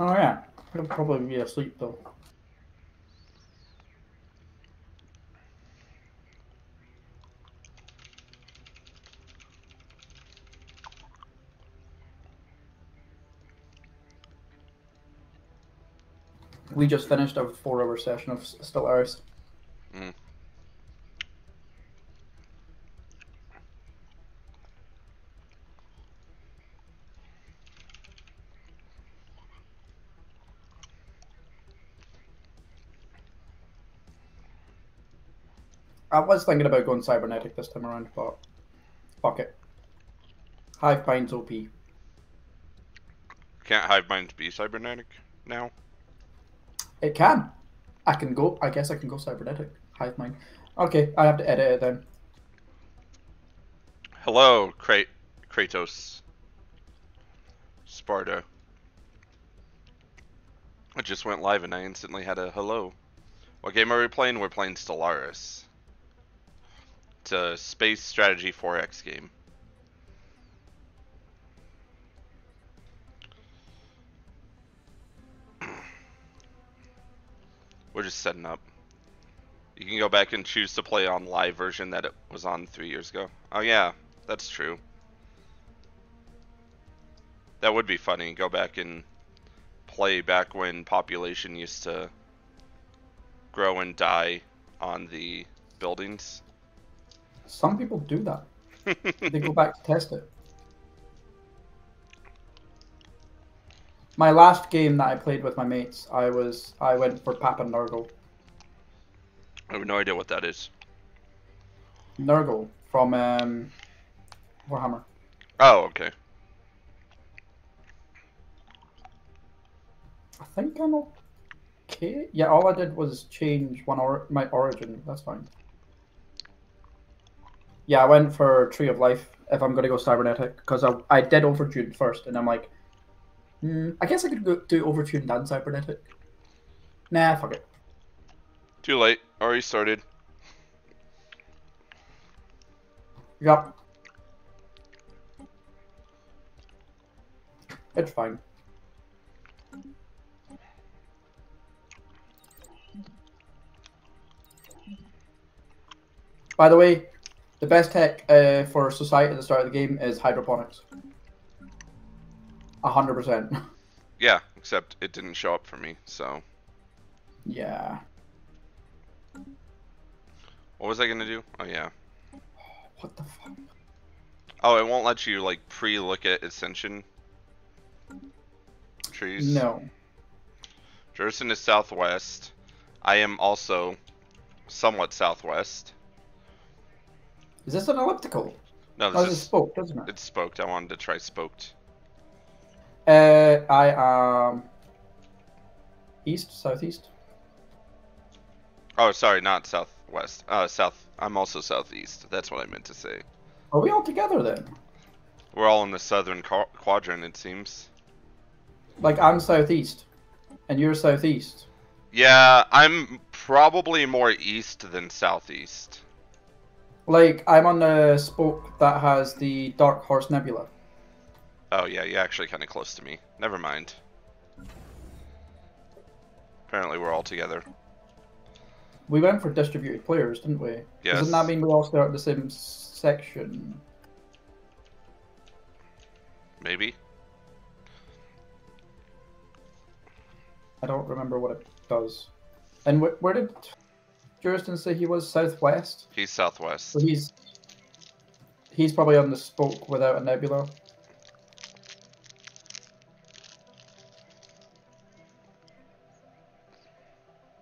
Oh yeah, he'll probably be asleep though. We just finished a four-hour session of Stellaris. Mm. I was thinking about going cybernetic this time around, but fuck it. Hive Mind's OP. Can't hive minds be cybernetic now? It can. I can go. I guess I can go cybernetic. Hive mind. Okay, I have to edit it then. Hello, Krat Kratos. Sparta. I just went live and I instantly had a hello. What game are we playing? We're playing Stellaris. A space strategy 4X game. We're just setting up. You can go back and choose to play on live version that it was on three years ago. Oh yeah, that's true. That would be funny. Go back and play back when population used to grow and die on the buildings. Some people do that. they go back to test it. My last game that I played with my mates, I was I went for Papa Nurgle. I have no idea what that is. Nurgle from um, Warhammer. Oh, okay. I think I'm okay. Yeah, all I did was change one or my origin. That's fine. Yeah, I went for Tree of Life if I'm gonna go cybernetic because I I did Overtuned first, and I'm like, hmm, I guess I could go do Overtuned and cybernetic. Nah, fuck it. Too late. Already started. Yep. It's fine. By the way, the best tech uh, for society at the start of the game is hydroponics. A hundred percent. Yeah, except it didn't show up for me, so. Yeah. What was I gonna do? Oh yeah. What the fuck? Oh, it won't let you like pre-look at ascension trees. No. Jerson is southwest. I am also somewhat southwest. Is this an elliptical? No, Oh, this it's is spoke, doesn't it? it's spoked. I wanted to try spoked. Uh, I am east, southeast. Oh, sorry, not southwest. Uh, south. I'm also southeast. That's what I meant to say. Are we all together then? We're all in the southern quadrant, it seems. Like I'm southeast, and you're southeast. Yeah, I'm probably more east than southeast. Like I'm on the spoke that has the Dark Horse Nebula. Oh yeah, you're actually kind of close to me. Never mind. Apparently we're all together. We went for distributed players, didn't we? Yes. Doesn't that mean we all start at the same section? Maybe. I don't remember what it does. And wh- where did Juriston say he was? Southwest. He's southwest. So he's he's probably on the spoke without a nebula.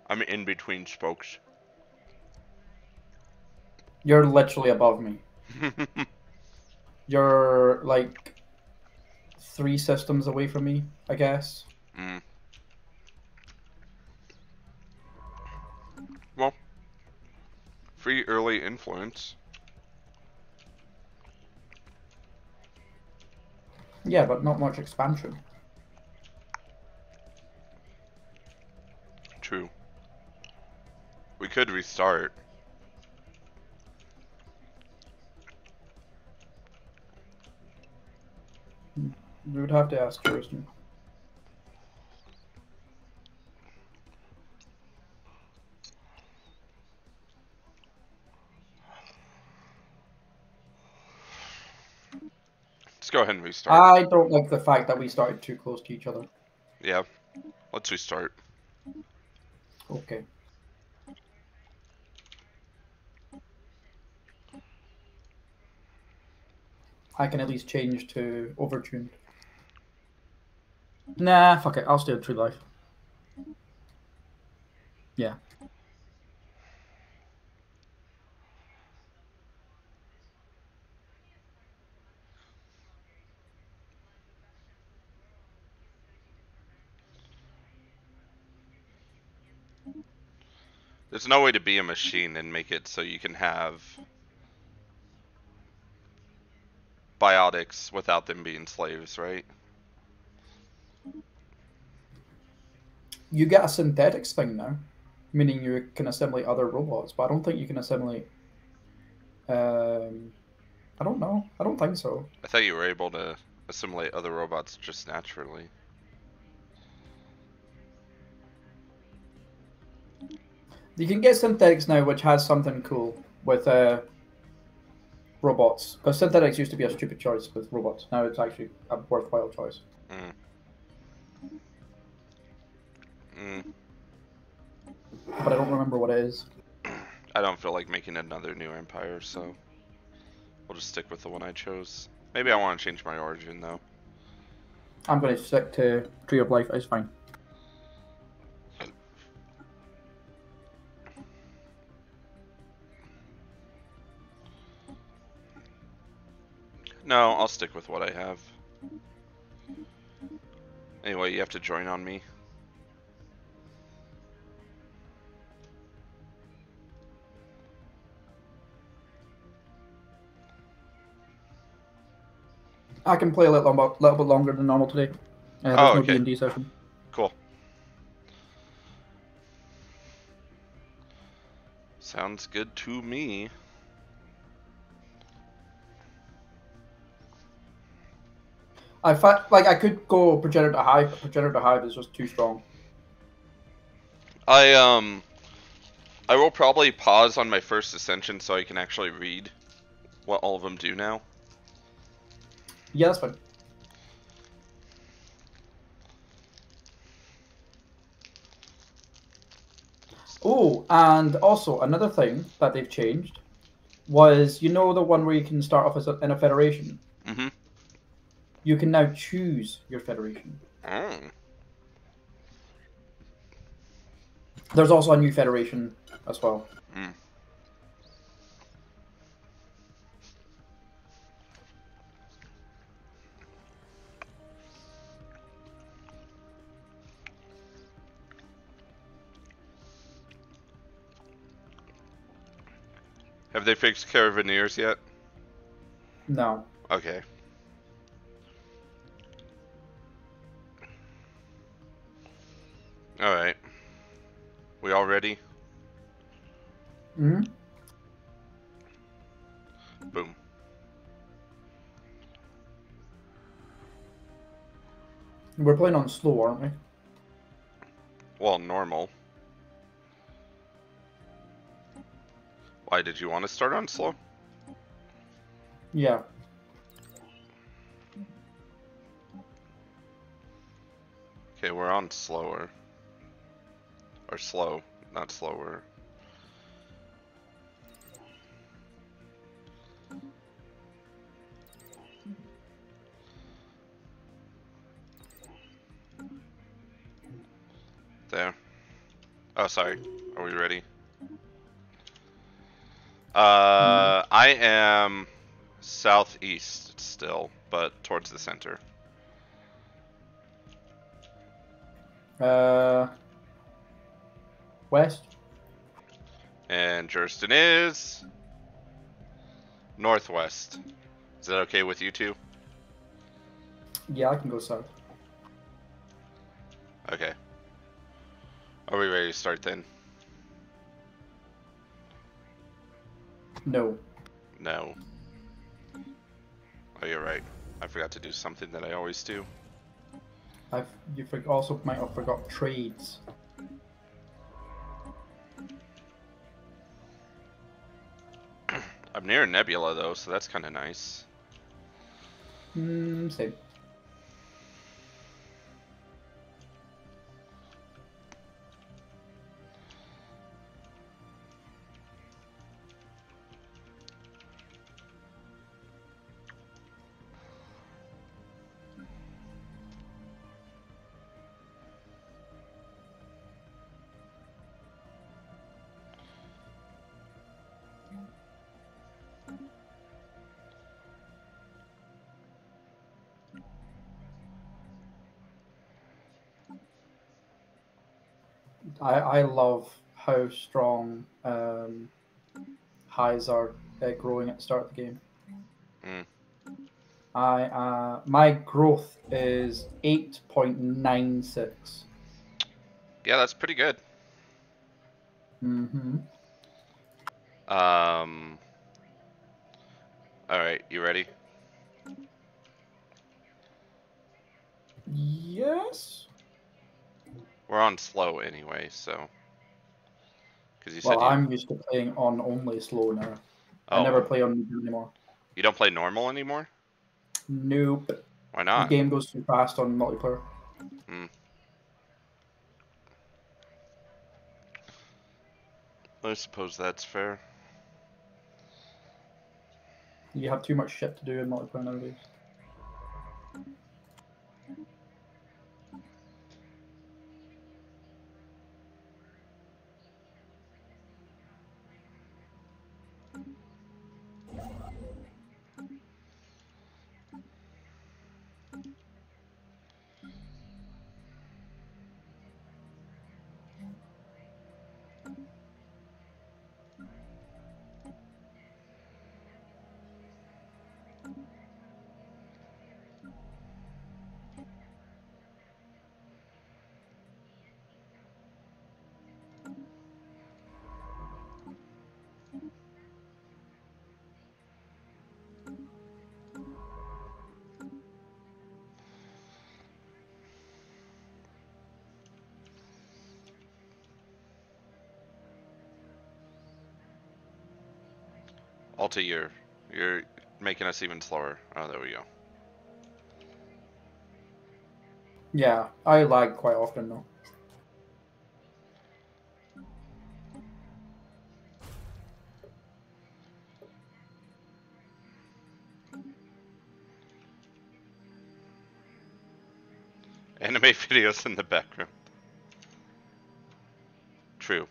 I'm in between spokes. You're literally above me. You're like three systems away from me, I guess. mm. Well, free early influence. Yeah, but not much expansion. True. We could restart. We would have to ask Juriston. Go ahead and restart. I don't like the fact that we started too close to each other. yeah. Let's restart. Okay. I can at least change to overtuned. Nah, fuck it. I'll stay with Tree of Life. Yeah. There's no way to be a machine and make it so you can have biotics without them being slaves, right? You get a synthetics thing now, meaning you can assemble other robots, but I don't think you can assimilate. Um, I don't know. I don't think so. I thought you were able to assimilate other robots just naturally. You can get synthetics now, which has something cool with uh, robots. Because synthetics used to be a stupid choice with robots. Now it's actually a worthwhile choice. Mm. Mm. But I don't remember what it is. I don't feel like making another new empire, so we'll just stick with the one I chose. Maybe I want to change my origin though. I'm going to stick to Tree of Life. It's fine. No, I'll stick with what I have. Anyway, you have to join on me. I can play a little, lo- little bit longer than normal today. Uh, Oh, no okay. D&D session. Cool. Sounds good to me. I like I could go projector to hive, but projector to hive is just too strong. I um I will probably pause on my first ascension so I can actually read what all of them do now. Yeah, that's fine. Oh, and also another thing that they've changed was you know the one where you can start off as a, in a federation. Mm-hmm. You can now choose your federation. Mm. There's also a new federation as well. Mm. Have they fixed Caravaneers yet? No. Okay. Alright. We all ready? hmm Boom. We're playing on slow, aren't we? Well, normal. Why did you want to start on slow? Yeah. Okay, we're on slower. Or slow, not slower. There. Oh, sorry. Are we ready? Uh, I am southeast still, but towards the center. Uh. West. And Jurston is northwest. Is that okay with you two? Yeah, I can go south. Okay. Are we ready to start then? No. No. Oh, you're right. I forgot to do something that I always do. I've you for- also might have forgot trades. I'm near Nebula though, so that's kind of nice. Mm, same. I, I love how strong um, highs are uh, growing at the start of the game. Mm. I uh, my growth is eight point nine six. Yeah, that's pretty good. Mm-hmm. Um. All right, you ready? Yes. We're on slow anyway, so. Because you said Well, I'm used to playing on only slow now. oh, I never play on medium anymore. you don't play normal anymore. Nope. Why The not? game goes too fast on multiplayer. Hmm. I suppose that's fair. You have too much shit to do in multiplayer nowadays. Alta, you're you're making us even slower. Oh, there we go. Yeah, I lag quite often though. Anime videos in the background. True.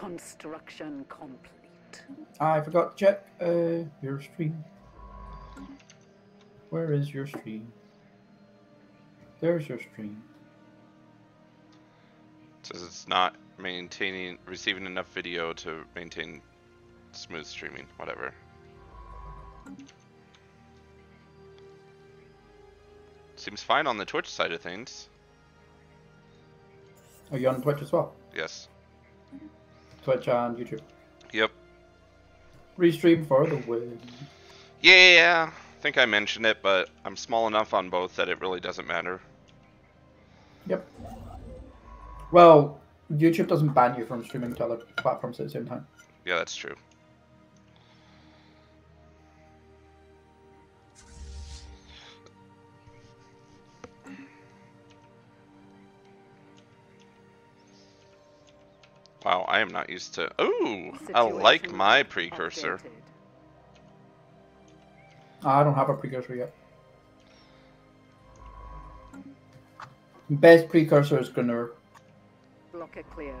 Construction complete. I forgot to check uh, your stream. Where is your stream? There's your stream. Says it's not maintaining receiving enough video to maintain smooth streaming. Whatever. Seems fine on the Twitch side of things. Are you on Twitch as well? Yes. Twitch and YouTube. Yep. Restream for the win. Yeah, I think I mentioned it, but I'm small enough on both that it really doesn't matter. Yep. Well, YouTube doesn't ban you from streaming to other platforms at the same time. Yeah, that's true. Wow, I am not used to. Ooh, I like my precursor. updated. I don't have a precursor yet. Best precursor is Grenur. Blocker cleared.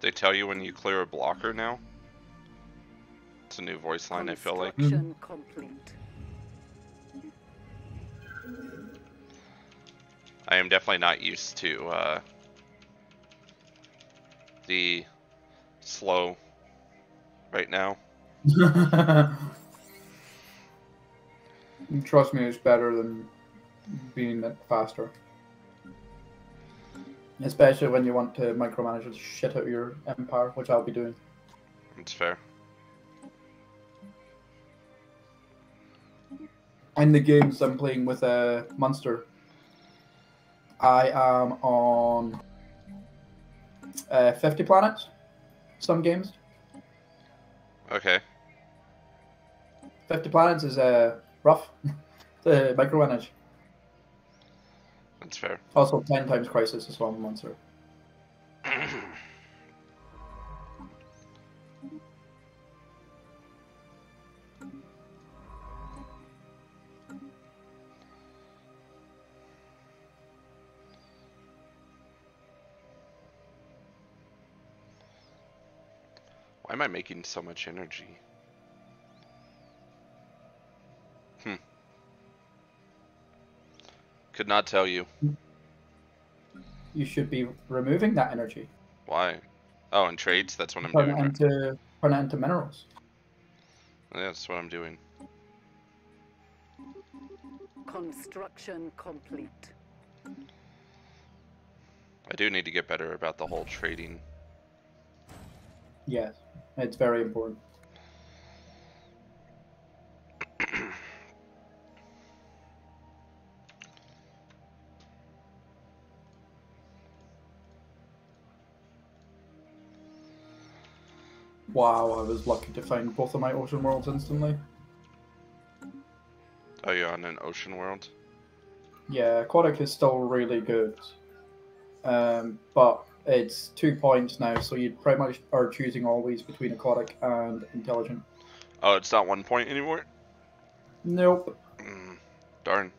They tell you when you clear a blocker now. It's a new voice line. I feel like. Construction complete. I am definitely not used to uh, the slow right now. Trust me, it's better than being faster. Especially when you want to micromanage the shit out of your empire, which I'll be doing. It's fair. In the games I'm playing with a uh, monster, I am on uh, 50 planets, some games. Okay. 50 planets is uh, rough. the micro micromanage. That's fair. Also, 10 times Crisis as well, monster. Am I making so much energy? Hmm. Could not tell you. You should be removing that energy. Why? Oh, in trades, that's what I'm Turn doing. it right? turn it into minerals. Yeah, that's what I'm doing. Construction complete. I do need to get better about the whole trading. Yes, it's very important. Wow, I was lucky to find both of my ocean worlds instantly. Are you're on an ocean world? Yeah, aquatic is still really good, um, but it's two points now, so you pretty much are choosing always between aquatic and intelligent. Oh, it's not one point anymore? Nope, Mm, darn.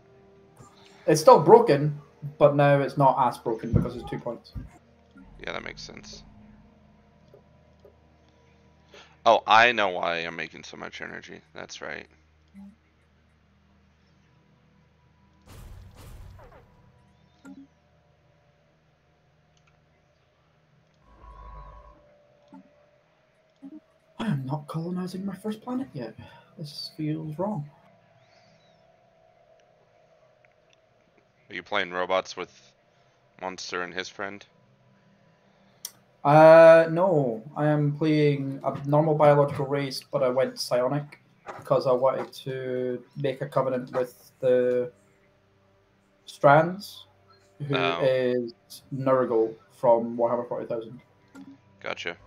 it's still broken, but now it's not as broken because it's two points. Yeah, that makes sense. Oh, I know why I'm making so much energy. That's right. I am not colonizing my first planet yet. This feels wrong. Are you playing robots with Montu and his friend? Uh, no, I am playing a normal biological race, but I went psionic because I wanted to make a covenant with the Strands, who is Oh. Nurgle from Warhammer 40,000. Gotcha.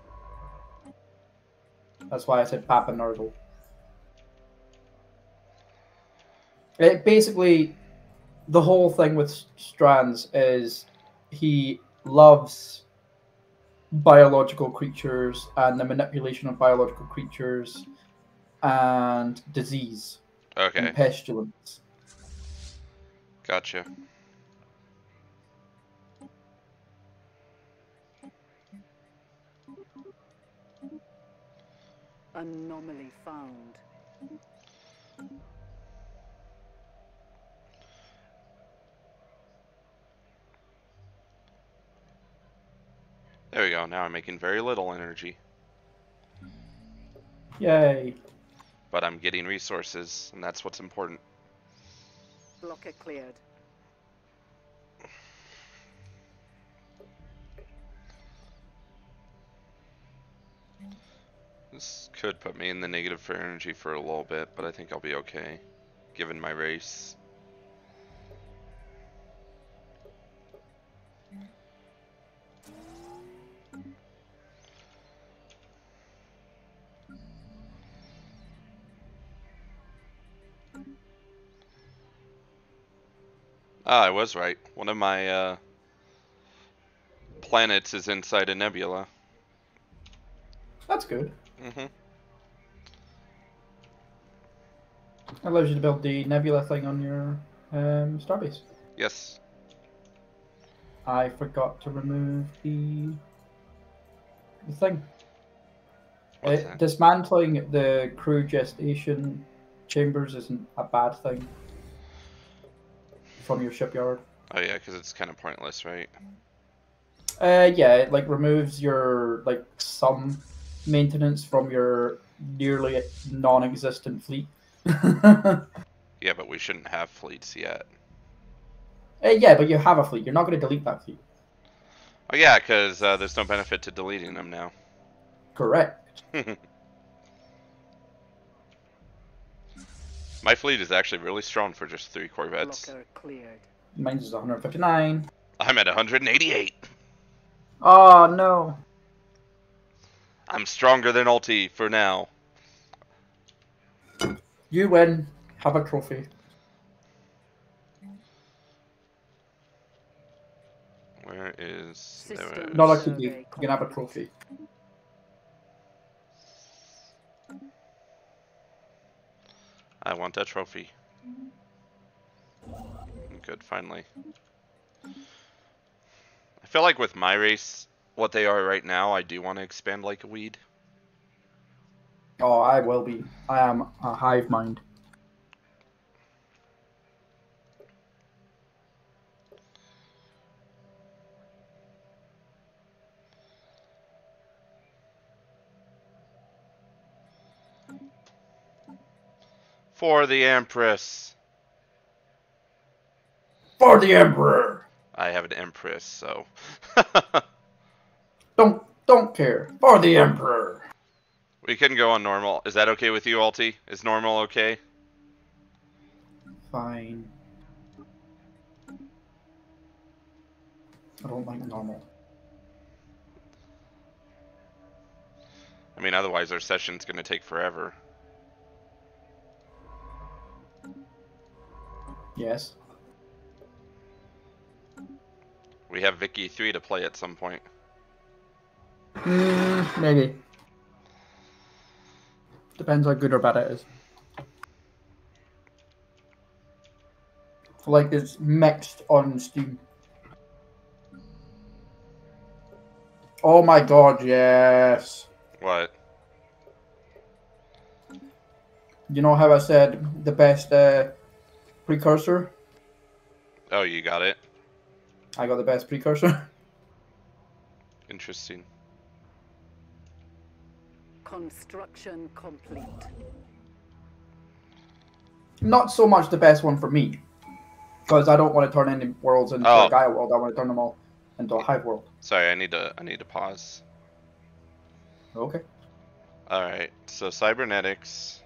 That's why I said Papa Nurgle. It basically, the whole thing with Strands is he loves biological creatures and the manipulation of biological creatures and disease Okay, and pestilence. gotcha. Anomaly found. There we go. Now I'm making very little energy, Yay. but I'm getting resources, and that's what's important. Blocker cleared. This could put me in the negative for energy for a little bit, but I think I'll be okay, given my race. Ah, I was right. One of my uh, planets is inside a nebula. That's good. Hmm Allows you to build the nebula thing on your um, starbase. Yes. I forgot to remove the the thing. What's Uh, that? dismantling the crew gestation chambers isn't a bad thing from your shipyard. Oh yeah, because it's kind of pointless, right? Uh, yeah, it like removes your like some maintenance from your nearly non-existent fleet. uh, Yeah, but we shouldn't have fleets yet. yeah, but you have a fleet. You're not going to delete that fleet. Oh yeah, because uh, there's no benefit to deleting them now. Correct. My fleet is actually really strong for just three Corvettes. Mine's is 159. I'm at 188. Oh no. I'm stronger than Ulti for now. You win. Have a trophy. Where is there System. Not like you. Survey You can have a trophy. I want that trophy. Good, finally. I feel like with my race, what they are right now, I do want to expand like a weed. Oh, I will be. I am a hive mind. For the Empress. For the Emperor. I have an Empress, so. Don't don't care. For the Emperor. we can go on normal. Is that okay with you, Alti? Is normal okay? Fine. I don't like normal. I mean, otherwise our session's gonna take forever. Yes. We have Vicky 3 to play at some point. Mm, maybe. Depends how good or bad it is. Like it's mixed on Steam. Oh my god, yes. What? You know how I said the best uh, precursor? Oh, you got it. I got the best precursor. Interesting. Construction complete. Not so much the best one for me. Because I don't want to turn any worlds into Oh. a Gaia world. I want to turn them all into a Hive world. Sorry, I need to I need to pause. Okay. Alright, so cybernetics.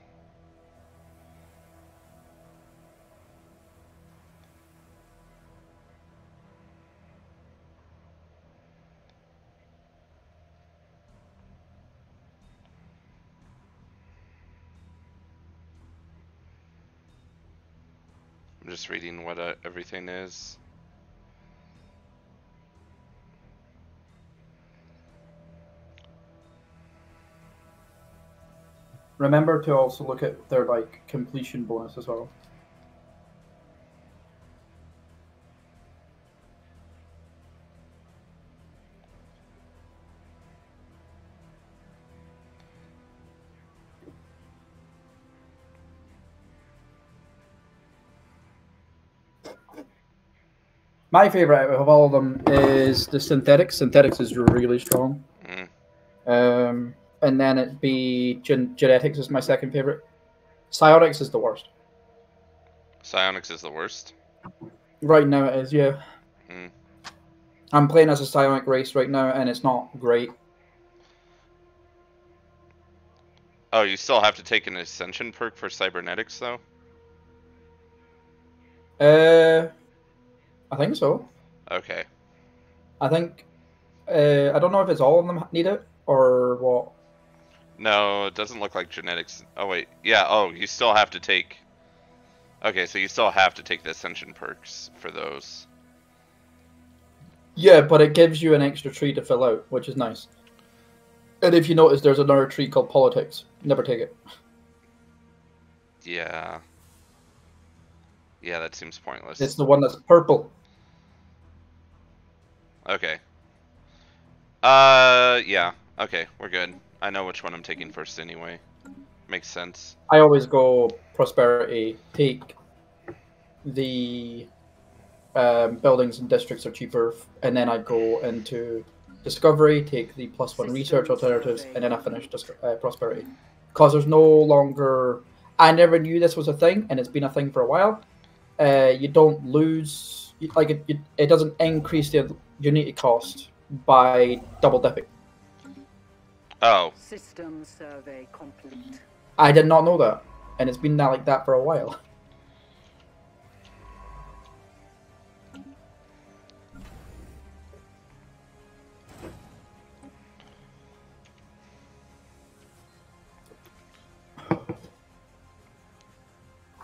Just reading what uh, everything is. Remember to also look at their like completion bonus as well. My favorite of all of them is the synthetics. Synthetics is really strong. Mm. Um, and then it'd be gen- genetics is my second favorite. Psionics is the worst. Psionics is the worst. Right now it is, yeah. Mm. I'm playing as a psionic race right now, and it's not great. Oh, you still have to take an ascension perk for cybernetics though? Uh, I think so. Okay. I think. Uh, I don't know if it's all of them need it or what. No, it doesn't look like genetics. Oh wait, yeah. Oh, you still have to take. Okay, so you still have to take the ascension perks for those. Yeah, but it gives you an extra tree to fill out, which is nice. And if you notice, there's another tree called politics. Never take it. Yeah. Yeah, that seems pointless. It's the one that's purple. Okay. Uh, yeah. Okay, we're good. I know which one I'm taking first anyway. Makes sense. I always go prosperity, take the um, buildings and districts are cheaper, and then I go into discovery, take the plus one research alternatives, and then I finish dis- uh, prosperity. Because there's no longer. I never knew this was a thing, and it's been a thing for a while. Uh, you don't lose, like it, it, it doesn't increase the unity cost by double dipping. Oh, System survey complete. I did not know that, and it's been that like that for a while.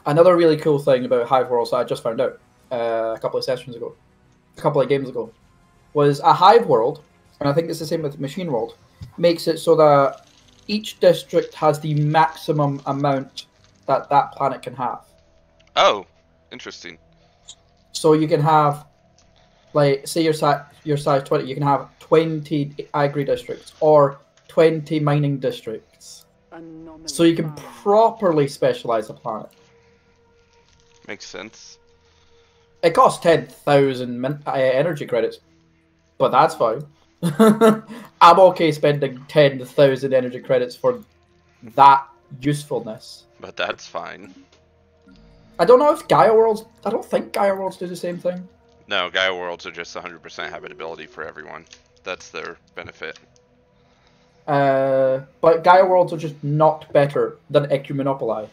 another really cool thing about Hive Worlds that I just found out uh, a couple of sessions ago, a couple of games ago, was a Hive World, and I think it's the same with Machine World, makes it so that each district has the maximum amount that that planet can have. Oh, interesting. So you can have, like, say your size, your size twenty, you can have twenty agri districts or twenty mining districts. So you can properly specialize a planet. Makes sense. It costs ten thousand uh, energy credits, but that's fine. I'm okay spending ten thousand energy credits for that usefulness. But that's fine. I don't know if Gaia Worlds. I don't think Gaia Worlds do the same thing. No, Gaia Worlds are just 100% habitability for everyone. That's their benefit. Uh, but Gaia Worlds are just not better than Ecumenopoli.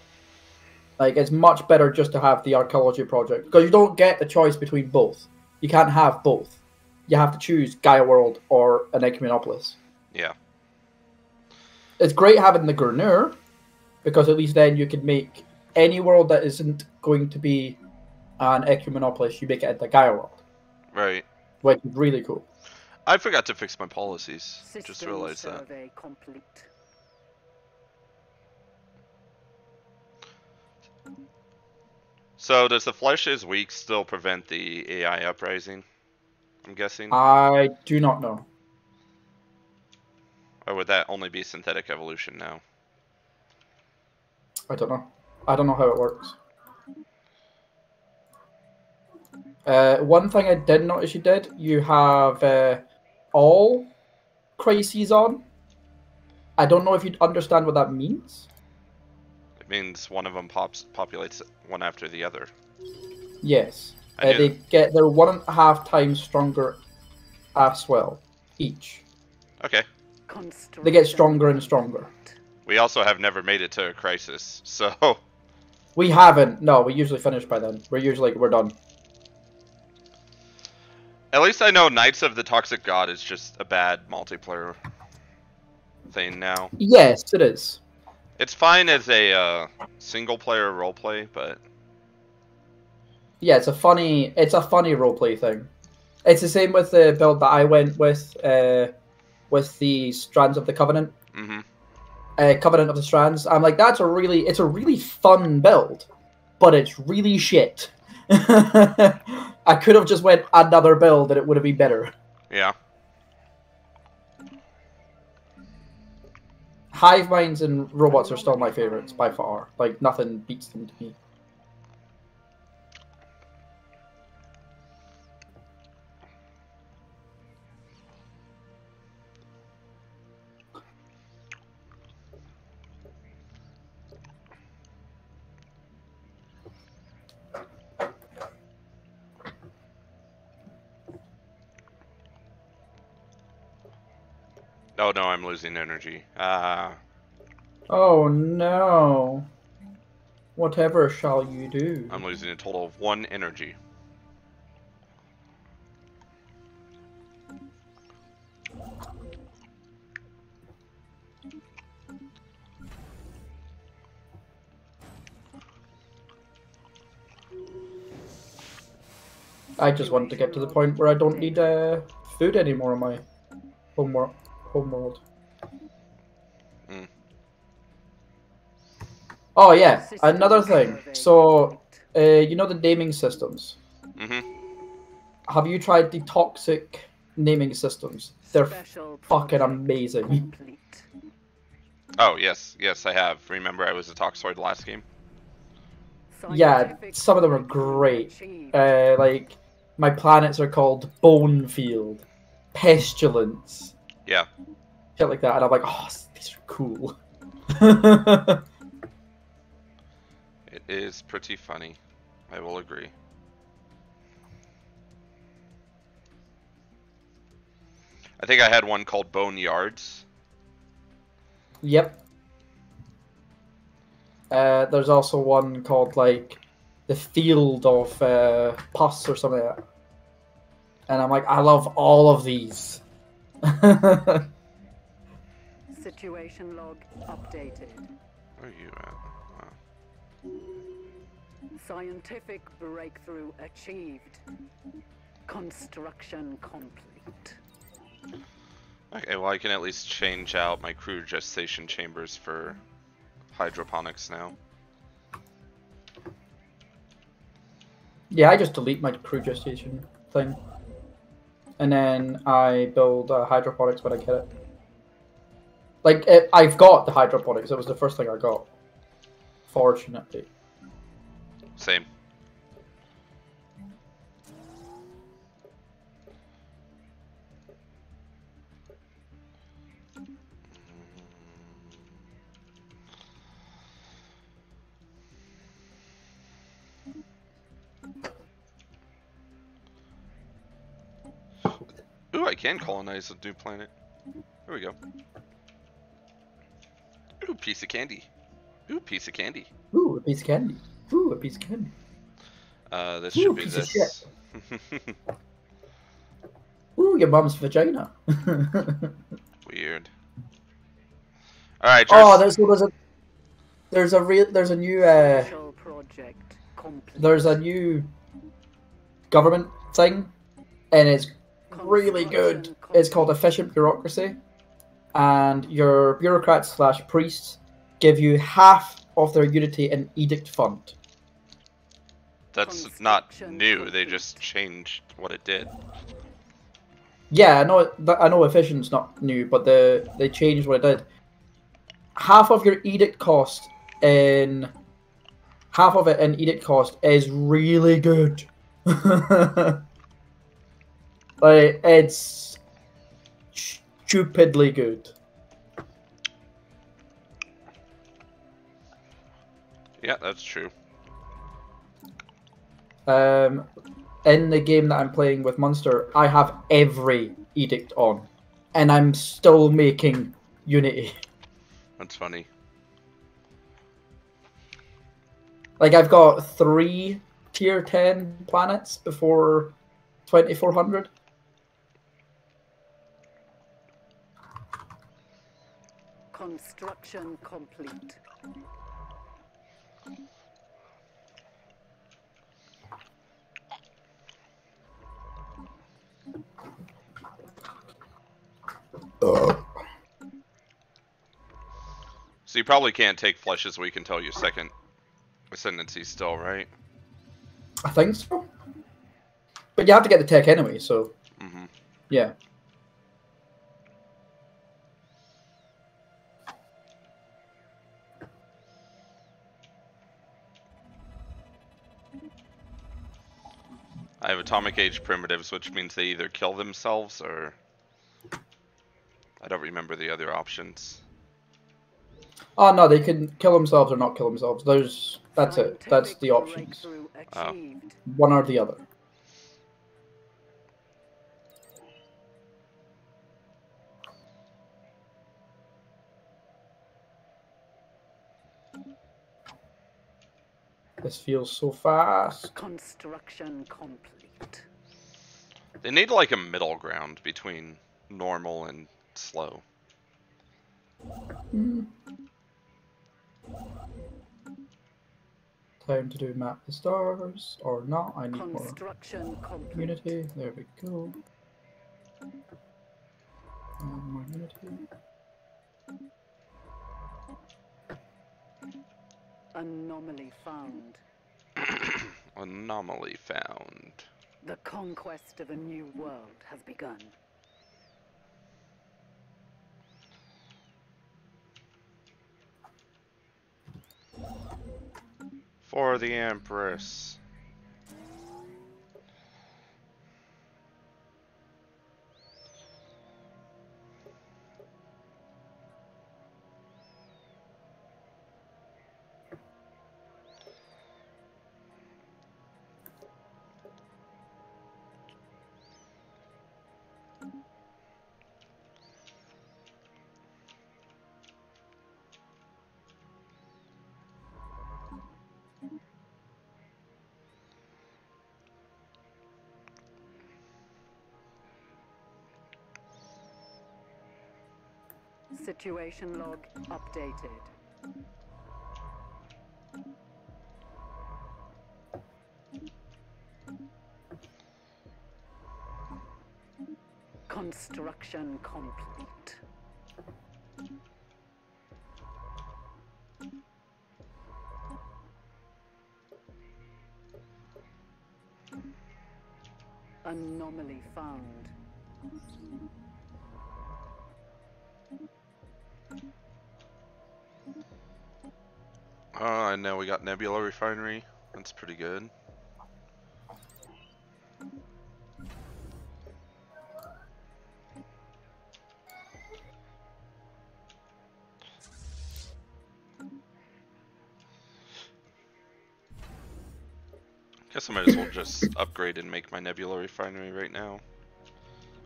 Like it's much better just to have the archaeology project because you don't get the choice between both. You can't have both. You have to choose Gaia World or an Ecumenopolis. Yeah. It's great having the Gurnur because at least then you can make any world that isn't going to be an Ecumenopolis, you make it into Gaia World, Right. which is really cool. I forgot to fix my policies. Just realized that. complete. So does the flesh is weak still prevent the AI uprising? I'm guessing. I do not know. or would that only be synthetic evolution now? I don't know. I don't know how it works. Uh, one thing I did notice you did, you have uh, all crises on. I don't know if you understand what that means. It means one of them pops populates one after the other. Yes. Uh, they do. get they're one and a half times stronger as well, each. Okay. They get stronger and stronger. We also have never made it to a crisis, so We haven't. No, we usually finish by then. We're usually we're done. at least I know Knights of the Toxic God is just a bad multiplayer thing now. Yes, it is. It's fine as a uh, single player roleplay, but Yeah, it's a funny it's a funny roleplay thing. It's the same with the build that I went with uh with the Strands of the Covenant. hmm Uh Covenant of the Strands. I'm like, that's a really it's a really fun build, but it's really shit. I could have just went another build and it would have been better. yeah. Hive minds and robots are still my favorites by far. Like nothing beats them to me. Oh no, I'm losing energy. Ah, Oh no. Whatever shall you do? I'm losing a total of one energy. I just want to get to the point where I don't need uh, food anymore in my home, wor- home world. Mm. Oh yeah, another thing. So, uh, you know the naming systems. hmm Have you tried the toxic naming systems? They're fucking amazing. complete. Oh yes, yes I have. Remember I was a Toxoid last game. Yeah, some of them are great. Uh, like my planets are called Bonefield, Pestilence, Yeah. shit like that, and I'm like, oh, these are cool. It is pretty funny. I will agree. I think I had one called Bone Yards. Yep. Uh, there's also one called like the Field of uh, Pus or something like that. And I'm like, I love all of these. Situation log updated. Where are you at? Wow. Scientific breakthrough achieved. Construction complete. Okay, well I can at least change out my crew gestation chambers for hydroponics now. Yeah, I just delete my crew gestation thing. And then I build uh, hydroponics when I get it. Like, it, I've got the hydroponics. It was the first thing I got. Fortunately. Same. Can colonize a new planet. Here we go. Ooh, piece of candy. Ooh, piece of candy. Ooh, a piece of candy. Ooh, a piece of candy. Uh, this Ooh, should be piece of this. Ooh, your mom's vagina. Weird. All right, oh, there's there's a there's a real there's a new uh project there's a new government thing, and it's really good. Construction It's called efficient bureaucracy, and your bureaucrats slash priests give you half of their unity in edict fund. that's not new. They just changed what it did. Yeah, I know. I know efficient's not new, but the they changed what it did. Half of your edict cost in half of it in edict cost is really good. like it's stupidly good. Yeah, that's true. Um, in the game that I'm playing with Munster, I have every edict on, and I'm still making Unity. That's funny. Like I've got three tier ten planets before twenty four hundred. Construction complete. So you probably can't take Flesh's Weak until your second ascendancy still, right? I think so. But you have to get the tech anyway, so Mm-hmm. yeah. I have atomic age primitives, which means they either kill themselves or I don't remember the other options. Oh no, they can kill themselves or not kill themselves. There's that's it. That's the options. Oh. One or the other. This feels so fast. Construction complete. They need like a middle ground between normal and slow. Time to do map the stars or not. I need more Construction complete. unity. There we go. And more unity. Anomaly found. Anomaly found. The conquest of a new world has begun. For the Empress. Situation log updated. Construction complete. Anomaly found. And now we got Nebula Refinery. That's pretty good. Guess I might as well just upgrade and make my Nebula Refinery right now.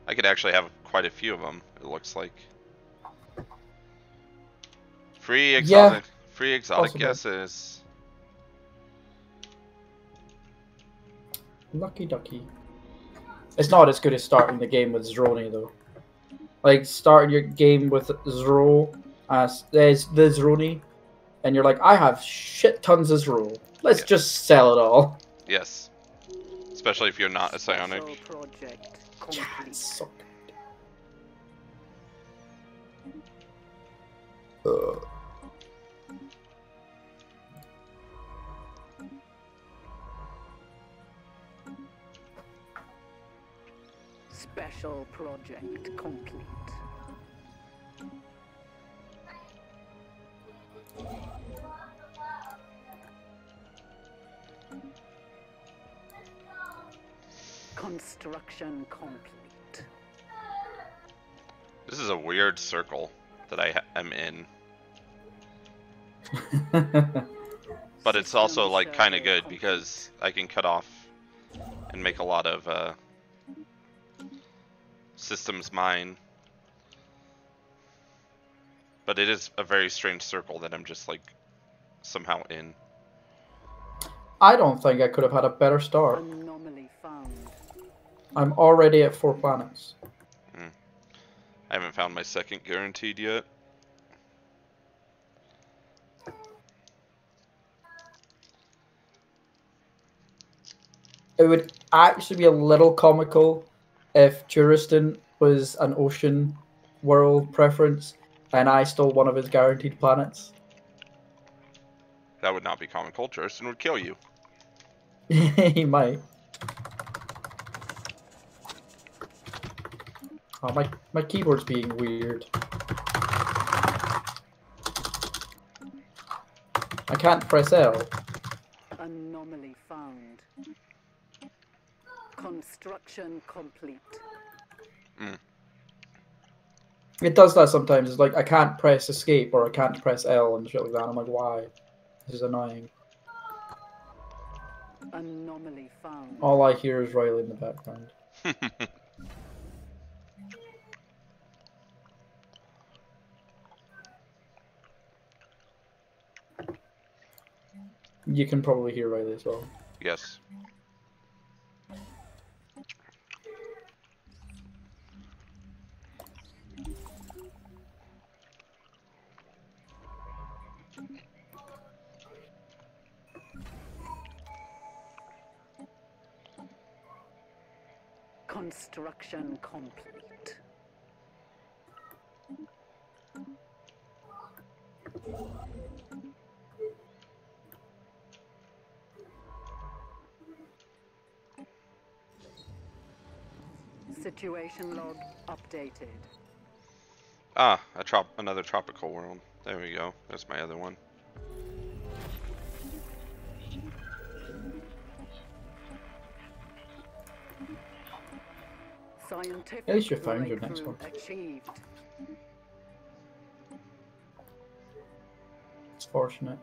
I could actually have quite a few of them, it looks like. Free exotic, free exotic possible. guesses. Lucky ducky. It's not as good as starting the game with Zroni though. Like starting your game with Zro as there's the Zroni, and you're like, I have shit tons of Zro. Let's Yeah. just sell it all. Yes. Especially if you're not a psionic. Special project Yeah, complete. it's so good. Ugh. Special project complete. Construction complete. This is a weird circle that I am in. But it's also like kind of good because I can cut off and make a lot of uh, systems mine. But it is a very strange circle that I'm just like somehow in. I don't think I could have had a better start. I'm already at four planets. Hmm. I haven't found my second guaranteed yet. It would actually be a little comical if Turistan was an ocean world preference and I stole one of his guaranteed planets. That would not be comical. Justin would kill you. he might. Oh, my, my keyboard's being weird. I can't press L. Anomaly found. Construction complete. Mm. It does that sometimes. It's like I can't press escape or I can't press L and shit like that. I'm like, why? This is annoying. Anomaly found. All I hear is Riley in the background. You can probably hear Riley as well. yes. Construction complete. Situation log updated. Ah, trop another tropical world. There we go. That's my other one. Scientific At least you found your next one. Achieved. It's fortunate.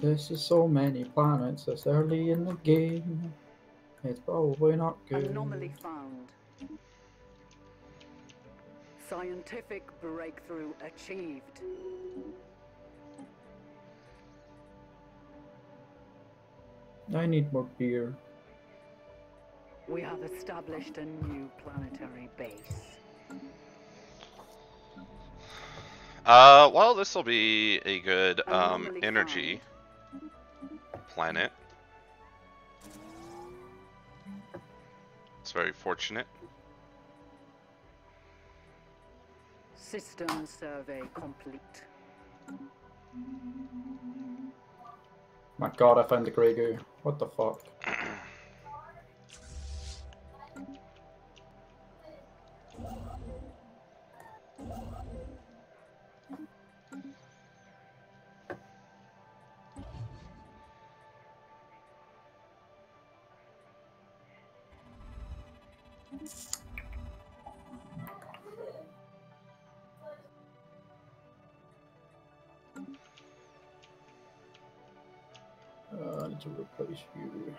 This is so many planets this early in the game. It's probably not good. Anomaly found. Scientific breakthrough achieved. I need more beer. We have established a new planetary base. Uh, well, this will be a good um, energy planet. It's very fortunate. System survey complete. My god, I found the grey goo. What the fuck? You.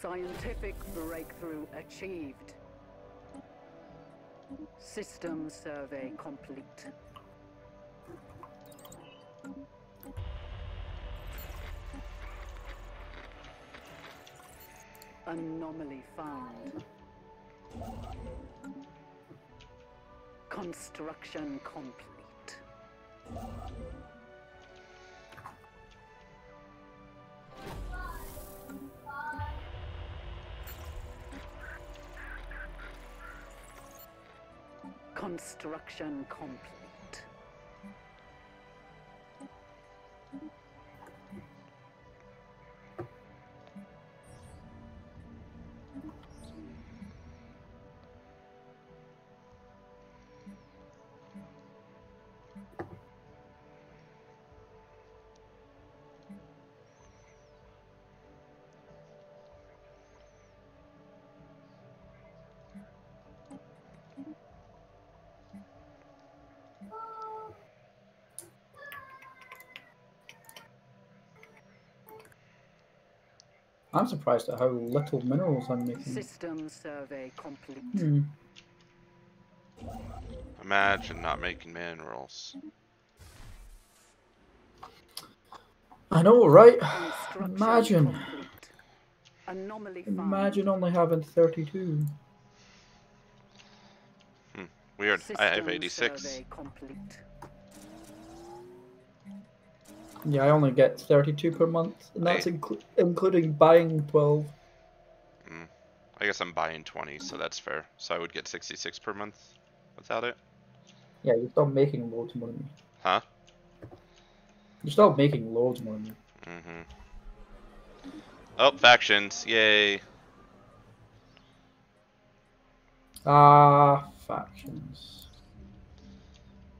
Scientific breakthrough achieved. System survey complete. Anomaly found. Construction complete. Construction complete. I'm surprised at how little minerals I'm making. System survey complete. Hmm. Imagine not making minerals. I know, right? Imagine. Anomaly. Imagine only having 32. Weird. I have 86. Yeah, I only get 32 per month, and that's Hey. inclu- including buying 12. I guess I'm buying 20, so that's fair. So I would get 66 per month without it. Yeah, you're still making loads more than me. Huh? You're still making loads more than me. Mm-hmm. Oh, factions. Yay. Ah, factions.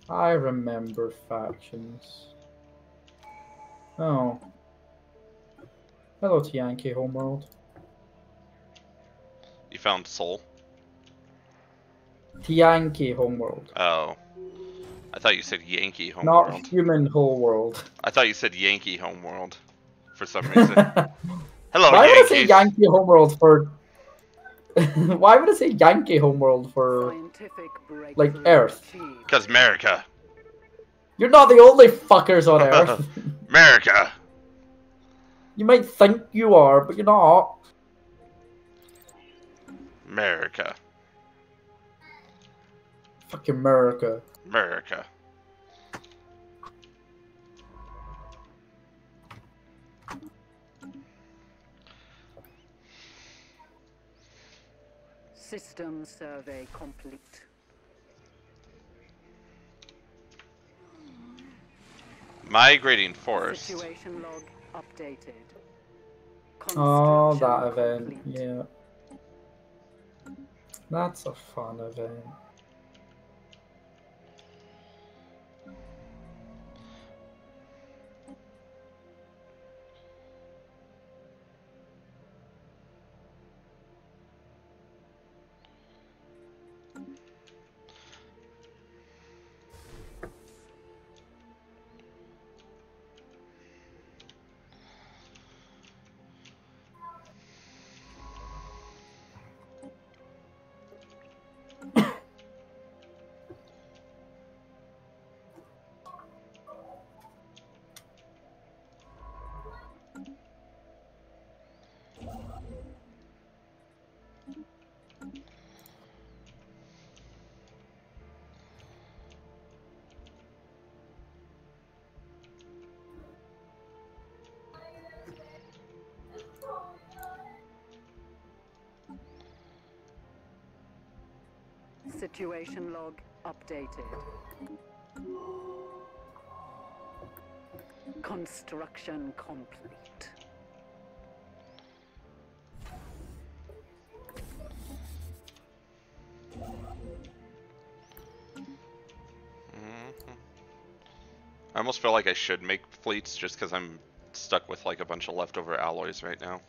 I remember factions. Oh. Hello, Tiyanki Homeworld. You found soul? Tiyanki Homeworld. Oh. I thought you said Yankee Homeworld. Not Homeworld. human whole world. I thought you said Yankee Homeworld for some reason. Hello, Why would I say Yankee Homeworld for? Why would I say Yankee Homeworld for? Scientific like, Earth. Because America. You're not the only fuckers on Earth. America. you might think you are, but you're not. America. Fuck America. America. System survey complete. Migrating forest. Situation log updated. Oh, that event. complete. Yeah. That's a fun event. Situation log updated. Construction complete. Mhm. I almost feel like I should make fleets just because I'm stuck with like a bunch of leftover alloys right now.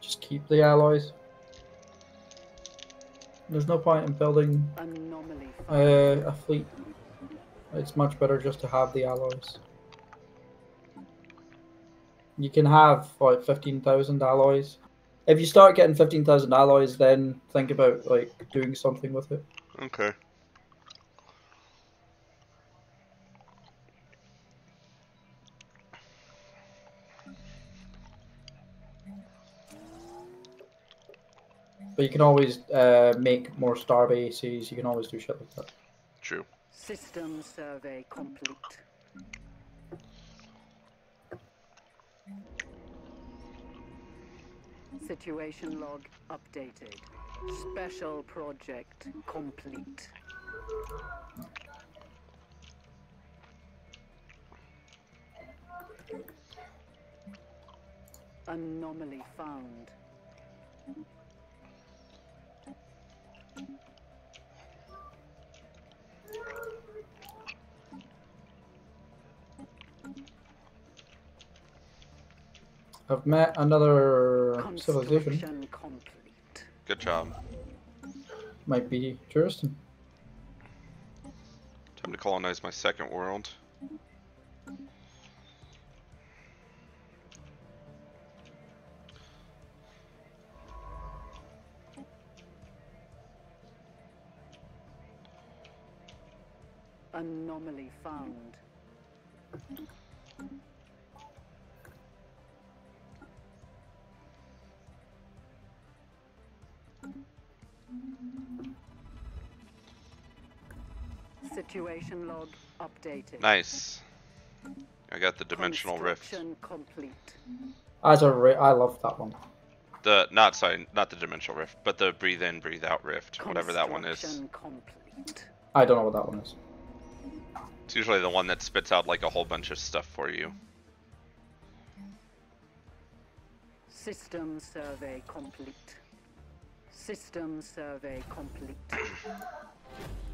Just keep the alloys. There's no point in building uh, a fleet. It's much better just to have the alloys. You can have like fifteen thousand alloys. If you start getting fifteen thousand alloys, then think about like doing something with it. Okay. But you can always uh, make more star bases. You can always do shit like that. True. System survey complete. Situation log updated. Special project complete. Anomaly found. I've met another civilization. Complete. Good job. Might be Juriston. Time to colonize my second world. Anomaly found. Situation log updated. Nice. I got the dimensional rift. Construction complete. As a ra- I love that one. The not sorry, not the dimensional rift, but the breathe in, breathe out rift, whatever that one is. Construction complete. I don't know what that one is. Usually the one that spits out like a whole bunch of stuff for you. System survey complete. System survey complete.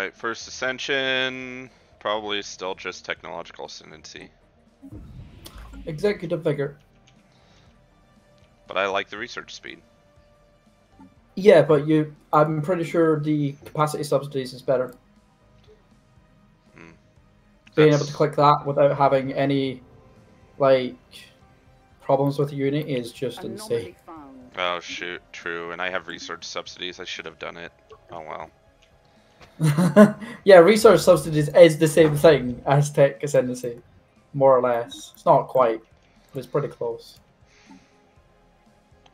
Alright, first ascension, probably still just technological ascendancy. Executive vigor. But I like the research speed. Yeah, but you. I'm pretty sure the capacity subsidies is better. Hmm. Being able to click that without having any, like, problems with the unit is just insane. Found. Oh shoot, true, and I have research subsidies, I should have done it. Oh well. yeah, research subsidies is the same thing as tech ascendancy, more or less. It's not quite, but it's pretty close.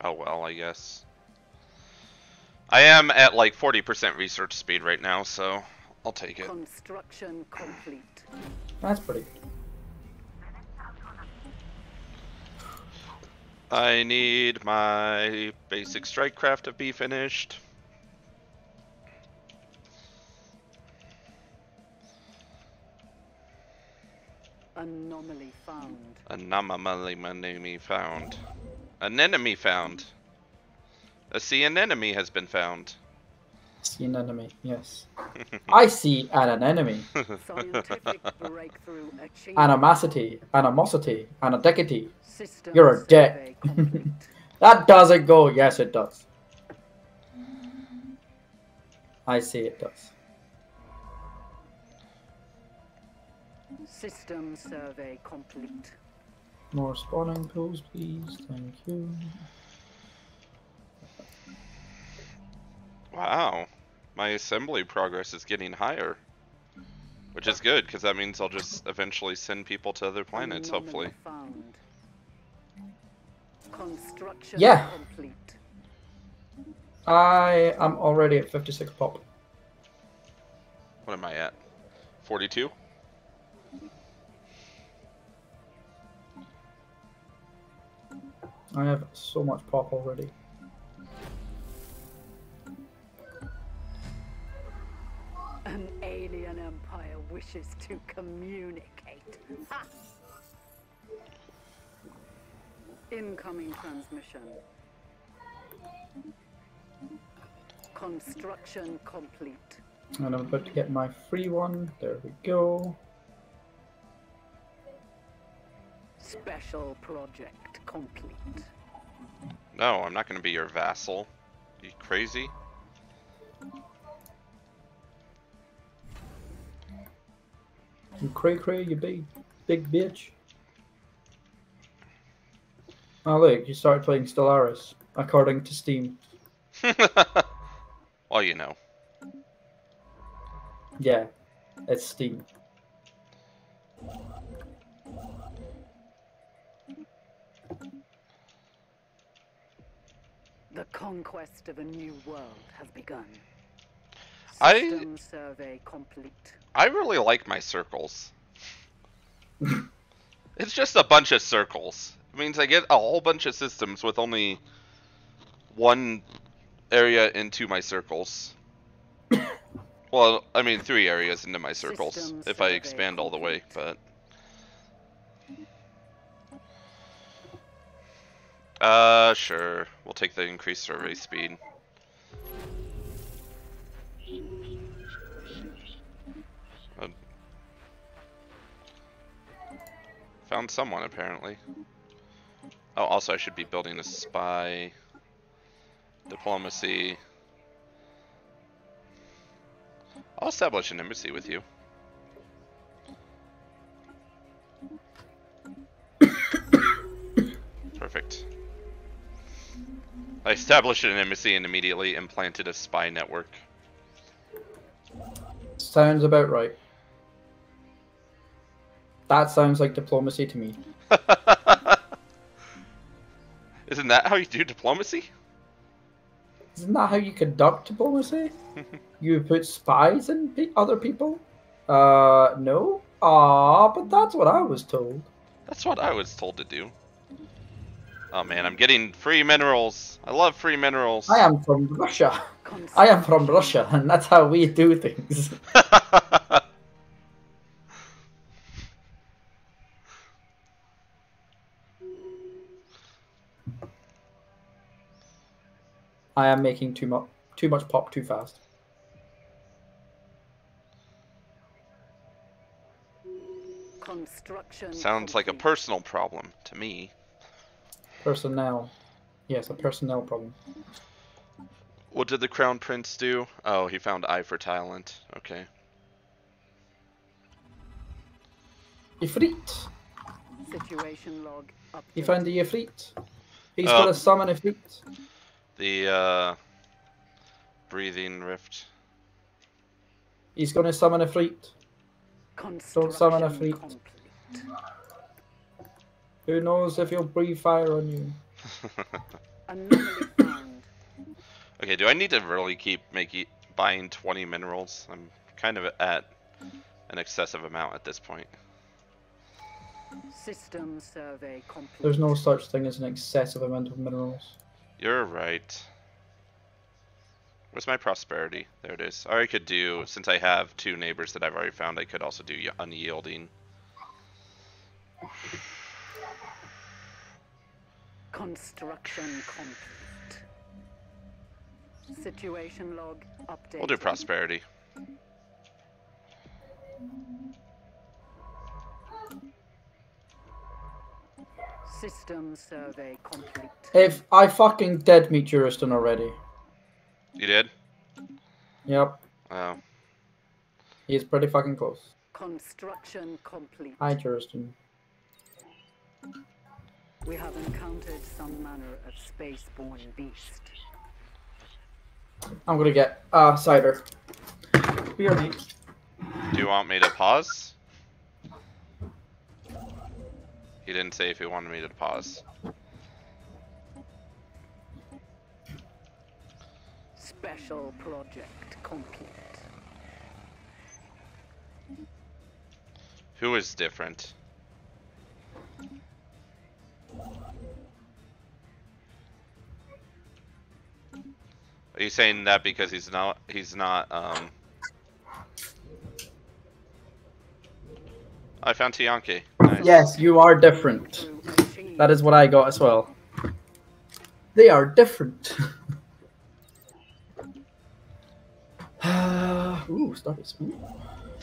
Oh well, I guess. I am at like 40% research speed right now, so I'll take it. Construction complete. That's pretty. I need my basic strike craft to be finished. Anomaly found. Anomaly found. An enemy found. A see an enemy has been found. See an enemy, yes. I see an anemone. Scientific breakthrough achieved. Animosity, animosity, anodicity. System You're a survey dick. That doesn't go. Yes, it does. I see it does. System survey complete. More spawning pools, please. Thank you. Wow. My assembly progress is getting higher. Which is good, because that means I'll just eventually send people to other planets, hopefully. Construction Yeah. complete. I am already at 56 pop. What am I at? 42? I have so much pop already. An alien empire wishes to communicate. Ha! Incoming transmission. Construction complete. And I'm about to get my free one. There we go. Special project complete. No, I'm not going to be your vassal. You crazy? You cray cray, you big, big bitch. Oh look, you started playing Stellaris, according to Steam. well, you know. Yeah, it's Steam. The conquest of a new world has begun. I- System survey complete. I really like my circles. it's just a bunch of circles. It means I get a whole bunch of systems with only one area into my circles. well, I mean three areas into my circles System if I survey expand all the way, but uh sure. We'll take the increased survey speed. Uh, Found someone apparently. Oh, also I should be building a spy diplomacy. I'll establish an embassy with you. Perfect. I established an embassy and immediately implanted a spy network. Sounds about right. That sounds like diplomacy to me. Isn't that how you do diplomacy? Isn't that how you conduct diplomacy? you put spies in pe- other people? Uh, no? Ah, but that's what I was told. That's what I was told to do. Oh man, I'm getting free minerals. I love free minerals. I am from Russia. I am from Russia, and that's how we do things. I am making too much too much pop too fast. Construction. Sounds like a personal problem to me. Personnel. Yes, a personnel problem. What did the crown prince do? Oh, he found eye for talent. Okay. Ifrit. Situation log update. He found the Ifrit. He's Oh. gonna summon Ifrit. The uh breathing rift. He's gonna summon Ifrit. Construction summon a fleet. complete. Who knows if he'll breathe fire on you? Okay, do I need to really keep making buying 20 minerals? I'm kind of at an excessive amount at this point. System survey complete. There's no such thing as an excessive amount of minerals. You're right. Where's my prosperity? There it is. Or I could do, since I have two neighbors that I've already found, I could also do unyielding. Construction complete. Situation log update. We'll do prosperity. System survey complete. If I fucking dead meet Juriston already. You did? Yep, Oh. he's pretty fucking close. Construction complete. Hi, Juriston. We have encountered some manner of spaceborne beast. I'm gonna get uh cider. Beer mate. Do you want me to pause? He didn't say if he wanted me to pause. Special project complete. Who is different? Are you saying that because he's not he's not um I found Tiyanki. Nice. Yes, you are different. That is what I got as well. They are different. Ooh, started smooth.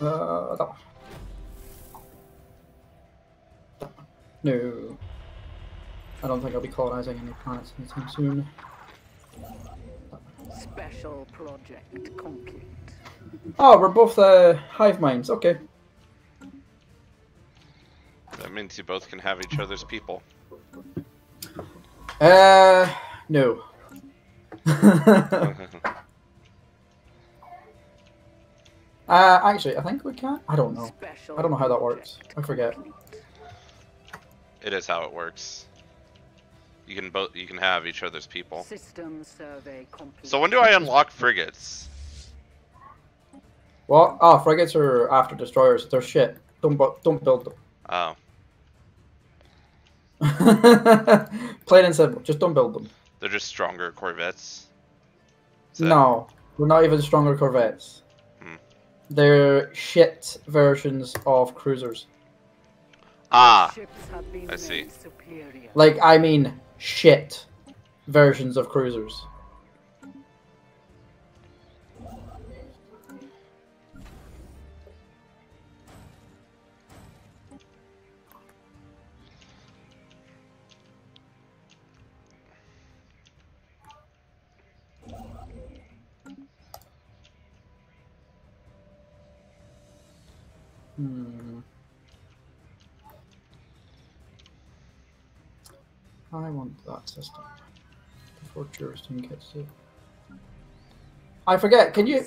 Uh. That one. No. I don't think I'll be colonizing any planets anytime soon. Special project complete. Oh, we're both uh, hive minds. Okay. That means you both can have each other's people. Uh, no. uh, actually, I think we can. I don't know. I don't know how that works. I forget. it is how it works. You can both you can have each other's people. System survey complete. So when do I unlock frigates? Well, Oh, frigates are after destroyers. They're shit. Don't bu- don't build them. Oh, Plain and simple. Just don't build them. they're just stronger corvettes. That- No, they're not even stronger corvettes. Hmm. They're shit versions of cruisers. Ah, Ships have been I see. Like I mean, shit versions of cruisers. Hmm. I want that system before Juriston gets it. I forget. Can you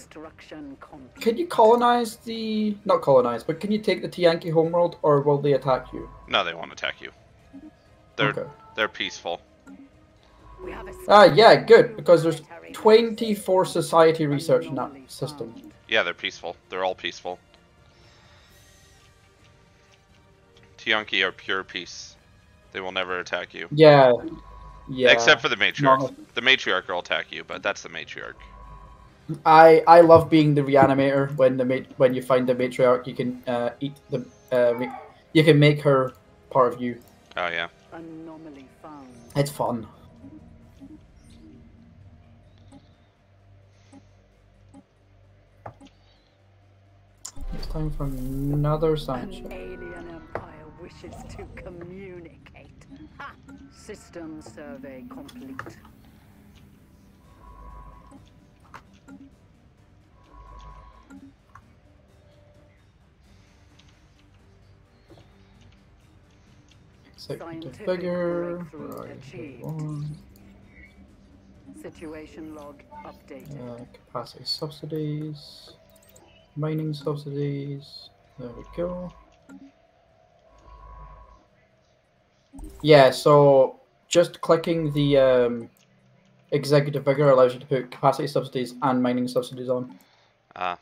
can you colonize the not colonize, but can you take the Tiyanki homeworld, or will they attack you? no, they won't attack you. They're Okay. they're peaceful. We have a Ah, yeah, good because there's 24 society research in that system. Yeah, they're peaceful. They're all peaceful. Tiyanki are pure peace. They will never attack you. Yeah, yeah. Except for the matriarch. No. The matriarch will attack you, but that's the matriarch. I I love being the reanimator when the mat- when you find the matriarch, you can uh, eat the uh, you can make her part of you. Oh yeah. Anomaly found. It's fun. It's time for another An sanction. alien empire wishes to communicate. Ha! System survey complete. Executive Scientific figure. right, Situation log updated. uh, capacity subsidies. Mining subsidies. There we go. Yeah, so just clicking the um, executive vigor allows you to put capacity subsidies and mining subsidies on. Ah.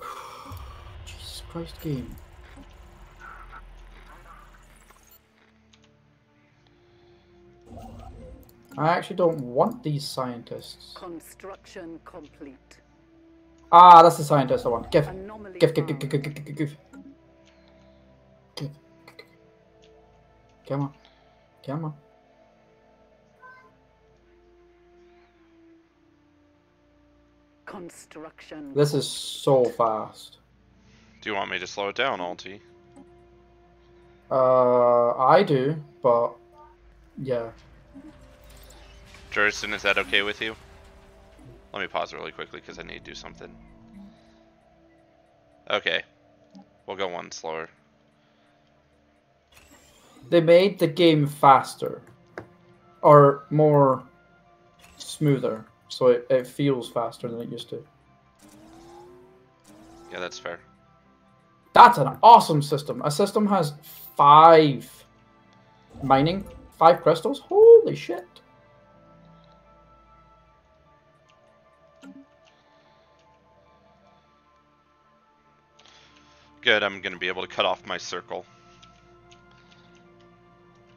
Jesus Christ, game. I actually don't want these scientists. Construction complete. Ah, that's the scientist I want. Give. Give, give, give, give, give, give, give, give. Give. Come on. Come on. Construction. This is so fast. Do you want me to slow it down, Alti? Uh, I do, but yeah. Juriston, is that okay with you? Let me pause really quickly because I need to do something. Okay. We'll go one slower. They made the game faster or more smoother, so it, it feels faster than it used to. Yeah, that's fair. That's an awesome system. A system has five Mining five crystals. Holy shit! Good, I'm gonna be able to cut off my circle.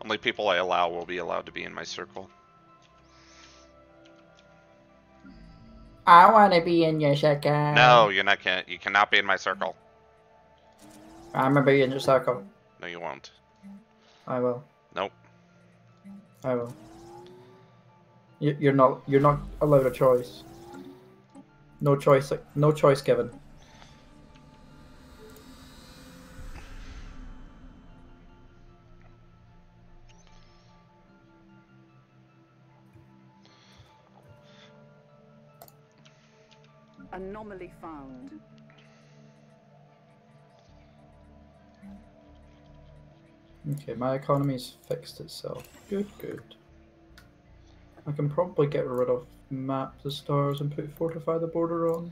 Only people I allow will be allowed to be in my circle. I want to be in your circle. No, you're not. Can you cannot be in my circle. I'm gonna be in your circle. No, you won't. I will. Nope. I will. You- You're not. You're not allowed a choice. No choice. No choice given. Okay, my economy's fixed itself. Good, good. I can probably get rid of map the stars and put fortify the border on.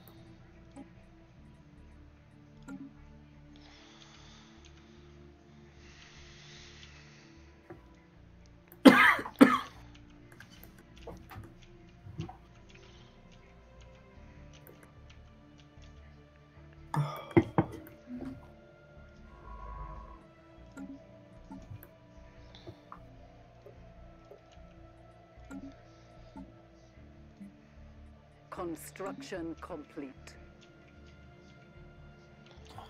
Construction complete. Oh,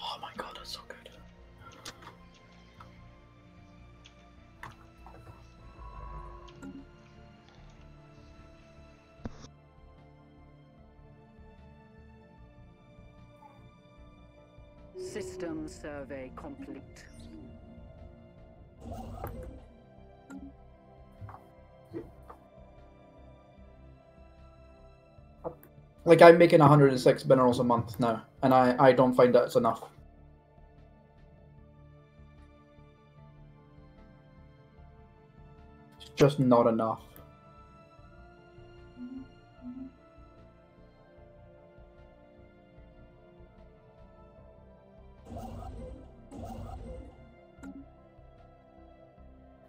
oh my god, that's so good. System survey complete. Like I'm making 106 minerals a month now, and I I don't find that it's enough. It's just not enough.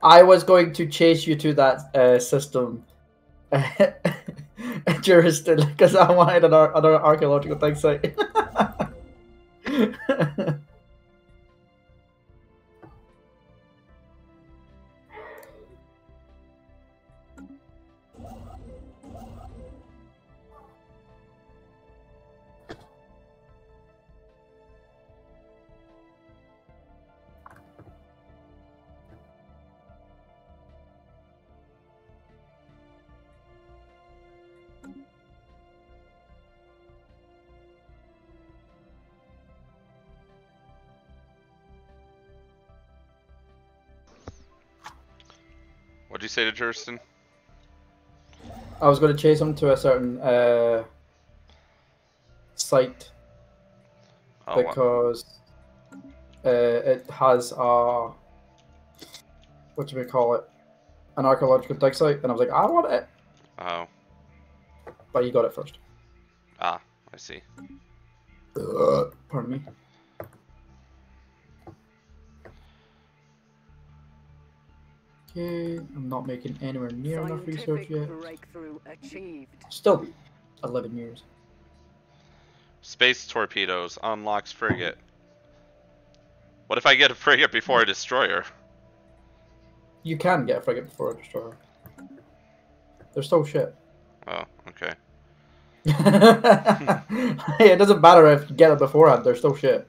I was going to chase you to that uh, system. Jurisdiction, because I wanted another, another archaeological dig site. say to Juriston? I was going to chase him to a certain uh, site Oh, because uh, it has a what do we call it? An archaeological dig site, and I was like, I want it, oh, but you got it first. ah, I see. Pardon me. Okay, I'm not making anywhere near enough research yet. breakthrough achieved. Still, 11 years. Space torpedoes unlocks frigate. What if I get a frigate before a destroyer? You can get a frigate before a destroyer. They're still shit. Oh, okay. hey, it doesn't matter if you get it beforehand, they're still shit.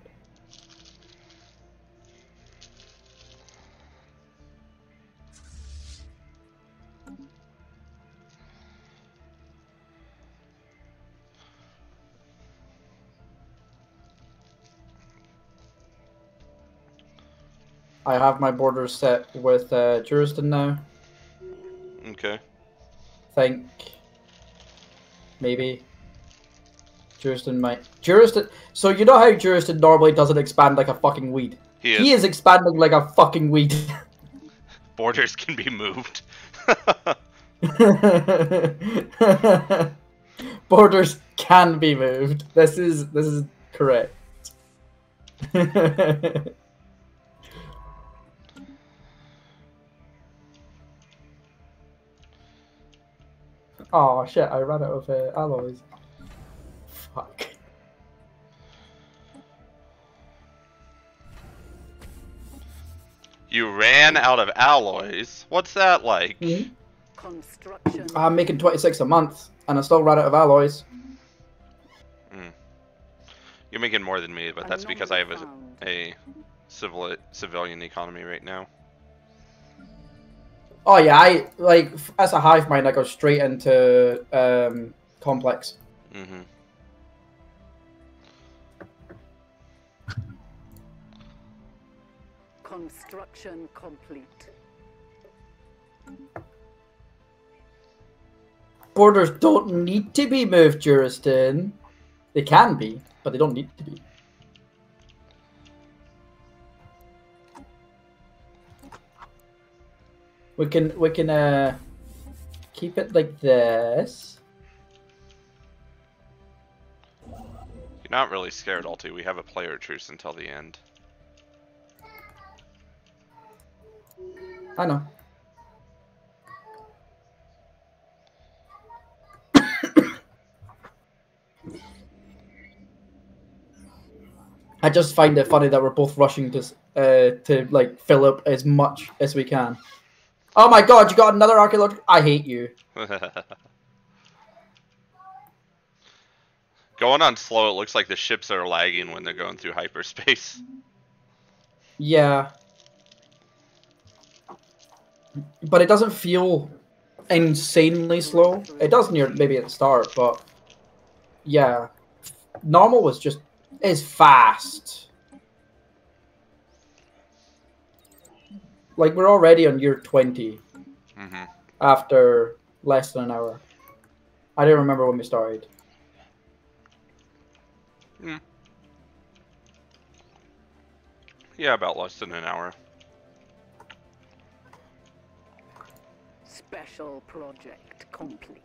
I have my borders set with uh, Juriston now. Okay. think maybe Juriston might Juriston. So you know how Juriston normally doesn't expand like a fucking weed. He is. He is expanding like a fucking weed. Borders can be moved. Borders can be moved. This is this is correct.。Oh shit! I ran out of uh, alloys. Fuck. You ran out of alloys? What's that like? Construction. I'm making 26 a month, and I still ran out of alloys. You're making more than me, but that's because I have a, a civil civilian economy right now. Oh yeah, I like as a hive mind, I go straight into um, complex. Mm-hmm. Construction complete. Borders don't need to be moved, Juriston. They can be, but they don't need to be. We can we can uh keep it like this. You're not really scared, Alti. We have a player truce until the end. I know. I just find it funny that we're both rushing to uh, to like fill up as much as we can. Oh my god, you got another archaeological. I hate you. going on slow, it looks like the ships are lagging when they're going through hyperspace. Yeah. But it doesn't feel insanely slow. It does near maybe at the start, but yeah. Normal was just is fast. Like we're already on year twenty hmm after less than an hour. I don't remember when we started. Yeah, about less than an hour. Special project complete.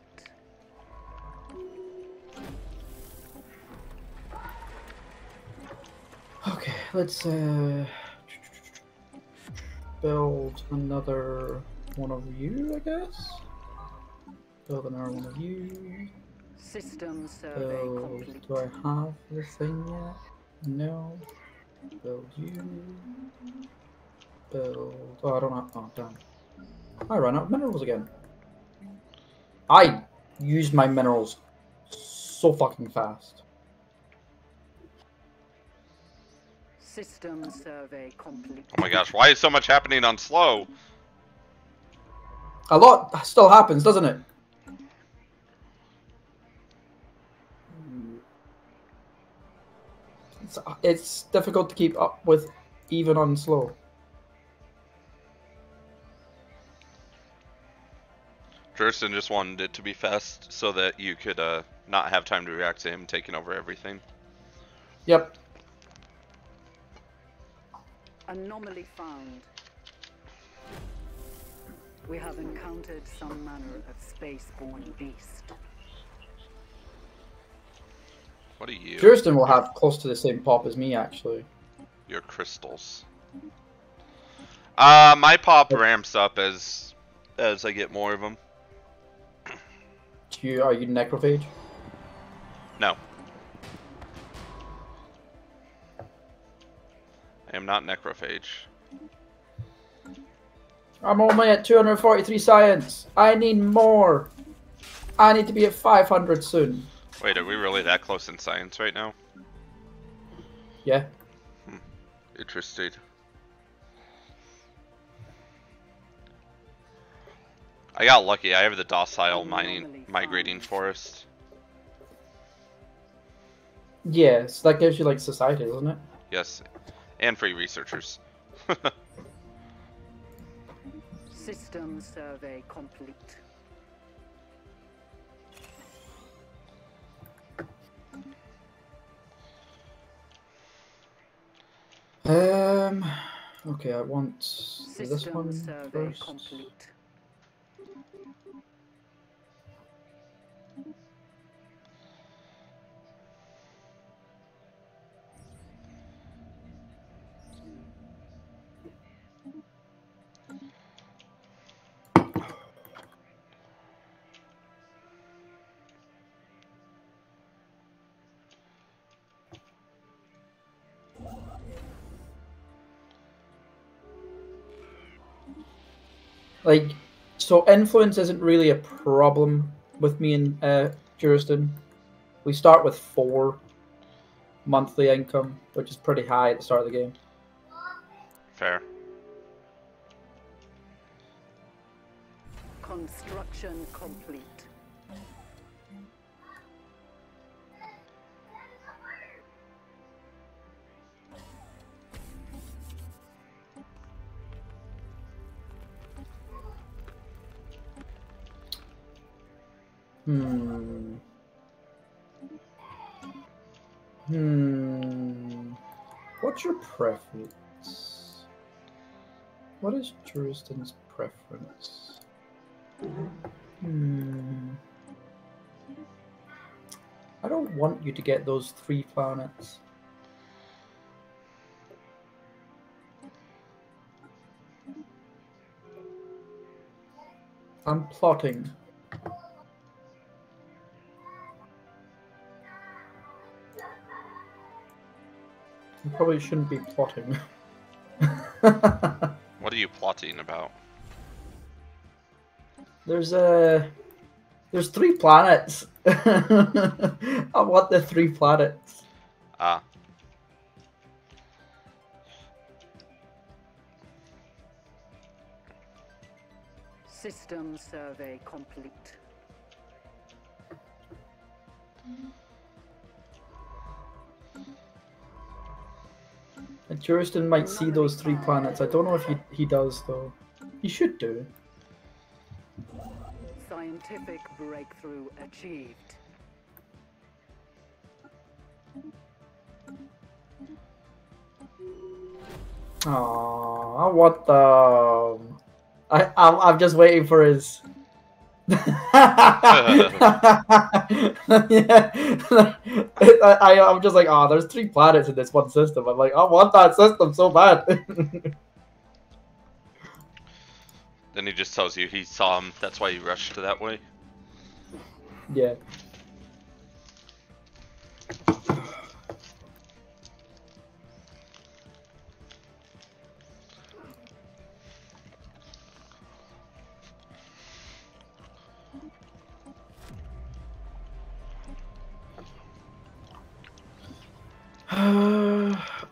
Okay, let's uh build another one of you, I guess. Build another one of you. System survey Build. complete. Do I have the thing yet? No. Build you. Build. Oh, I don't have. Oh, damn. I ran out of minerals again. I used my minerals so fucking fast. System survey complete. Oh my gosh, why is so much happening on slow? A lot still happens, doesn't it? It's, it's difficult to keep up with even on slow. Juriston just wanted it to be fast so that you could uh, not have time to react to him taking over everything. Yep. Anomaly found. We have encountered some manner of spaceborne beast. What are you? Juriston will have close to the same pop as me, actually. Your crystals. Uh, my pop ramps up as as I get more of them. Do you, are you necrophage? No. Am not necrophage. I'm only at 243 science. I need more. I need to be at 500 soon. Wait, are we really that close in science right now? Yeah. Hmm. Interested. I got lucky. I have the docile mining migrating forest. Yes, that gives you like society, doesn't it? Yes, and free researchers. System survey complete. Um. Okay, I want this System one survey first. complete. Like so influence isn't really a problem with me and uh, Juriston. We start with four monthly income, which is pretty high at the start of the game. Fair. Construction complete. Hmm. Hmm. What's your preference? What is Tristan's preference? Hmm. I don't want you to get those three planets. I'm plotting. You probably shouldn't be plotting. What are you plotting about? there's uh there's three planets. I want the three planets. Ah. System survey complete. And Juriston might see those three planets. I don't know if he he does though. He should do. Scientific breakthrough achieved. Aw, what the? I I'm, I'm just waiting for his. Yeah. I, I I'm just like, oh, there's three planets in this one system. I'm like, I want that system so bad. Then he just tells you he saw him. That's why he rushed to that way. yeah.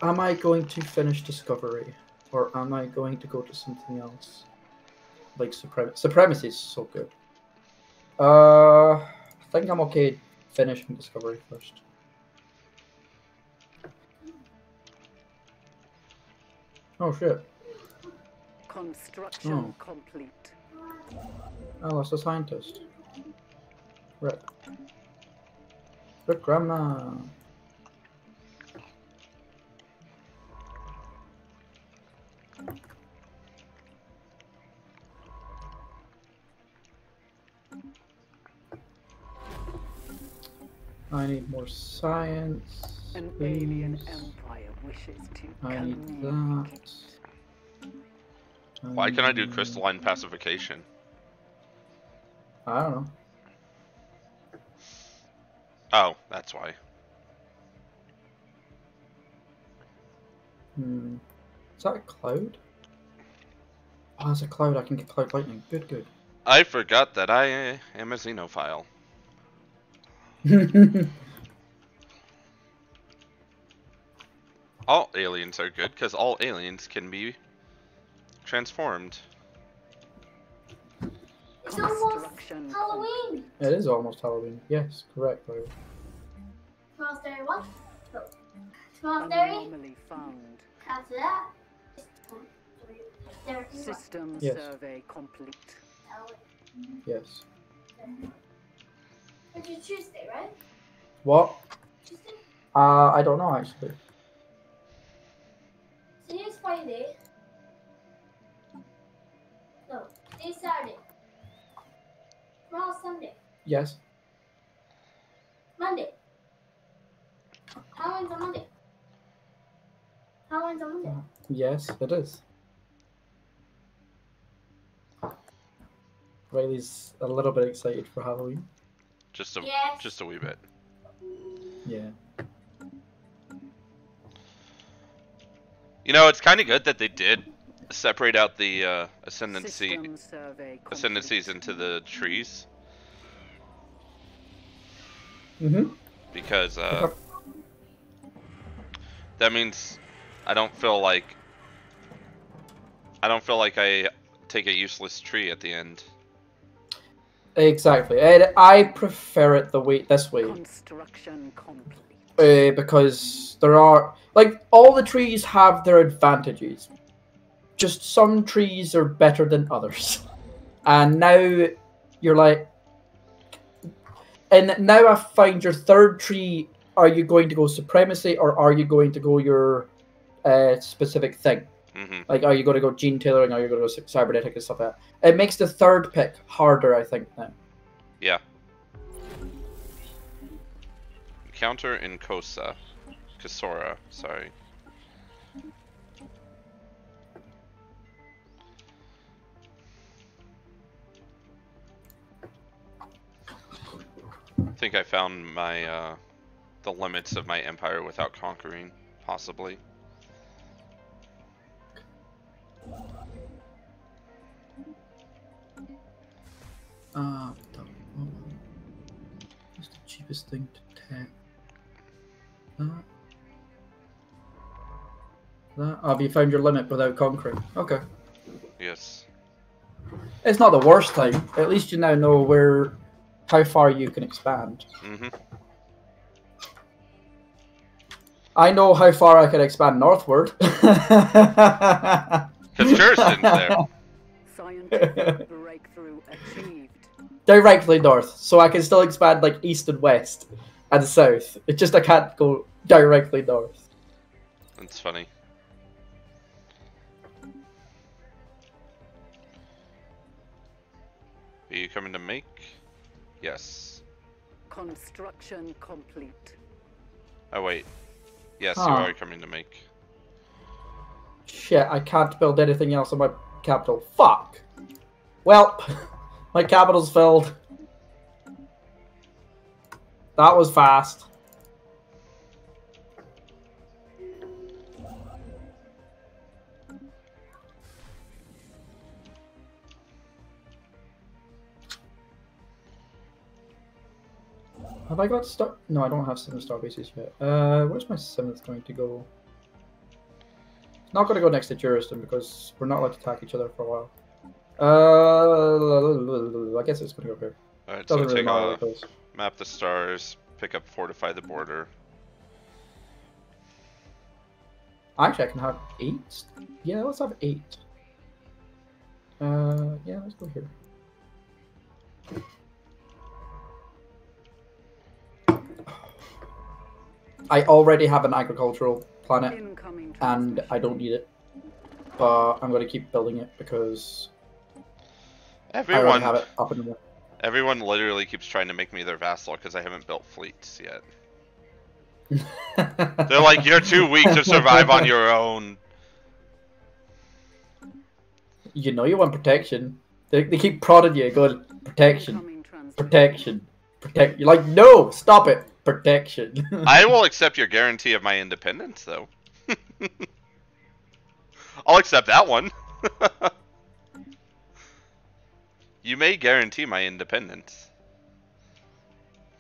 Am I going to finish Discovery? Or am I going to go to something else? Like Supremacy. Supremacy is so good. Uh, I think I'm okay finishing Discovery first. Oh shit. Construction Oh. complete. Oh, that's a scientist. Rip. Rip grandma. I need more science. An alien empire wishes to I need that. communicate. Why can I do crystalline pacification? I don't know. Oh, that's why. Hmm. Is that a cloud? Oh, it's a cloud. I can get cloud lightning. Good, good. I forgot that I uh, am a xenophile. All aliens are good because all aliens can be transformed. It's almost Halloween. it is almost Halloween. Yes, correct. Larry. Twelve thirty what? No. Twelve thirty. Anomaly found. After that, it's thirty what? System Yes. survey complete. Yes. Which is Tuesday, right? What? Tuesday. Uh, I don't know actually. Today's Friday. No, today's Saturday. Tomorrow's Sunday. Yes. Monday. Halloween's on Monday. Halloween's on Monday. Yes, it is. Riley's a little bit excited for Halloween. Just a Yes. just a wee bit. Yeah. You know, it's kind of good that they did separate out the uh, ascendancy ascendancies into the trees Mm-hmm. because uh, that means I don't feel like I don't feel like I take a useless tree at the end. Exactly. And I prefer it the way this way Construction complete. uh, because there are like all the trees have their advantages. Just some trees are better than others, and now you're like, and now I find your third tree. Are you going to go supremacy or are you going to go your uh, specific thing? Hmm Like, are you going to go gene tailoring? Are you going to go cybernetic and stuff like that? It makes the third pick harder, I think. Now. Yeah. Encounter in Kosa. Kasora, sorry. I think I found my uh the limits of my empire without conquering, possibly. Uh, the, what's the cheapest thing to tap? That. That. Oh, have you found your limit without concrete? Okay. Yes. It's not the worst thing. At least you now know where, how far you can expand. Mm-hmm. I know how far I can expand northward. Because Juriston's there. Scientific breakthrough achieved. Directly north, so I can still expand like east and west and south. It's just I can't go directly north. That's funny. Are you coming to make? Yes. Construction complete. Oh wait. Yes, you are coming to make. Shit, I can't build anything else on my capital. Fuck. Well, my capital's filled. That was fast. Have I got star? No, I don't have seven star bases yet. Uh, where's my seventh going to go? Not going to go next to Juriston because we're not allowed to attack each other for a while. Uh, I guess it's going to go here. Alright, so really take matter where a it goes. map the stars, pick up fortify the border. Actually, I can have eight. Yeah, let's have eight. Uh, yeah, let's go here. I already have an agricultural planet, and. I don't need it. But I'm going to keep building it because Everyone, already have it up and running. everyone literally keeps trying to make me their vassal because I haven't built fleets yet. They're like, you're too weak to survive on your own. You know you want protection. They, they keep prodding you, going protection, Incoming protection, protect. You're like, no, stop it, protection. I will accept your guarantee of my independence, though. I'll accept that one. you may guarantee my independence.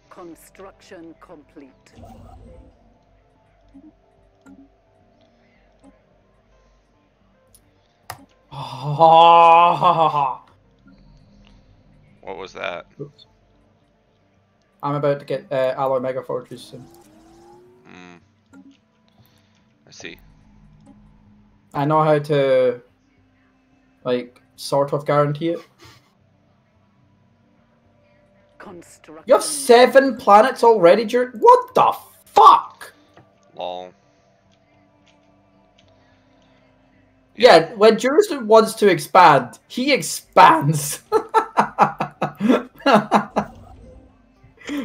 Construction complete. What was that? Oops. I'm about to get uh, Alloy Mega Fortress soon. Hmm. I see. I know how to, like, sort of guarantee it. You have seven planets already, Jer- What the fuck? Lol. Yeah, when Juriston wants to expand, he expands.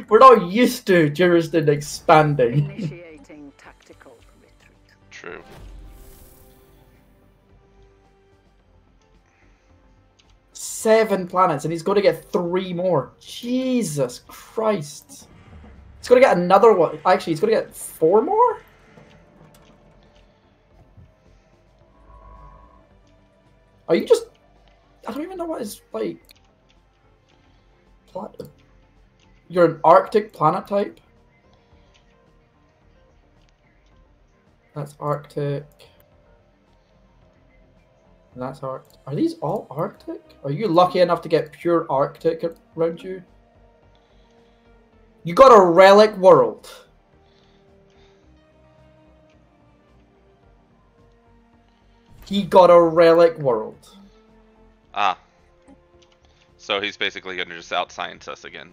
We're not used to Juriston expanding. Initiating tactical retreat. True. Seven planets, and he's going to get three more. Jesus Christ. He's going to get another one. Actually, he's going to get four more? Are you just? I don't even know what is like. Planet. You're an Arctic planet type. That's Arctic. And that's Arctic. Are these all Arctic? Are you lucky enough to get pure Arctic around you? You got a relic world. He got a relic world. Ah. So he's basically gonna just out science us again.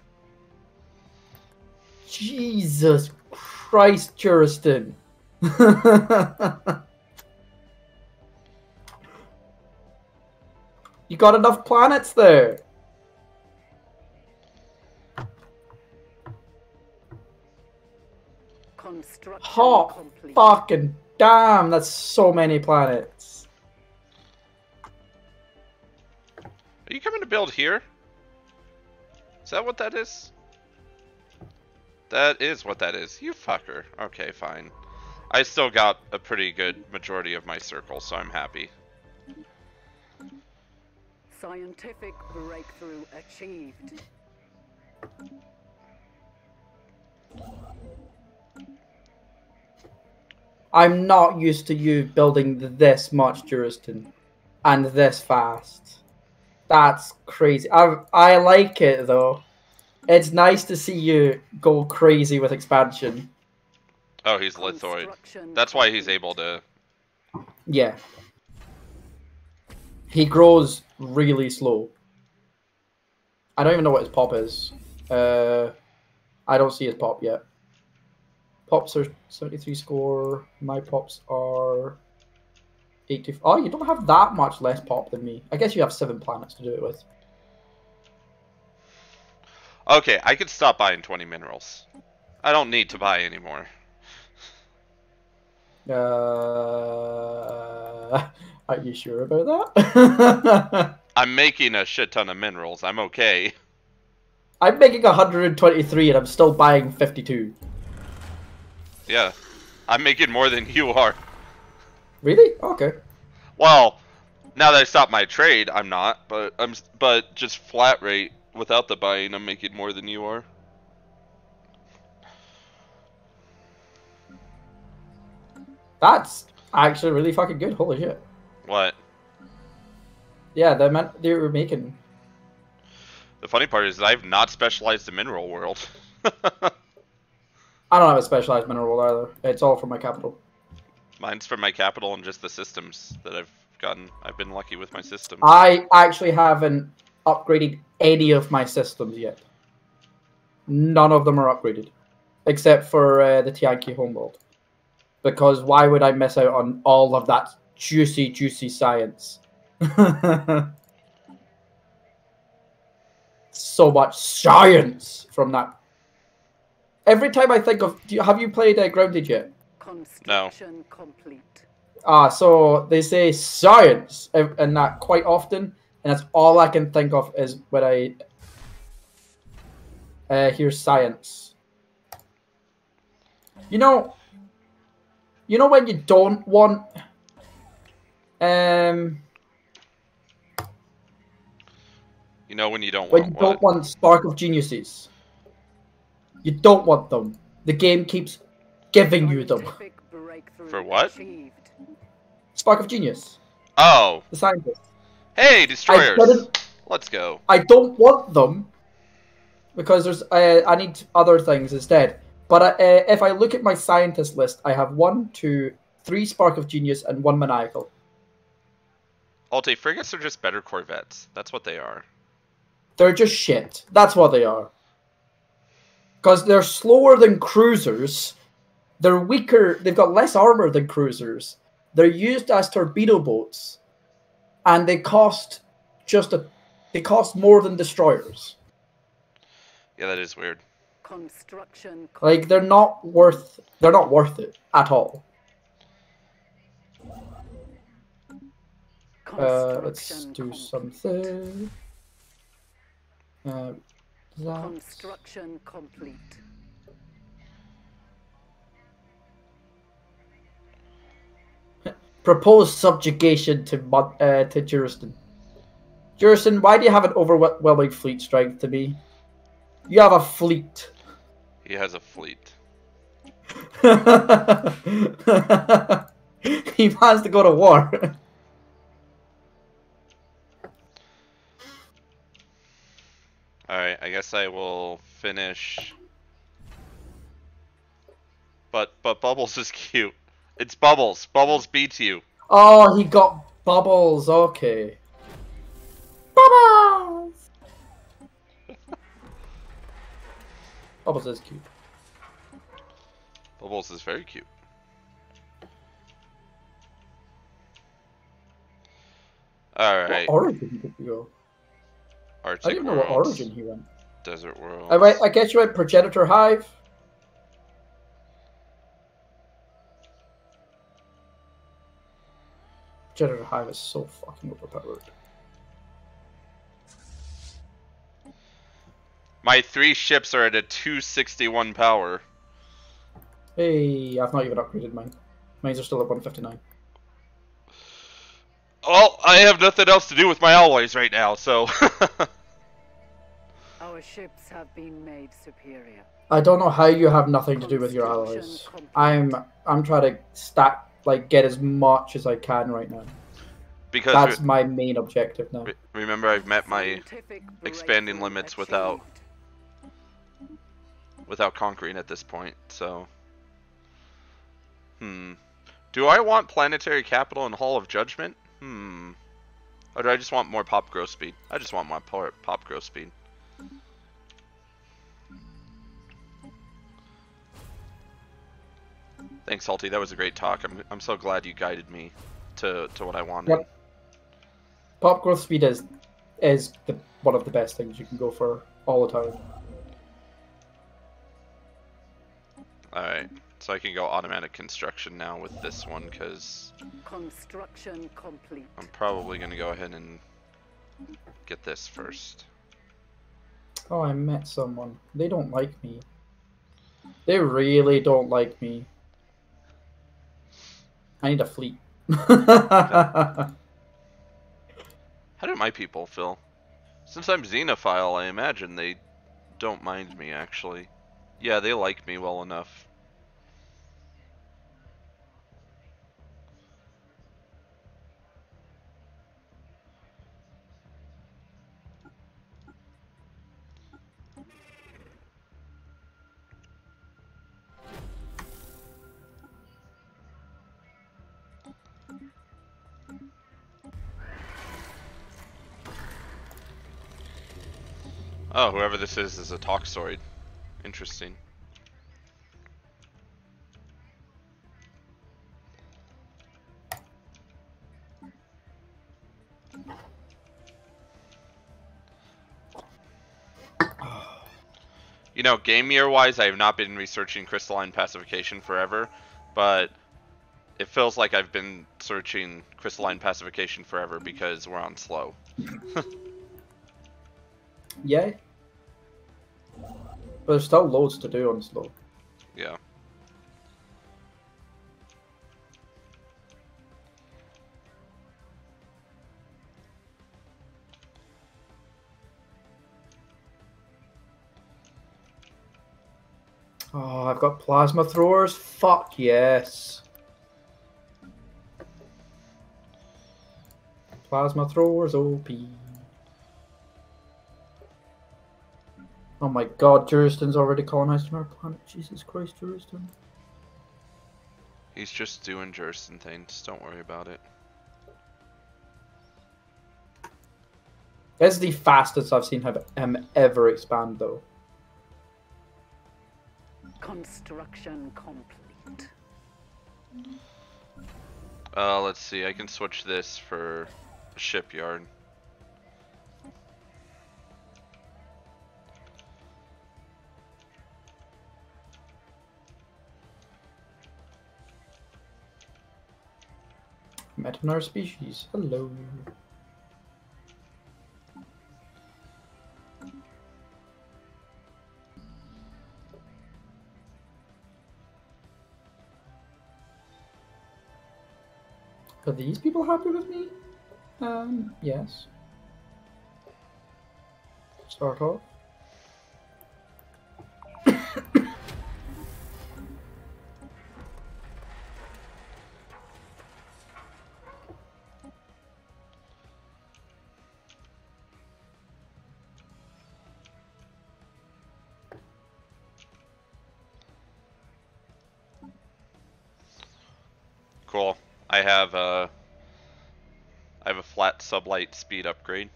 Jesus Christ, Juriston. you got enough planets there. Construction Hot complete. fucking damn, that's so many planets. Are you coming to build here? Is that what that is? That is what that is. You fucker. Okay, fine. I still got a pretty good majority of my circle, so I'm happy. Scientific breakthrough achieved. I'm not used to you building this much, Juriston, and this fast. That's crazy. I I like it though. It's nice to see you go crazy with expansion. Oh, he's lithoid. That's why he's able to. Yeah. He grows really slow. I don't even know what his pop is. Uh, I don't see his pop yet. Pops are 73 score. My pops are 80. Oh, you don't have that much less pop than me. I guess you have seven planets to do it with. Okay, I could stop buying 20 minerals. I don't need to buy anymore. Uh, are you sure about that? I'm making a shit ton of minerals. I'm okay. I'm making 123 and I'm still buying 52. Yeah. I'm making more than you are. Really? Okay. Well, now that I stopped my trade, I'm not, but I'm but just flat rate without the buying, I'm making more than you are. That's actually really fucking good. Holy shit. What? Yeah, the amount they were making. The funny part is I've not specialized the mineral world. I don't have a specialized mineral world either. It's all from my capital. Mine's from my capital and just the systems that I've gotten. I've been lucky with my systems. I actually haven't upgraded any of my systems yet. None of them are upgraded, except for uh, the Tiyanki homeworld. Because why would I miss out on all of that juicy, juicy science? so much science from that. Every time I think of, you, have you played uh, Grounded yet? No. complete. Ah, so they say science ev- and that quite often, and that's all I can think of is when I uh, hear science. You know, you know when you don't want, um, You know when you don't when want you what? don't want spark of geniuses. You don't want them. The game keeps giving you them. Breakthrough For what? Spark of genius, Oh, the scientist. Hey, destroyers! Let's go. I don't want them because there's uh, I need other things instead. But uh, if I look at my scientist list, I have one, two, three spark of genius and one maniacal. Alte, frigates are just better corvettes. That's what they are. They're just shit. That's what they are. Because they're slower than cruisers. They're weaker. They've got less armor than cruisers. They're used as torpedo boats, and they cost just a. They cost more than destroyers. Yeah, that is weird. Construction Like they're not worth they're not worth it at all. Uh, let's do complete. something. Uh, that. Construction complete. Propose subjugation to uh, to Juriston. Juriston, why do you have an overwhelming fleet strength to me? You have a fleet. He has a fleet. he plans to go to war. Alright, I guess I will finish. But but Bubbles is cute. It's Bubbles. Bubbles beats you. oh, he got bubbles. Okay. Bubbles. bubbles is cute. Bubbles is very cute. Alright, What origin did he go? I Arctic didn't know what origin he went. Desert World. I, I guess you went Progenitor Hive. Progenitor Hive is so fucking overpowered. My three ships are at a 261 power. Hey, I've not even upgraded mine. Mines are still at 159. Well, I have nothing else to do with my alloys right now, so. Our ships have been made superior. I don't know how you have nothing to do with your allies. I'm I'm trying to stack like get as much as I can right now. because That's my main objective now. re- remember, I've met my expanding limits without- achieved. without conquering at this point, so. Hmm. Do I want planetary capital and Hall of Judgment? Hmm. Or do I just want more pop growth speed? I just want more po- pop growth speed. Thanks, Salty. That was a great talk. I'm, I'm so glad you guided me to, to what I wanted. Yep. Pop growth speed is is the, one of the best things you can go for all the time. Alright, so I can go automatic construction now with this one because Construction complete. I'm probably going to go ahead and get this first. Oh, I met someone. They don't like me. They really don't like me. I need a fleet. How do my people feel? Since I'm Xenophile, I imagine they don't mind me, actually. Yeah, they like me well enough. Oh, whoever this is is a Toxoid. Interesting. You know, game year wise, I have not been researching crystalline pacification forever, but it feels like I've been searching crystalline pacification forever because we're on slow. yeah. But there's still loads to do on slow. Yeah. Oh, I've got plasma throwers. Fuck yes. Plasma throwers OP. Oh my god, Juriston's already colonized our planet. Jesus Christ, Juriston. He's just doing Juriston things. Don't worry about it. That's the fastest I've seen have- him ever expand, though. Construction complete. Uh, let's see. I can switch this for a shipyard. Met another species. Hello. Are these people happy with me? Um, yes. Start off. Cool. I have a I have a flat sublight speed upgrade.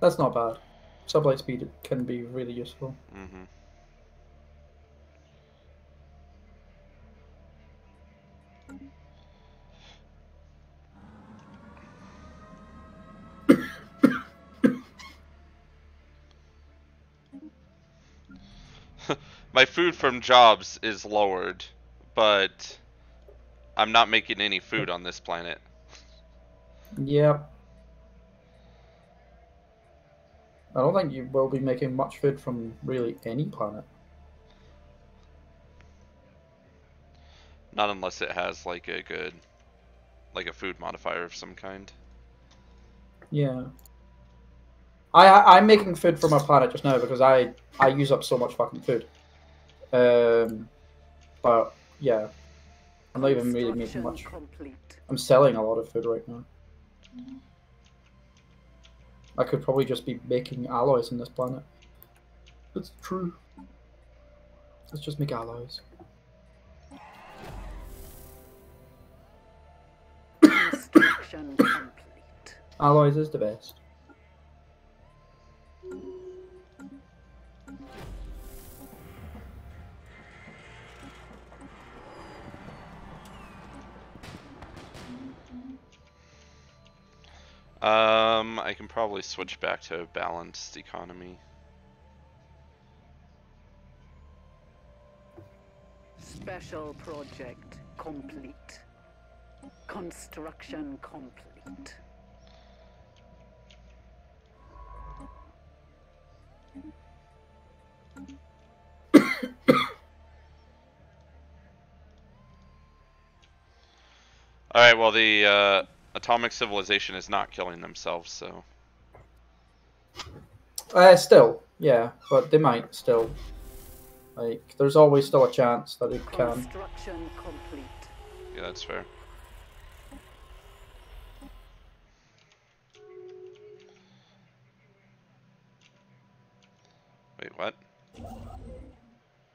That's not bad. Sublight speed can be really useful. Mm-hmm. My food from jobs is lowered, but I'm not making any food on this planet. Yep. I don't think you will be making much food from really any planet. Not unless it has like a good like a food modifier of some kind. Yeah. I I'm making food for my planet just now because I I use up so much fucking food. Um, but yeah, I'm not even really making much. Complete. I'm selling a lot of food right now. I could probably just be making alloys in this planet. It's true. Let's just make alloys. Alloys is the best. Um, I can probably switch back to a balanced economy. Special project complete. Construction complete. All right, well the uh, atomic civilization is not killing themselves, so Uh, still, yeah, but they might still. Like, there's always still a chance that it can. Construction complete. yeah, that's fair. Wait, what?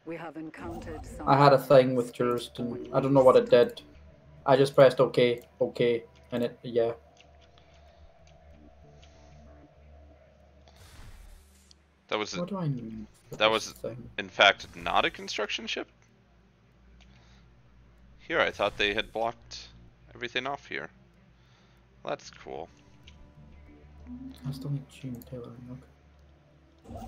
We have encountered some. I had a thing with Juriston. I don't know what it did. I just pressed OK, OK, and it, yeah. That was What do I for That was- thing? in fact not a construction ship. Here, I thought they had blocked everything off here. That's cool. I still need gene tailoring. Okay.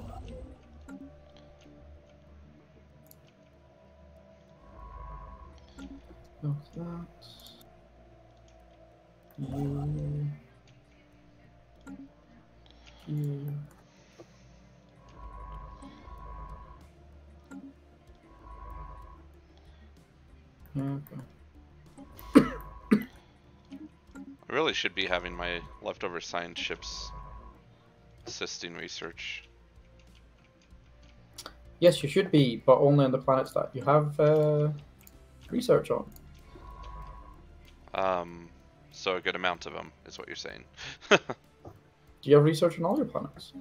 No, that's you. You. Okay. I really should be having my leftover science ships assisting research. Yes, you should be, but only on the planets that you have uh, research on. Um, so a good amount of them is what you're saying. Do you have research on all your planets?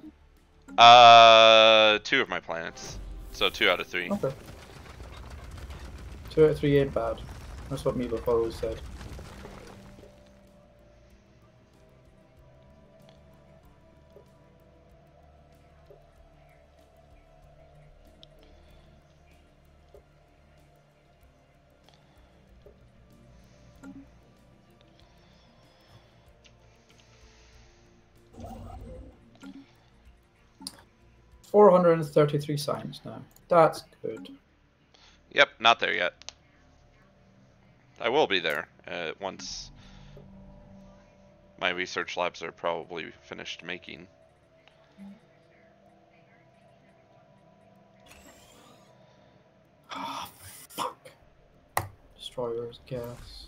uh, two of my planets. So two out of three. Okay. Two out of three ain't bad. That's what Meatloaf always said. Four hundred and thirty-three science now. That's good. Yep, not there yet. I will be there uh, once my research labs are probably finished making. Ah, fuck. Destroyers, guess.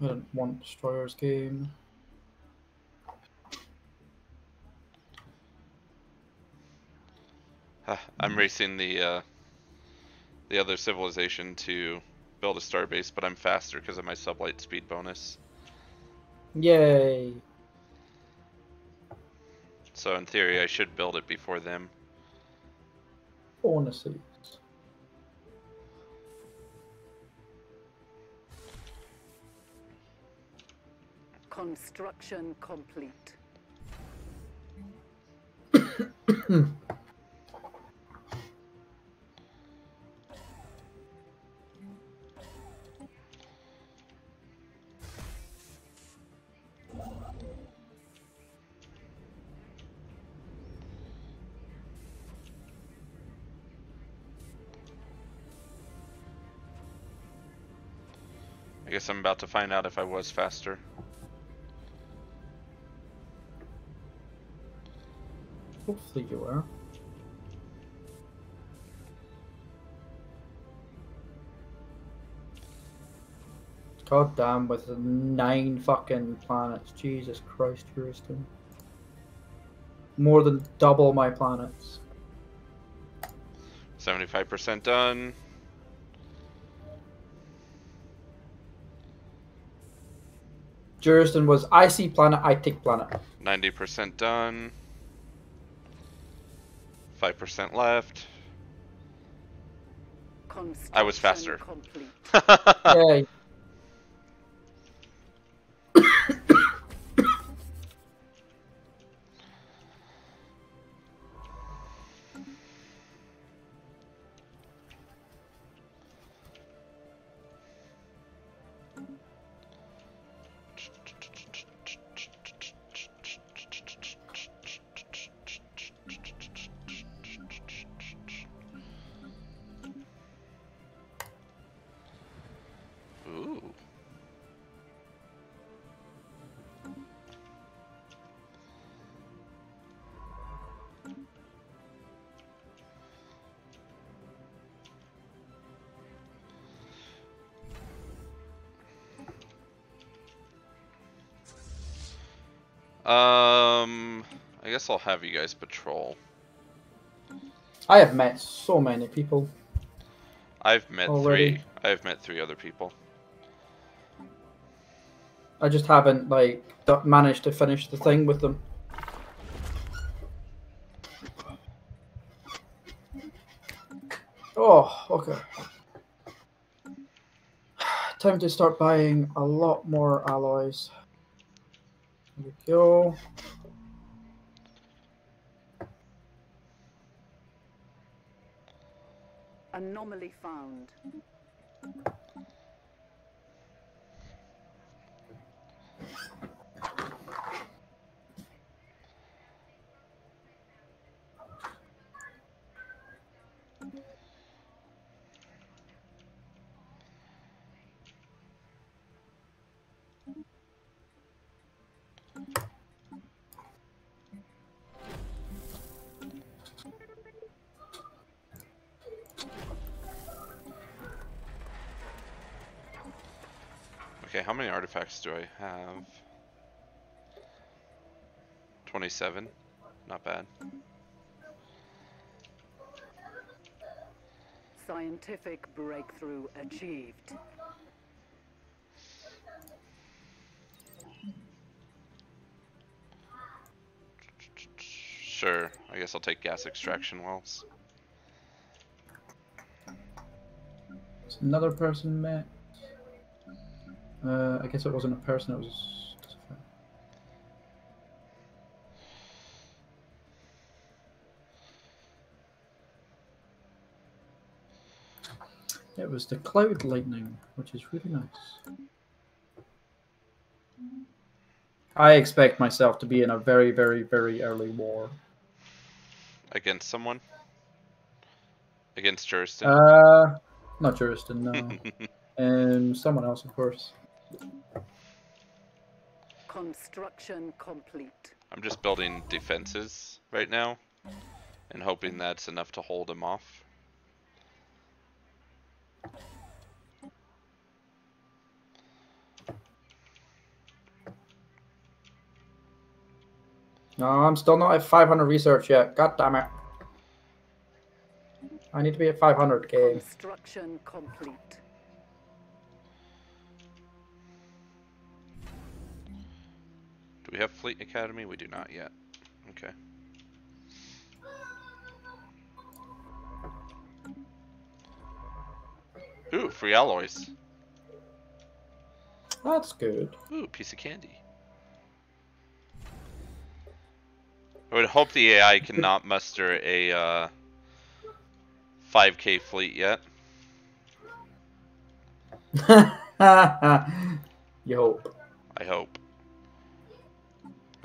I didn't want destroyers game. Ah, I'm racing the uh, the other civilization to build a starbase, but I'm faster because of my sublight speed bonus. Yay! So in theory, I should build it before them. Bonuses. Construction complete. I'm about to find out if I was faster. Hopefully you are. God damn, with nine fucking planets. Jesus Christ, Juriston. More than double my planets. 75% done. Juriston was I see planet, I take planet. 90% done. 5% left. I was faster. Complete. I'll have you guys patrol. I have met so many people. I've met Already. three. I've met three other people. I just haven't like managed to finish the thing with them. Oh, okay. Time to start buying a lot more alloys. There we go. Anomaly found. Many artifacts do I have? 27. Not bad. Scientific breakthrough achieved. Sure, I guess I'll take gas extraction wells. It's another person met. Uh, I guess it wasn't a person. It was. It was the cloud lightning, which is really nice. I expect myself to be in a very, very, very early war. Against someone? Against Juriston? Uh, not Juriston, no. um, someone else, of course. Construction complete. I'm just building defenses right now and hoping that's enough to hold him off. No, I'm still not at 500 research yet. God damn it. I need to be at 500 game. Construction complete. Do we have Fleet Academy? We do not yet. Okay. Ooh, free alloys. That's good. Ooh, piece of candy. I would hope the AI cannot muster a uh, 5k fleet yet. you hope. I hope.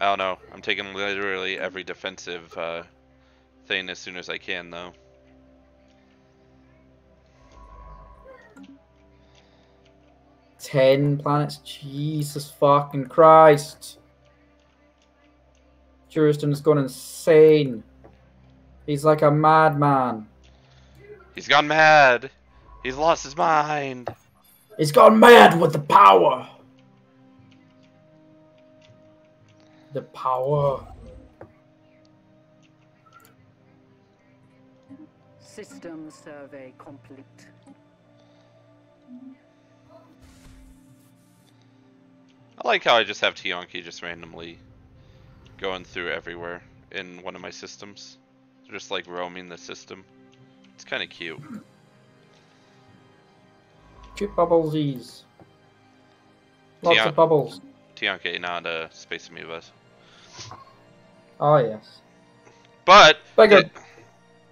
I don't know. I'm taking literally every defensive uh, thing as soon as I can, though. Ten planets? Jesus fucking Christ. Juriston's gone insane. He's like a madman. He's gone mad. He's lost his mind. He's gone mad with the power. The power. System survey complete. I like how I just have Tiyanki just randomly going through everywhere in one of my systems. Just like roaming the system. It's kind of cute. Cute bubblesies. Lots Yeah. of bubbles. Tiyanki, not uh, Space Amoebas. Oh yes. But, Bigger, it-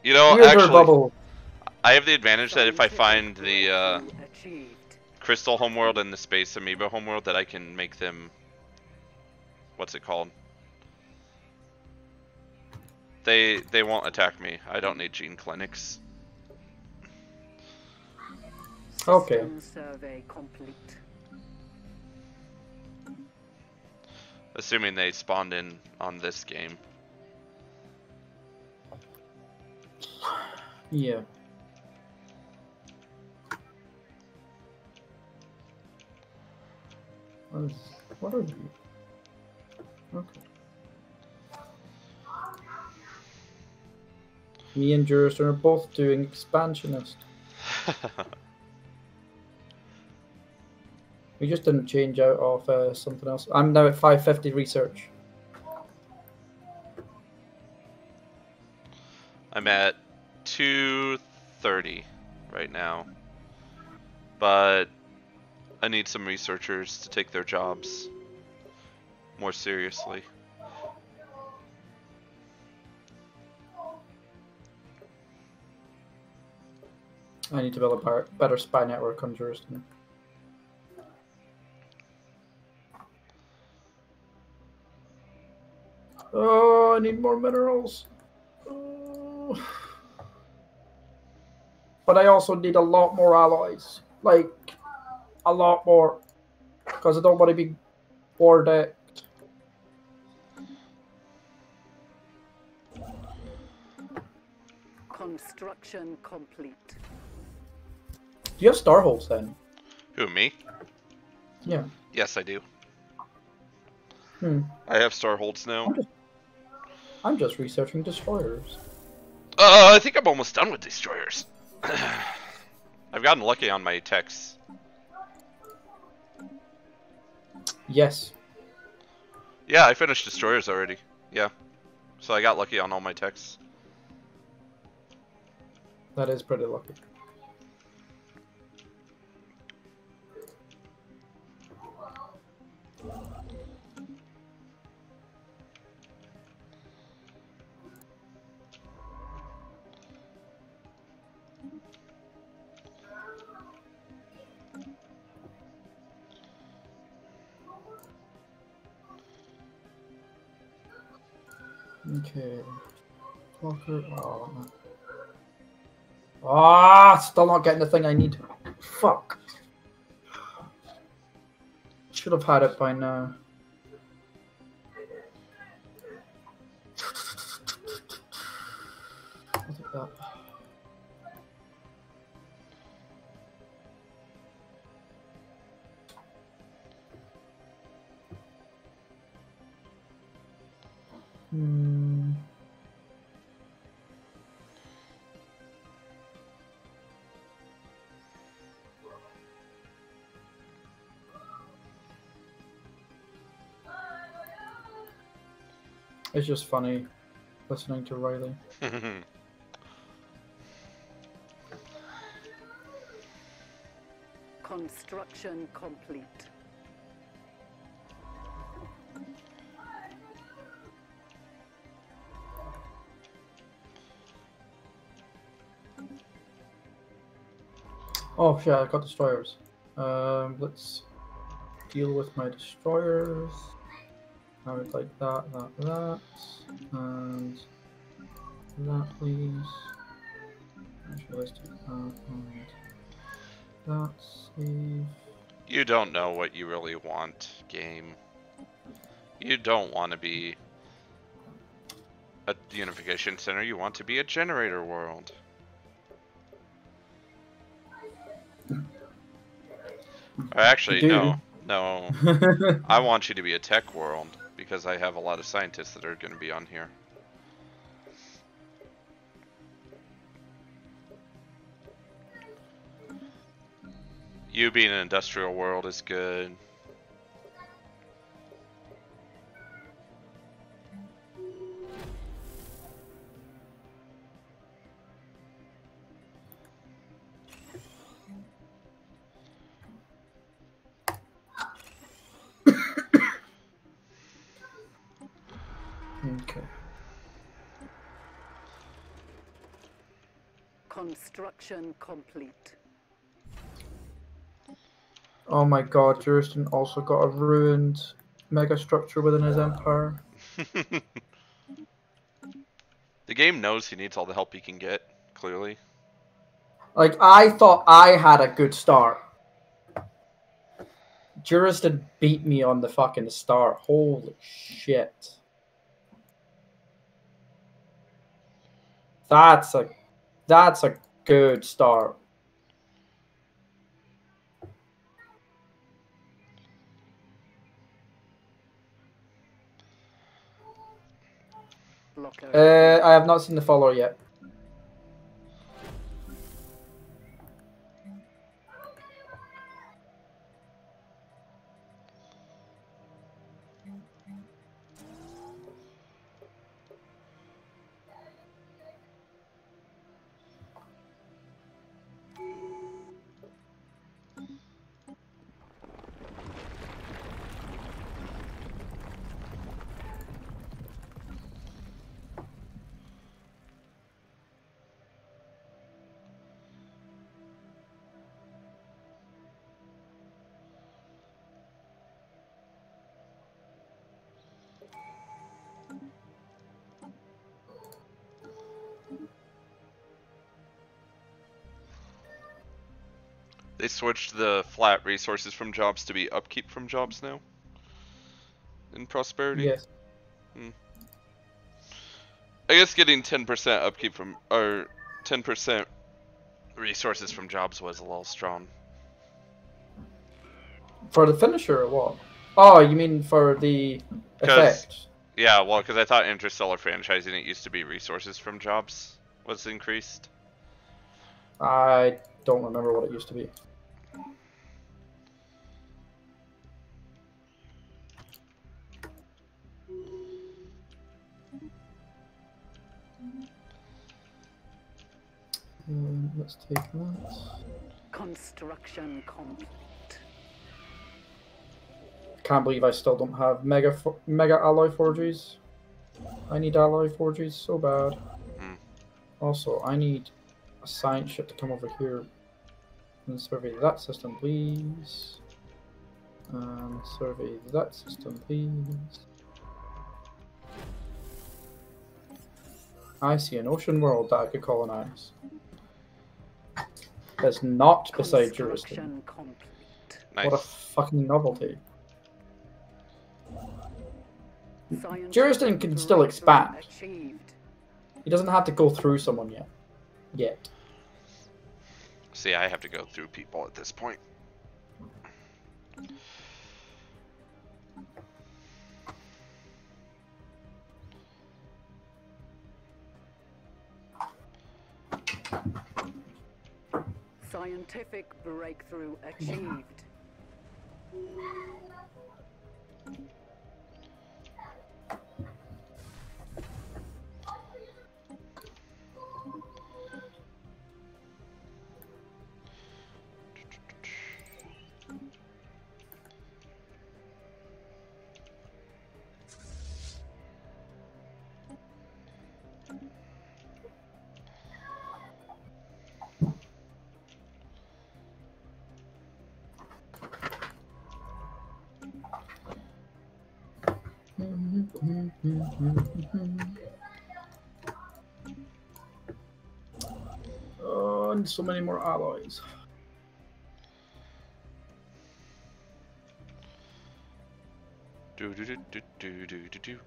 you know, weirder actually, bubble. I have the advantage that if I find the uh, Achieved. Crystal Homeworld and the Space Amoeba Homeworld, that I can make them. What's it called? They they won't attack me. I don't need gene clinics. Okay. System survey complete. Assuming they spawned in on this game. Yeah. What is? What are you? Okay. Me and Juriston are both doing expansionist. We just didn't change out of uh, something else. I'm now at 550 research. I'm at 230 right now. But I need some researchers to take their jobs more seriously. I need to build a better spy network on Juriston. Oh, I need more minerals. Oh. But I also need a lot more alloys. Like, a lot more. Because I don't want to be bored out. Construction complete. Do you have star holds then? Who, me? Yeah. Yes, I do. Hmm. I have star holds now. I'm just researching destroyers. Uh, I think I'm almost done with destroyers. I've gotten lucky on my techs. Yes. Yeah, I finished destroyers already. Yeah. So I got lucky on all my techs. That is pretty lucky. Okay. Oh. Ah, still not getting the thing I need. Fuck. Should have had it by now. Hmm. It's just funny listening to Riley. Construction complete. Oh shit, I got destroyers. Um, let's deal with my destroyers. I would like that, that, that, and that please. Actually, let's do that and that. Save. you don't know what you really want, game. You don't want to be a unification center. You want to be a generator world. Actually, no, no. I want you to be a tech world because I have a lot of scientists that are going to be on here. You being an industrial world is good. Construction complete. Oh my god, Juriston also got a ruined mega structure within his empire. the game knows he needs all the help he can get, clearly. Like, I thought I had a good start. Juriston beat me on the fucking start. Holy shit. That's a that's a good start. Uh, I have not seen the follower yet. They switched the flat resources from jobs to be upkeep from jobs now. In prosperity. Yes. Hmm. I guess getting 10% upkeep from or 10% resources from jobs was a little strong. For the finisher or what? Oh, you mean for the effect? Yeah, well, because I thought interstellar franchising it used to be resources from jobs was increased. I don't remember what it used to be. Um, let's take that. Construction complete. Can't believe I still don't have mega fo- mega alloy forges. I need alloy forges so bad. Hmm. Also, I need a science ship to come over here and survey that system, please. And survey that system, please. I see an ocean world that I could colonize. That's not beside Juriston. Construction complete. Nice. What a fucking novelty. Scientific Juriston can still expand. Achieved. He doesn't have to go through someone yet. Yet. See, I have to go through people at this point. Scientific breakthrough achieved. Oh, and so many more alloys. Do do do do do do do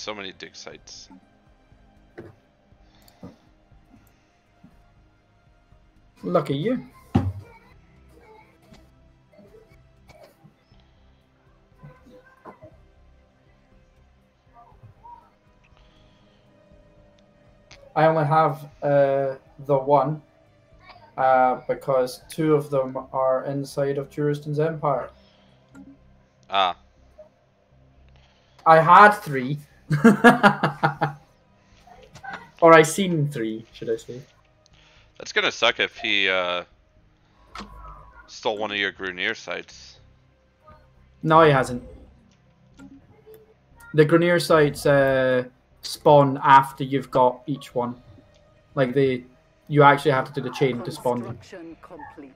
so many dig sites. Lucky you. I only have uh, the one uh, because two of them are inside of Juriston's Empire. Ah, I had three. Or I seen three, should I say. that's gonna suck if he uh, stole one of your Grunier sites. No, he hasn't. The Grenier sites uh, spawn after you've got each one. Like they, you actually have to do the chain to spawn them. Construction complete.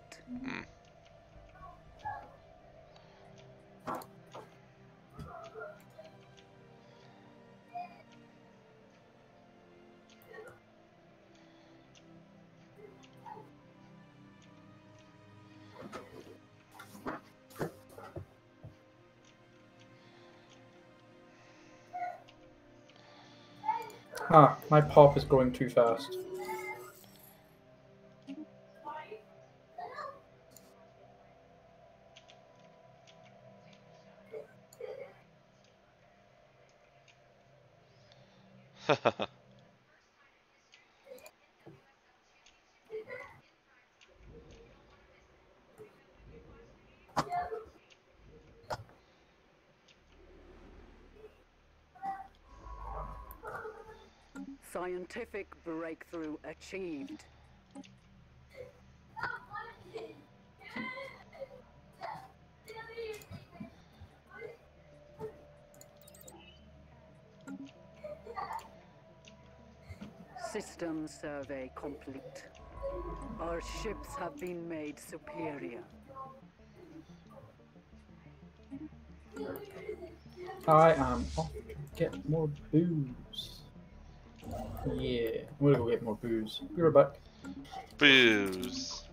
Ah, my pop is growing too fast. Scientific breakthrough achieved. System survey complete. Our ships have been made superior. I am off to get more booze. Yeah, I'm gonna go get more booze. Be right back. Booze.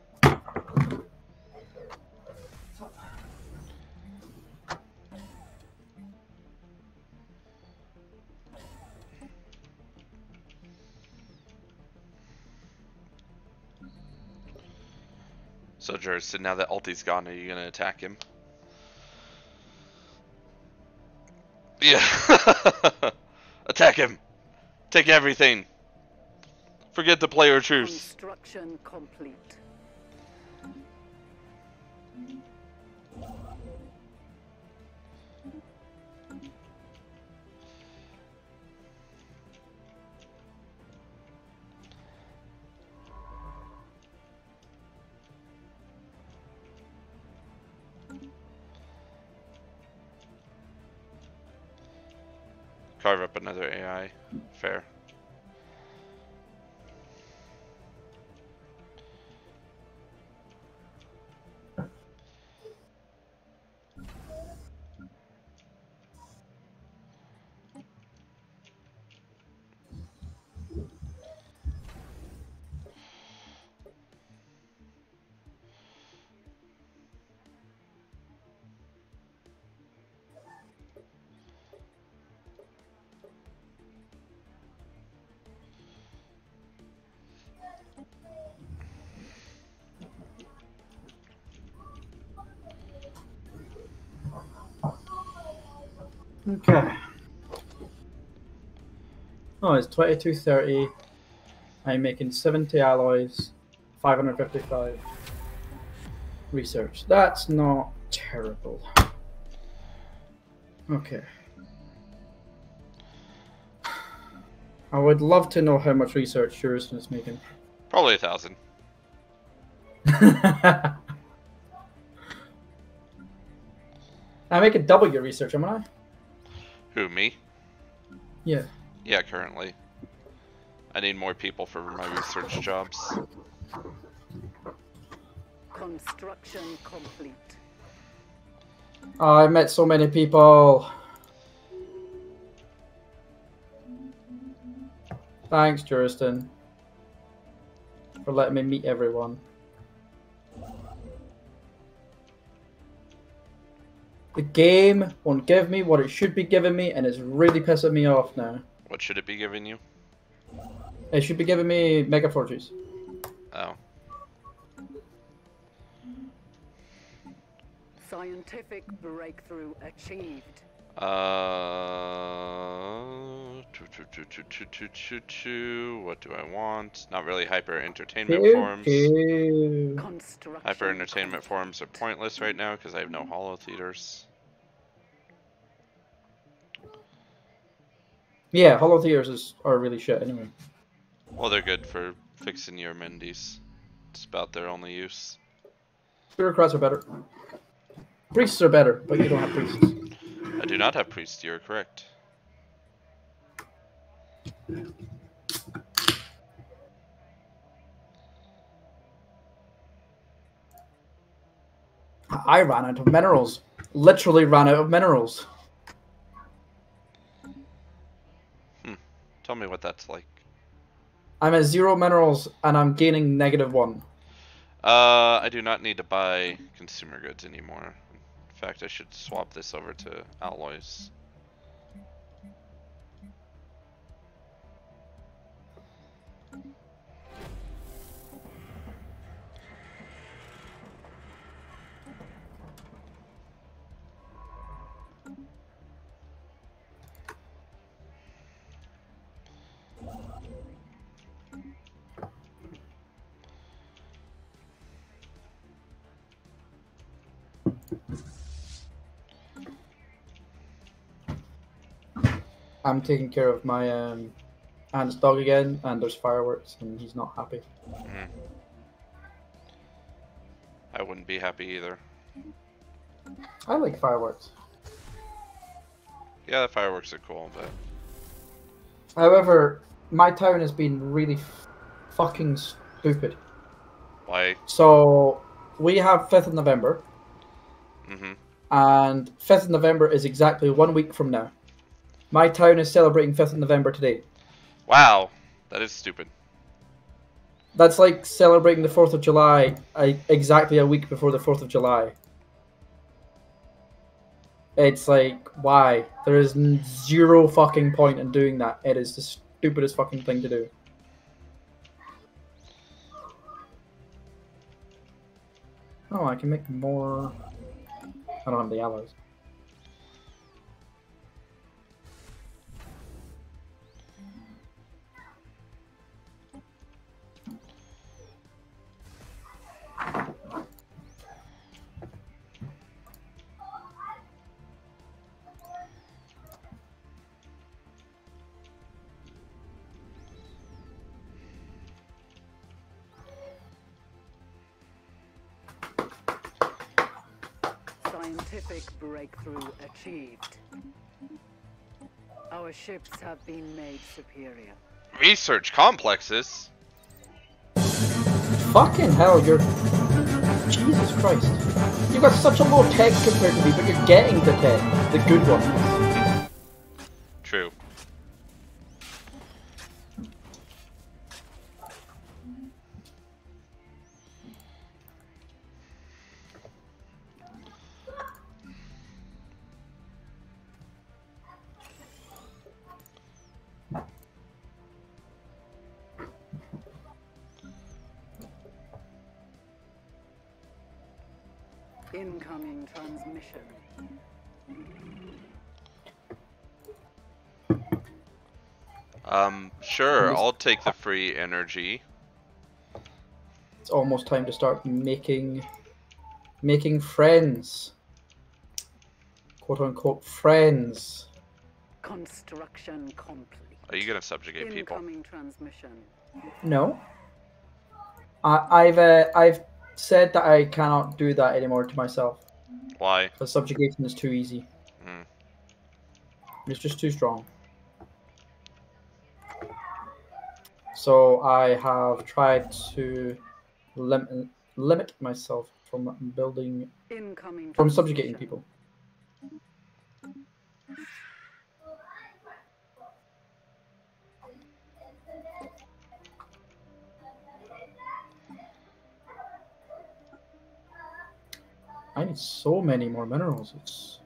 So Juriston, now that Alti's gone, are you gonna attack him? Yeah. attack him. Take everything. Forget the player truce. Construction complete. Carve up another AI. Fair. Okay. Oh, it's 2230. I'm making 70 alloys, 555 research. That's not terrible. Okay. I would love to know how much research Juriston is making. Probably a thousand. I make it double your research, am I? Who, me? Yeah. Yeah, currently. I need more people for my research jobs. Construction complete. Oh, I met so many people. Thanks, Juriston, for letting me meet everyone. The game won't give me what it should be giving me, and it's really pissing me off now. What should it be giving you? It should be giving me Mega Forges. Oh. Scientific breakthrough achieved. Uh, what do I want? Not really hyper entertainment forums. Hyper entertainment forums are pointless right now because I have no holo-theaters. Yeah, holo-theaters is, are really shit anyway. Well, they're good for fixing your Mendies. It's about their only use. Bureaucrats are better. Priests are better, but you don't have priests. I do not have priest. You're correct. I ran out of minerals. Literally ran out of minerals. Tell me what that's like. I'm at zero minerals and I'm gaining negative one. Uh, I do not need to buy consumer goods anymore. In fact, I should swap this over to alloys. I'm taking care of my um, aunt's dog again, and there's fireworks, and he's not happy. Mm. I wouldn't be happy either. I like fireworks. Yeah, the fireworks are cool, but However, my town has been really f- fucking stupid. why? So we have 5th of November, Mm-hmm. and 5th of November is exactly one week from now. My town is celebrating 5th of November today. Wow, that is stupid. That's like celebrating the 4th of July exactly a week before the 4th of July. It's like, why? There is zero fucking point in doing that. It is the stupidest fucking thing to do. Oh, I can make more. I don't have the alloys. Scientific breakthrough achieved. Our ships have been made superior. Research complexes. Fucking hell, you're. Jesus Christ. You've got such a low tech compared to me, but you're getting the tech. The good one. I'll take the free energy. It's almost time to start making making friends. Quote unquote friends. Construction complete. Are you gonna subjugate people? Incoming transmission. No. I, I've uh, I've said that I cannot do that anymore to myself. Why? Because subjugation is too easy. Hmm. It's just too strong. So I have tried to lim- limit myself from building Incoming from subjugating people. I need so many more minerals. It's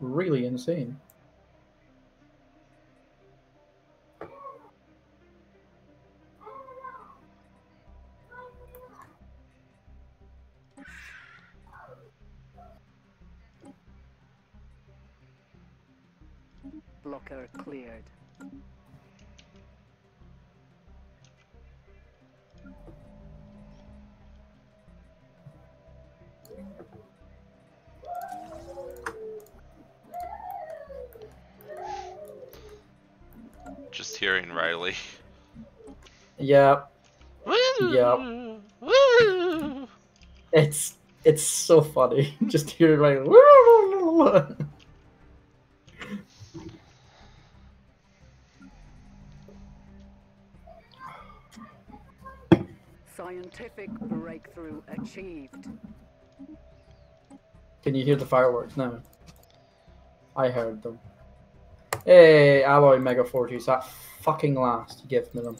really insane. Blocker cleared. Just hearing Riley. Yeah, Woo! Woo! it's it's so funny. Just hearing like Scientific breakthrough achieved. Can you hear the fireworks now? I heard them. Hey, Alloy Mega Forges, that fucking last. You give me them.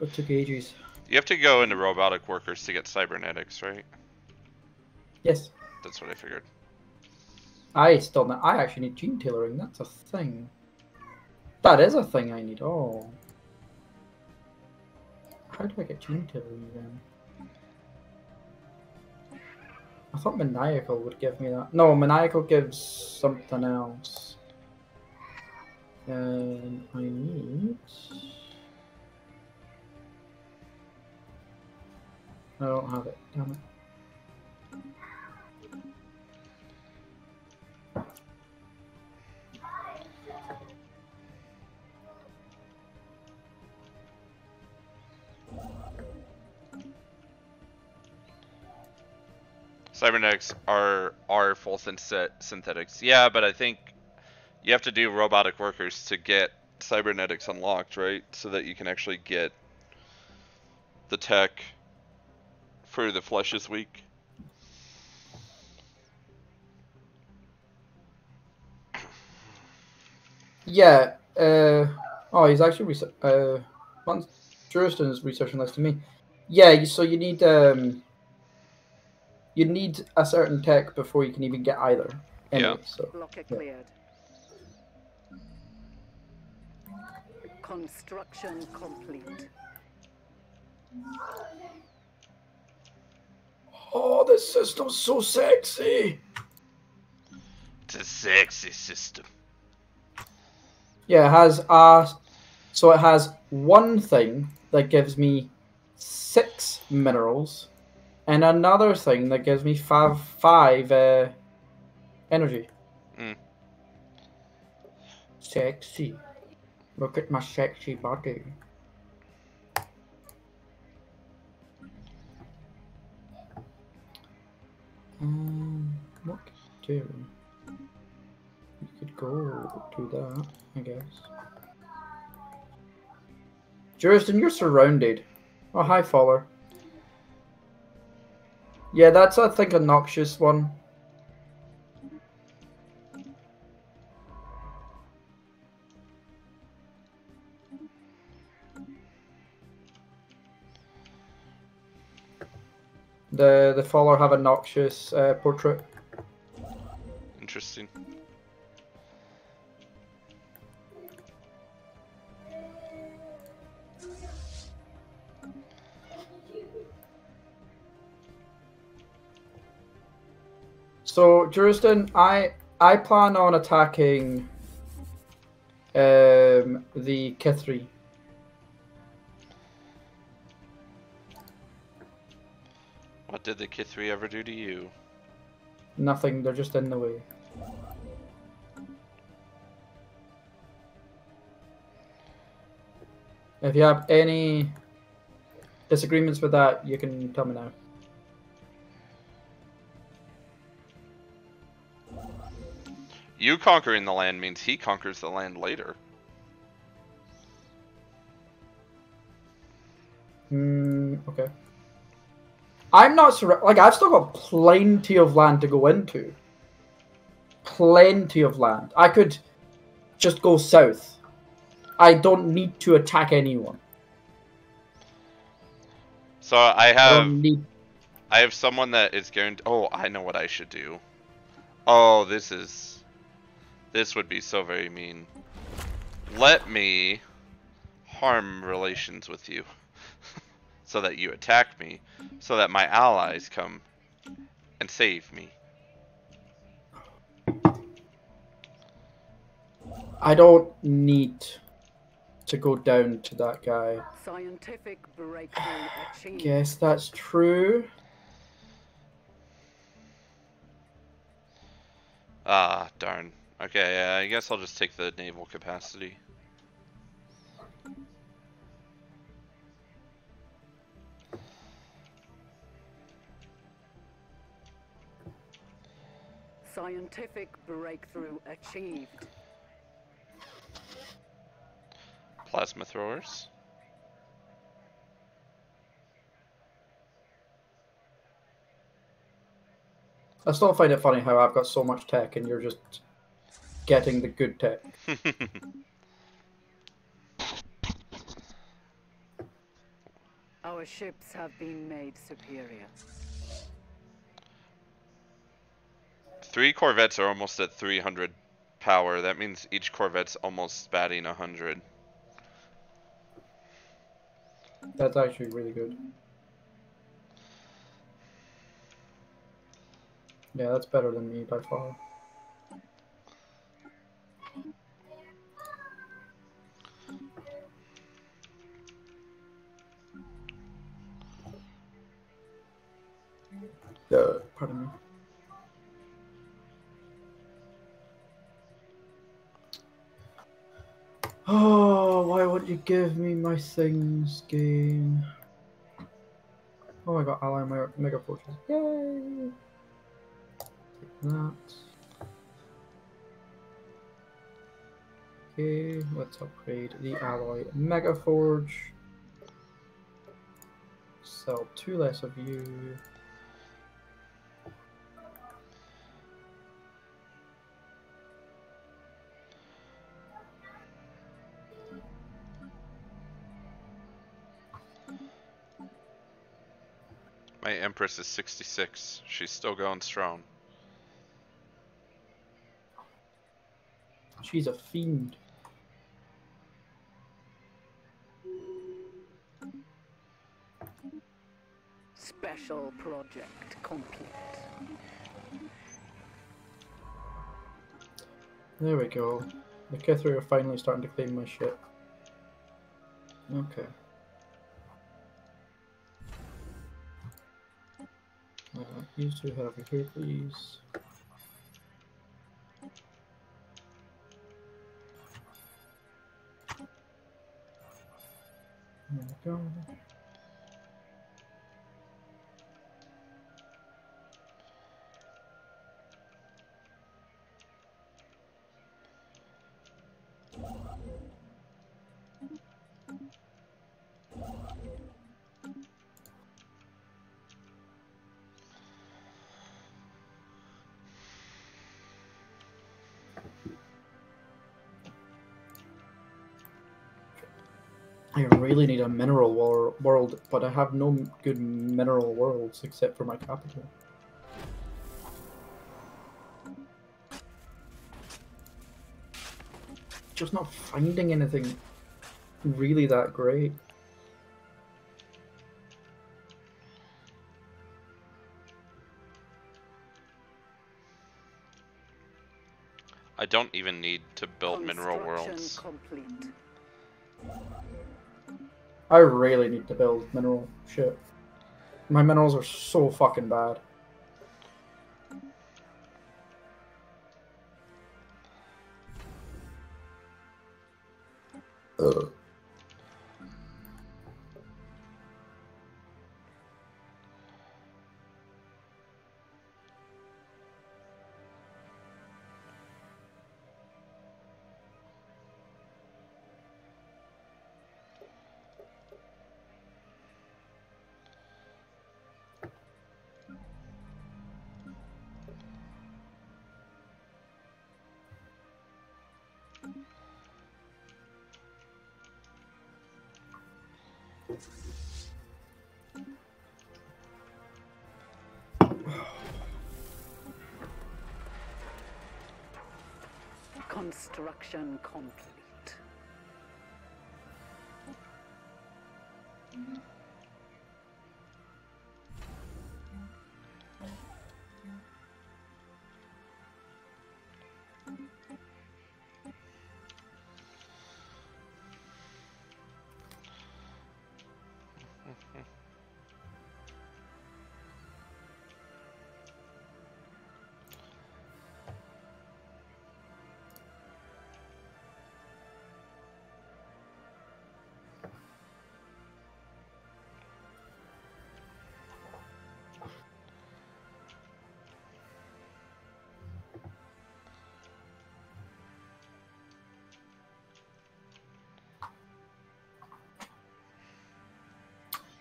It took ages. You have to go into robotic workers to get cybernetics, right? Yes. That's what I figured. I still not, I actually need gene tailoring. That's a thing. That is a thing I need. Oh. How do I get tailoring again? I thought maniacal would give me that. No, maniacal gives something else. And I need. I don't have it. Damn it. Cybernetics are are full synthet- synthetics. Yeah, but I think you have to do robotic workers to get cybernetics unlocked, right? So that you can actually get the tech for the flesh's weak. Yeah. Uh, oh, he's actually. Uh, is researching this to me. Yeah. So you need um. You need a certain tech before you can even get either. Anyway, Yeah. So Blocker Yeah. cleared. Construction complete. Oh, this system's so sexy. It's a sexy system. Yeah, it has uh so it has one thing that gives me six minerals, and another thing that gives me five five uh energy. Mm. Sexy. Look at my sexy body. Um, what could you do? You could go do that, I guess. Juriston, you're surrounded. Oh, hi, Faller. Yeah, that's, I think, a noxious one. The the Faller have a noxious uh, portrait. Interesting. So, Juriston, I I plan on attacking Um, the Kithri. What did the Kithri ever do to you? Nothing. They're just in the way. If you have any disagreements with that, you can tell me now. You conquering the land means he conquers the land later. Hmm. Okay. I'm not sur- like I've still got plenty of land to go into. Plenty of land. I could just go south. I don't need to attack anyone. So I I have need. I have someone that is guaranteed. Oh, I know what I should do. Oh, this is. This would be so very mean. Let me harm relations with you. so that you attack me. So that my allies come and save me. I don't need to go down to that guy. Scientific breakthrough achieved. Guess that's true. Ah, darn. Okay, yeah, I guess I'll just take the naval capacity. Scientific breakthrough achieved. Plasma throwers. I still find it funny how I've got so much tech and you're just getting the good tech. Our ships have been made superior. Three Corvettes are almost at 300 power. That means each Corvette's almost batting 100. That's actually really good. Yeah, that's better than me by far. Uh, pardon me. Oh, why won't you give me my things, game? Oh, I got ally mega, mega fortress. Yay! Take that. Okay, let's upgrade the alloy mega forge. Sell two less of you. My Empress is 66. She's still going strong. She's a fiend. Special project complete. There we go. The Kithri are finally starting to claim my ship. Okay. You two head over here, please. Really need a mineral war- world, but I have no good mineral worlds except for my capital. Just not finding anything really that great. I don't even need to build mineral worlds. complete. I really need to build mineral shit. My minerals are so fucking bad. Construction complete.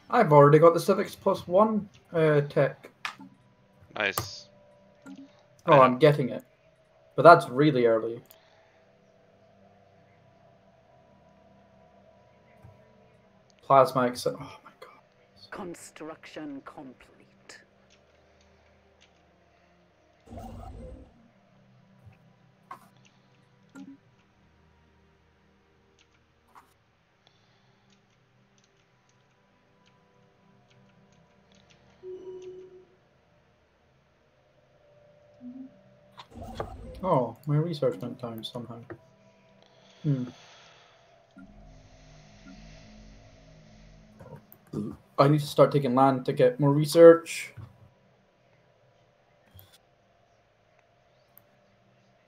I've already got the Civics Plus One uh, tech. Nice. Oh, I- I'm getting it, but that's really early. Plasma Accent. Oh my god. Construction complete. Oh, my research went down somehow. Hmm. I need to start taking land to get more research.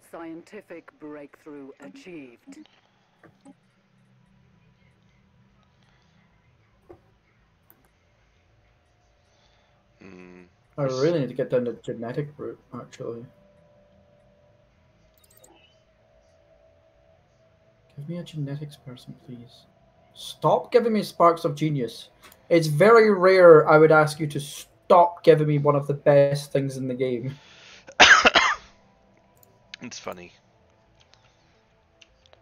Scientific breakthrough achieved. Mm, I really need to get down the genetic route, actually. Give me a genetics person, please. Stop giving me sparks of genius. It's very rare I would ask you to stop giving me one of the best things in the game. it's funny.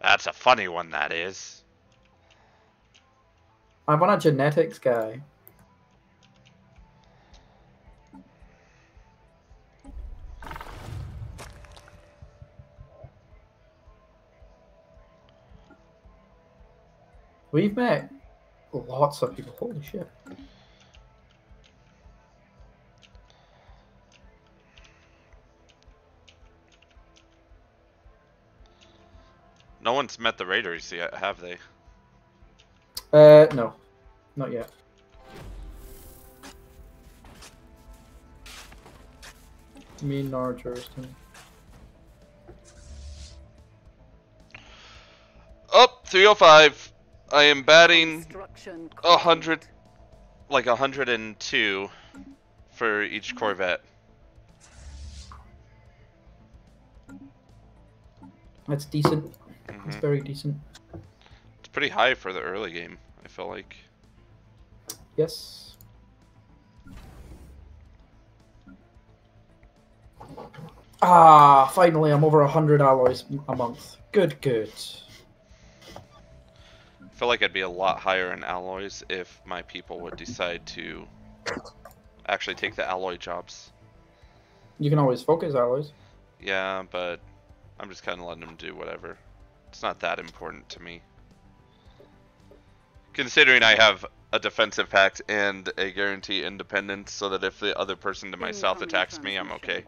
That's a funny one, that is. I want a genetics guy. We've met lots of people. Holy shit. No one's met the Raiders yet, have they? Uh, no. Not yet. Me nor Juriston. Up, 305. I am batting a hundred, like a hundred and two for each Corvette. That's decent. That's Mhm. very decent. It's pretty high for the early game, I feel like. Yes. Ah, finally, I'm over 100 alloys a month. Good, good. I feel like I'd be a lot higher in alloys if my people would decide to actually take the alloy jobs. You can always focus alloys. Yeah, but I'm just kind of letting them do whatever. It's not that important to me. Considering I have a defensive pact and a guarantee independence, so that if the other person to my south attacks me, I'm okay.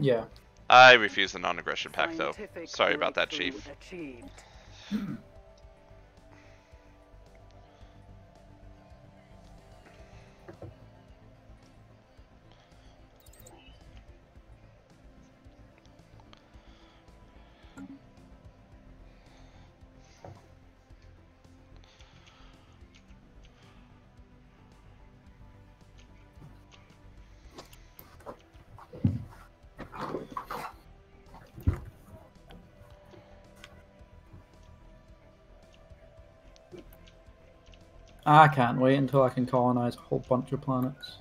Yeah. I refuse the non-aggression pact, though. Scientific Sorry about that, breakthrough Chief. I can't wait until I can colonize a whole bunch of planets.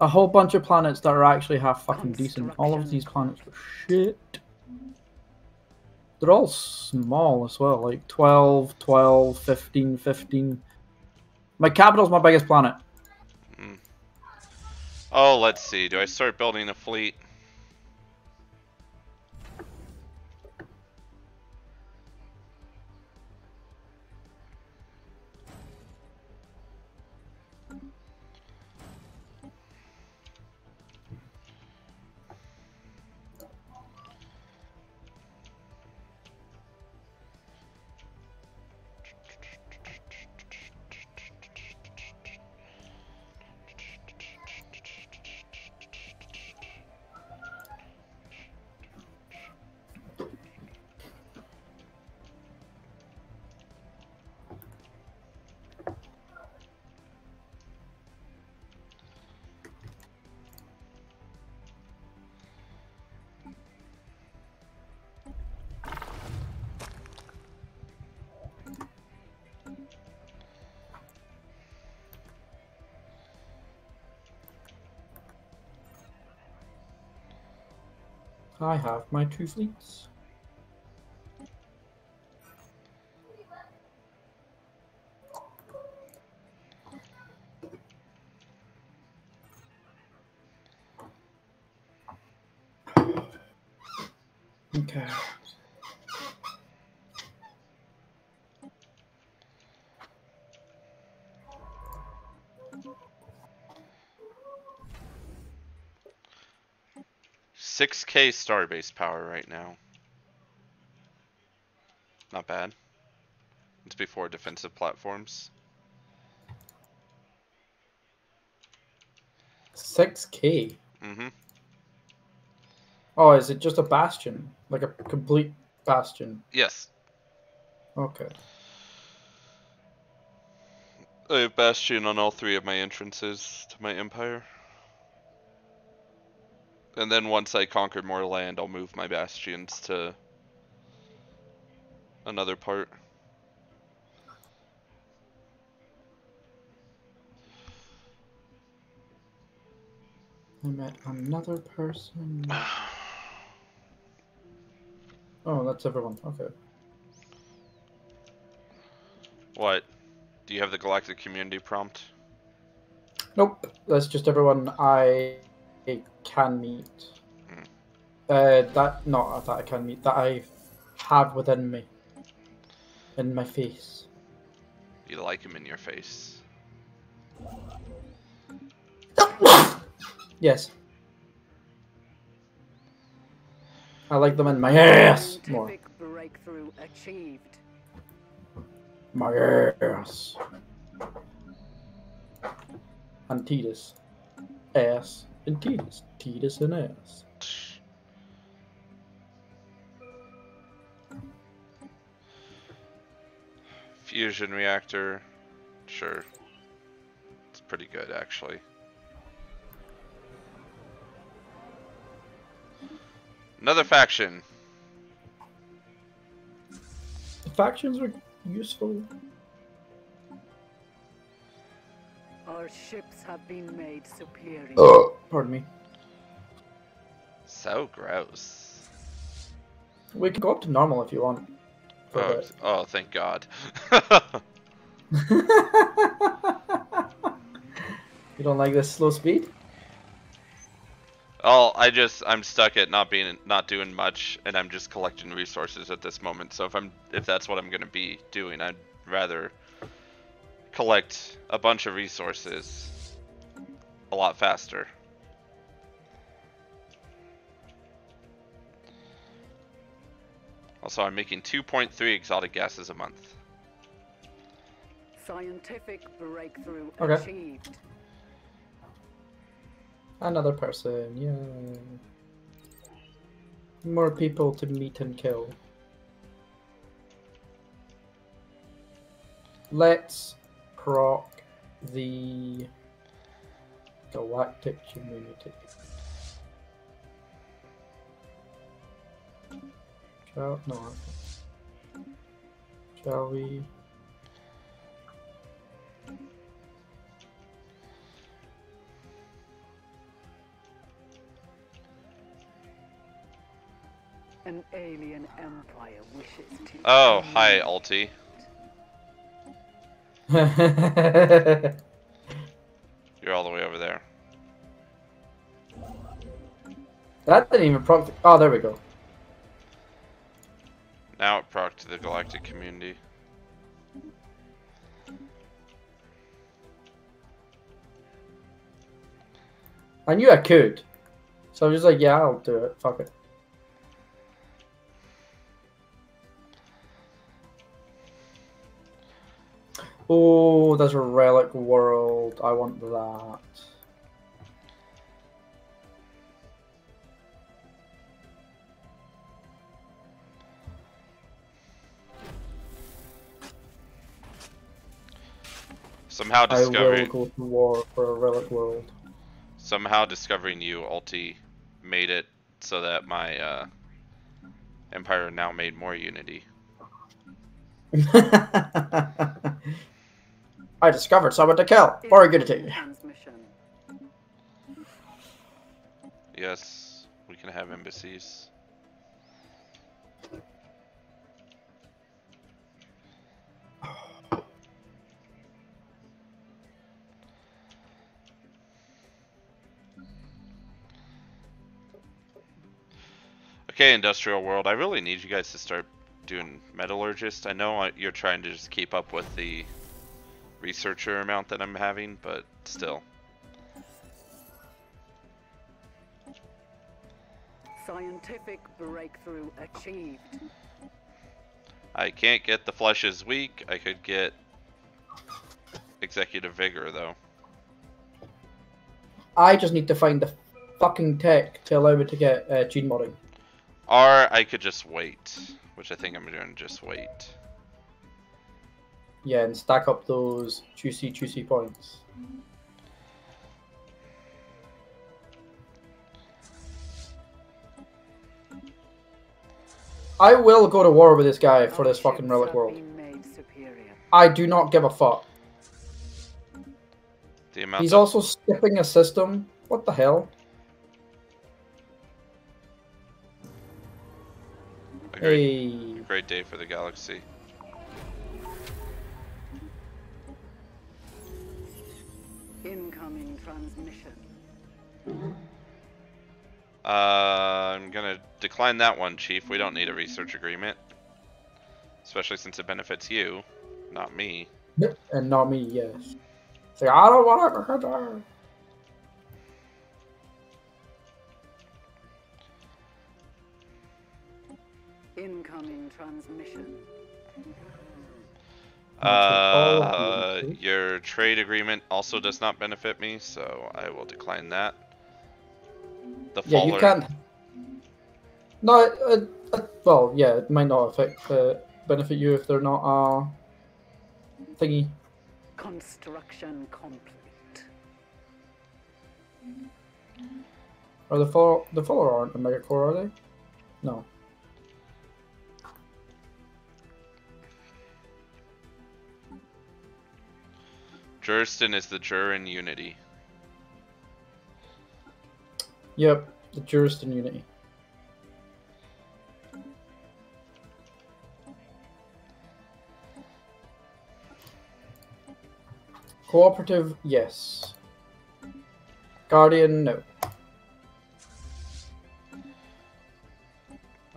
A whole bunch of planets that are actually half fucking decent. All of these planets are shit. They're all small as well, like 12, 12, 15, 15. My capital's my biggest planet. Hmm. Oh, let's see. Do I start building a fleet? I have my two fleets. Star base starbase power right now. Not bad. It's before defensive platforms. 6k? Mm-hmm. Oh, is it just a bastion? Like a complete bastion? Yes. Okay. I have bastion on all three of my entrances to my empire. And then once I conquer more land, I'll move my bastions to another part. I met another person. Oh, that's everyone. Okay. What? Do you have the Galactic Community prompt? Nope. That's just everyone I can meet. Hmm. Uh, that not that I can meet. That I have within me. In my face. You like him in your face. Yes. I like them in my ass more. Breakthrough achieved. My ass. And Ass. And Titus. Titus and ass. Fusion reactor. Sure. It's pretty good, actually. Another faction. The factions are useful. Our ships have been made superior. Oh. Pardon me. So gross. We can go up to normal if you want. Oh, oh, thank God. you don't like this slow speed? oh, I just I'm stuck at not being not doing much, and I'm just collecting resources at this moment. So if I'm if that's what I'm gonna be doing, I'd rather collect a bunch of resources a lot faster. Also, I'm making 2.3 exotic gases a month. Scientific breakthrough Okay. achieved. Another person, yeah. More people to meet and kill. Let's proc the galactic community. Shall no. Shall we? An alien empire wishes to. Oh, hi, Alti. You're all the way over there. that didn't even proc. Oh, there we go. Now it proc to the galactic community. I knew I could. So I was just like, yeah, I'll do it. Fuck it. Oh, there's a relic world. I want that. Somehow discovering. I will go to war for a relic world. somehow discovering you, Alti, made it so that my uh, empire now made more unity. I discovered someone to kill. Very good at Incoming it. Transmission. Yes, we can have embassies. Okay, industrial world. I really need you guys to start doing metallurgist. I know you're trying to just keep up with the researcher amount that I'm having, but still. Scientific breakthrough achieved. I can't get the flesh is weak. I could get executive vigor though. I just need to find the fucking tech to allow me to get uh, gene modding. Or I could just wait, which I think I'm doing just wait. Yeah, and stack up those juicy, juicy points. I will go to war with this guy for this fucking relic world. been made superior. I do not give a fuck. The He's of also skipping a system. What the hell? A great, Hey. great day for the galaxy. Incoming transmission. Uh, I'm gonna decline that one, Chief. We don't need a research agreement, especially since it benefits you, not me. Yep, And not me, yes. Say, I don't want to. Transmission. Uh, your trade agreement also does not benefit me, so I will decline that. The Yeah, you faller- can't. No, uh, uh, well, yeah, it might not affect uh, benefit you if they're not uh thingy. Construction complete. Are the follow the follower aren't a megacorp, are they? No. Juriston is the jur in Unity. Yep, the Juriston Unity. Cooperative, yes. Guardian, no.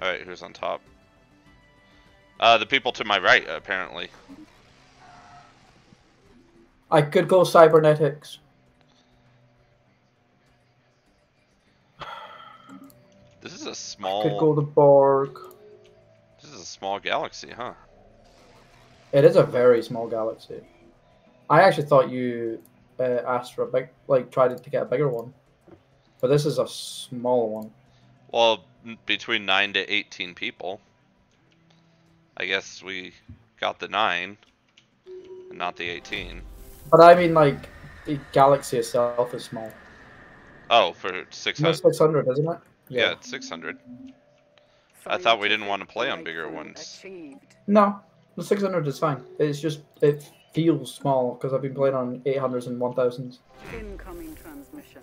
Alright, who's on top? Uh, the people to my right, apparently. I could go cybernetics. This is a small. I Could go the Borg. This is a small galaxy, huh? It is a very small galaxy. I actually thought you uh, asked for a big, like, tried to get a bigger one, but this is a small one. Well, between 9 to 18 people. I guess we got the 9 and not the 18. But I mean, like, the galaxy itself is small. Oh, for It's 600. 600, isn't it? Yeah, it's 600. I thought we didn't want to play on bigger ones. No, the 600 is fine. It's just it feels small because I've been playing on 800s and 1000s. Incoming transmission.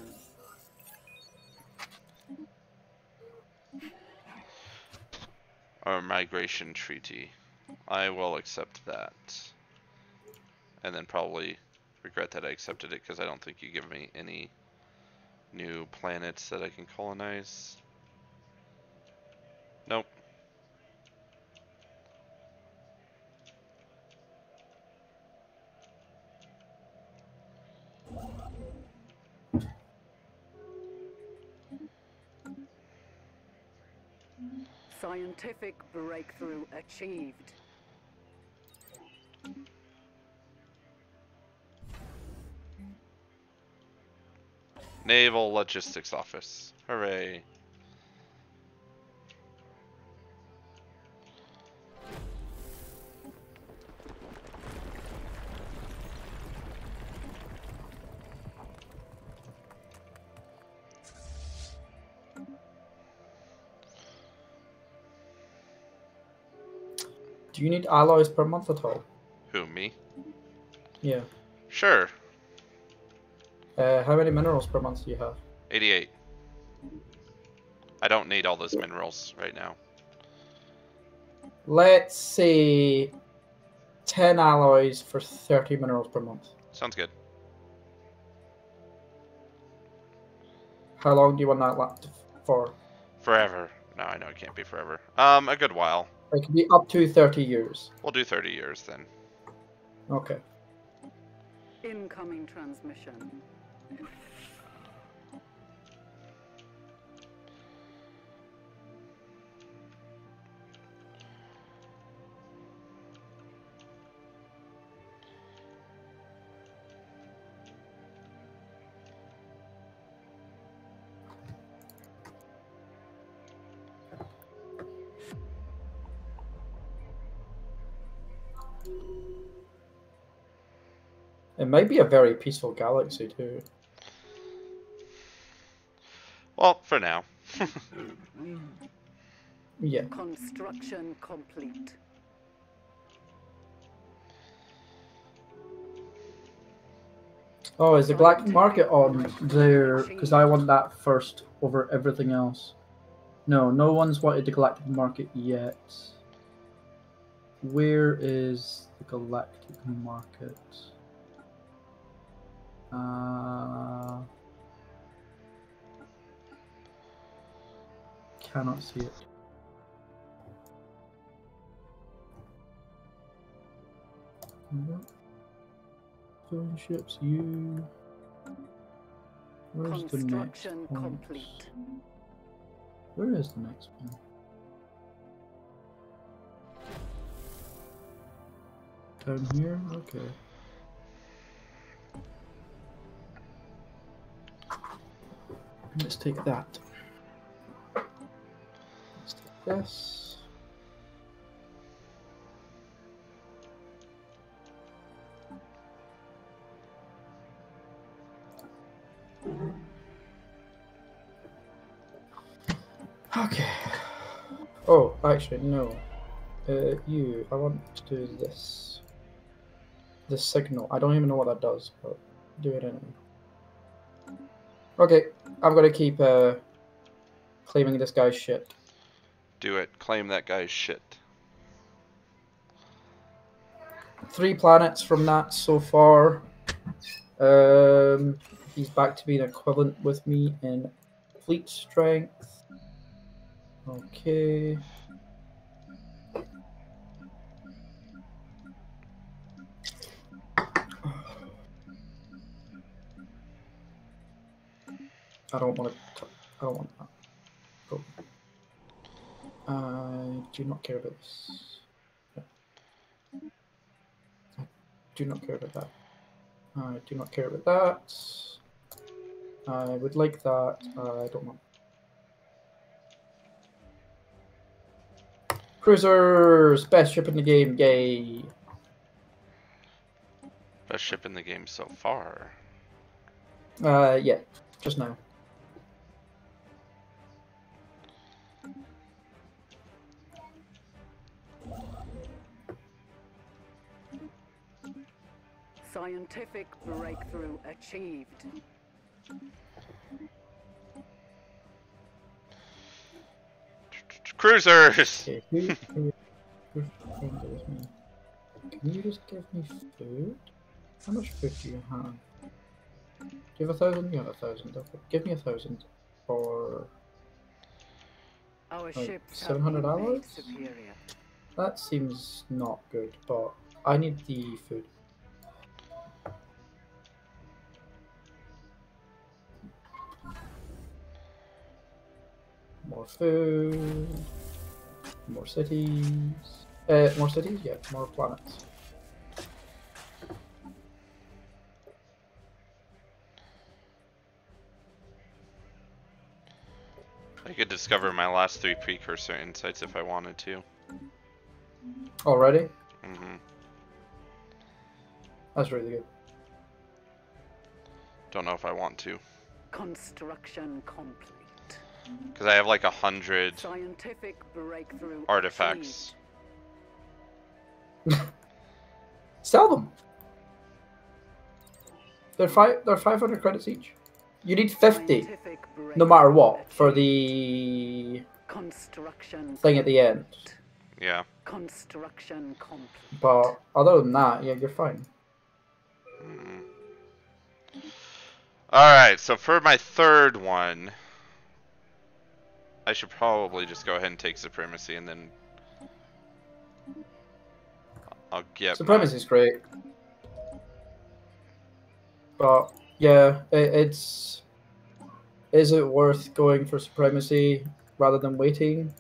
Our migration treaty. I will accept that. And then probably regret that I accepted it because I don't think you give me any new planets that I can colonize. Nope. Scientific breakthrough achieved. Naval Logistics Office. Hooray. Do you need alloys per month at all? Who, me? Yeah. Sure. Uh, how many minerals per month do you have? 88. I don't need all those minerals right now. Let's say 10 alloys for 30 minerals per month. Sounds good. How long do you want that last for? Forever. No, I know it can't be forever. Um, a good while. It can be up to 30 years. We'll do 30 years then. Okay. Incoming transmission. It might be a very peaceful galaxy too. Well, for now. Yeah. Construction complete. Oh, is the galactic market on there? Because I want that first over everything else. No, no one's wanted the galactic market yet. Where is the galactic market? Uh, cannot see it. Ships, you. Where's the next one? complete. Where is the next one? Down here? Okay. Let's take that. This. Okay. Oh, actually, no. Uh, you, I want to do this. This signal. I don't even know what that does, but do it anyway. Okay, I'm gonna keep uh, claiming this guy's shit. Do it. Claim that guy's shit. Three planets from that so far. Um, he's back to being equivalent with me in fleet strength. Okay. I don't want to. I don't want that. I do not care about this. I do not care about that. I do not care about that. I would like that. I don't want. Cruisers, best ship in the game. Yay! Best ship in the game so far. Uh, yeah, just now. Scientific breakthrough achieved. Cruisers! Okay, who, who, who fucking gives me? Can you just give me food? How much food do you have? Do you have a thousand? You have a thousand. Give me a thousand. for Our Like ships 700 hours? superior. that seems not good, but I need the food. More food. More cities. Uh, more cities? Yeah, more planets. I could discover my last three precursor insights if I wanted to. Already? hmm That's really good. Don't know if I want to. Construction complete. Because I have like a hundred Scientific breakthrough artifacts. Sell them. They're five. They're five hundred credits each. You need fifty, no matter what, for the construction thing at the end. Yeah. Construction complete. But other than that, yeah, you're fine. Mm. Alright, so for my third one, I should probably just go ahead and take Supremacy and then I'll get my- Supremacy is great, but yeah, it, it's. Is it worth going for supremacy rather than waiting?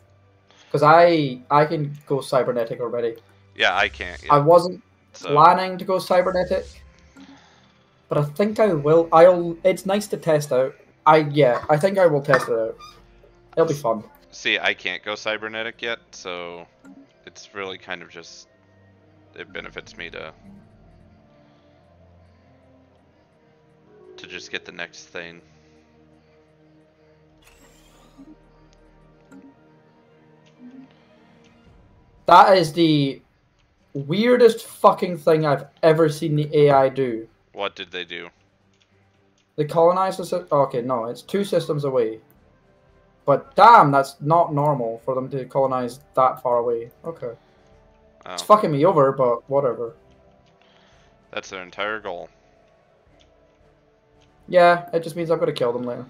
Because I I can go cybernetic already. Yeah, I can't. I wasn't So, planning to go cybernetic, but I think I will. I'll. It's nice to test out. I yeah, I think I will test it out. It'll be fun. see, I can't go cybernetic yet, so it's really kind of just it benefits me to to just get the next thing. That is the weirdest fucking thing I've ever seen the AI do. What did they do? The system. Oh, okay, no, it's two systems away. But damn, that's not normal for them to colonize that far away. Okay. It's Oh, fucking me over, but whatever. that's their entire goal. Yeah, it just means I've got to kill them later.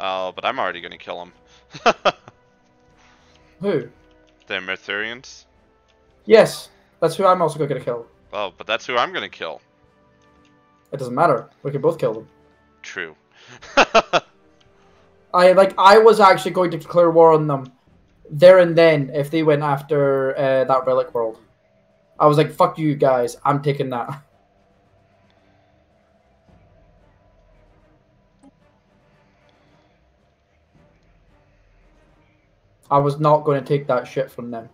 Oh, but I'm already gonna kill them. Who? the Merthurians? Yes, that's who I'm also going to kill. Oh, but that's who I'm gonna kill. It doesn't matter. We can both kill them. True. I like. I was actually going to declare war on them there and then if they went after uh, that relic world. I was like, "Fuck you guys! I'm taking that." I was not going to take that shit from them.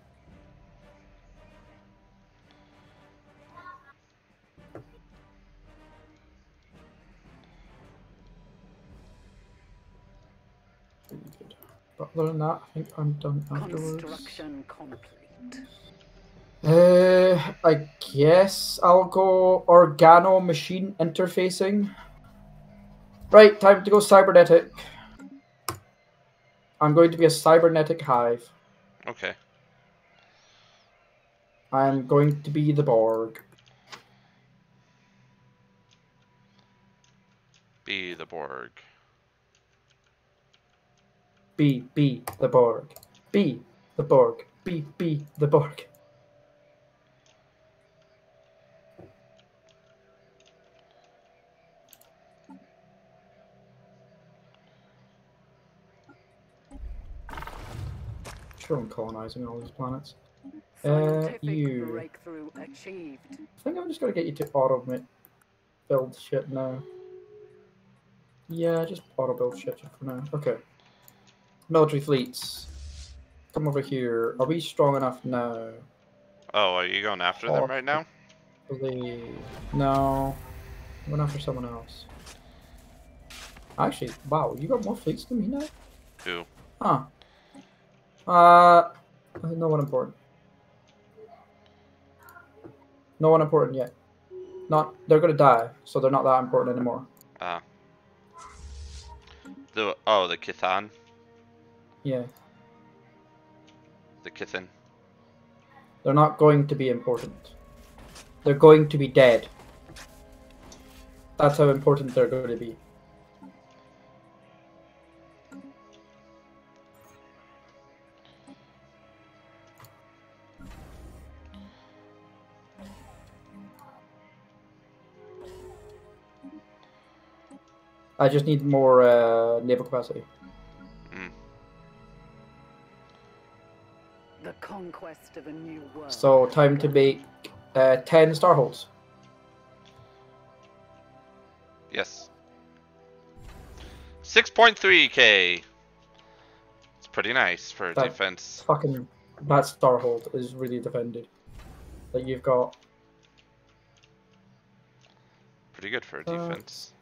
But other than that, I think I'm done afterwards. Construction complete. Uh, I guess I'll go organo machine interfacing. Right, time to go cybernetic. I'm going to be a cybernetic hive. okay. I'm going to be the Borg. Be the Borg. Be, be the Borg. Be the Borg. Be, be the Borg. Sure, I'm colonizing all these planets. Uh, you. breakthrough achieved. I think I'm just gonna get you to auto build shit now. Yeah, just auto build shit for now. Okay. Military fleets. Come over here. Are we strong enough now? Oh, are you going after them right now? Please. No. I'm going after someone else. Actually, wow, you got more fleets than me now? Who? Huh. Uh, no one important. No one important yet. Not, they're gonna die, so they're not that important anymore. Ah. The oh, the Kithan, Yeah, the Kithin. they're not going to be important. They're going to be dead. That's how important they're going to be. I just need more uh, naval capacity. Conquest of a new world. So time to make uh, ten starholds. Yes. 6.3k. It's pretty nice for That- defense. Fucking that starhold is really defended. Like you've got Pretty good for Uh, defense.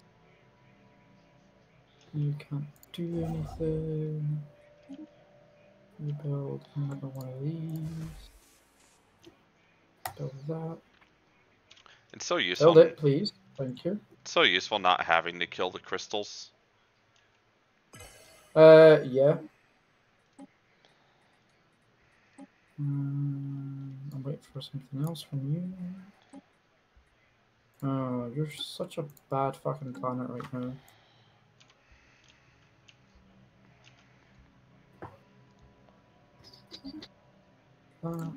You can't do anything. You build another one of these. Build that. It's so useful. Build it, please. Thank you. It's so useful not having to kill the crystals. Uh, yeah. Um, I'm waiting for something else from you. Oh, you're such a bad fucking planet right now. My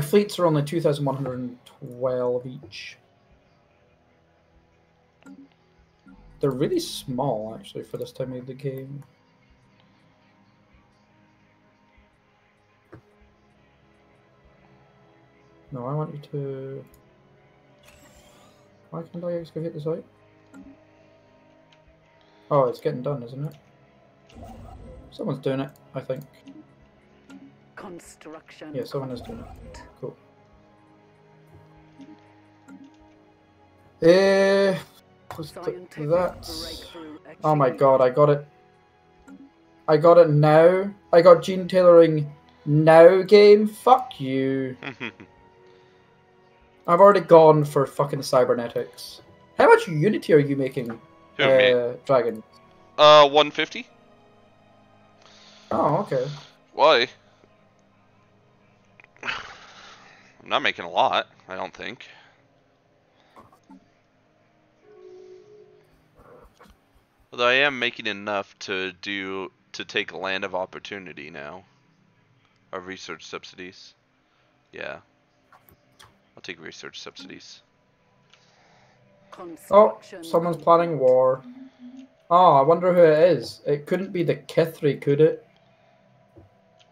fleets are only 2,112 each. They're really small, actually, for this time of the game. No, I want you to. Why can't I excavate this out? Oh, it's getting done, isn't it? Someone's doing it, I think. Construction. Yeah, someone is doing it. Cool. Eh, was th- Scientific Oh my god, I got it. I got it now. I got gene tailoring now game. Fuck you. I've already gone for fucking cybernetics. How much Unity are you making, Who, me? uh, Dragon? Uh, 150? Oh, okay. Why? I'm not making a lot, I don't think. Although I am making enough to do to take land of opportunity now. Our research subsidies. Yeah. I'll take research subsidies. Oh, someone's planning war. Oh, I wonder who it is. It couldn't be the Kithri, could it?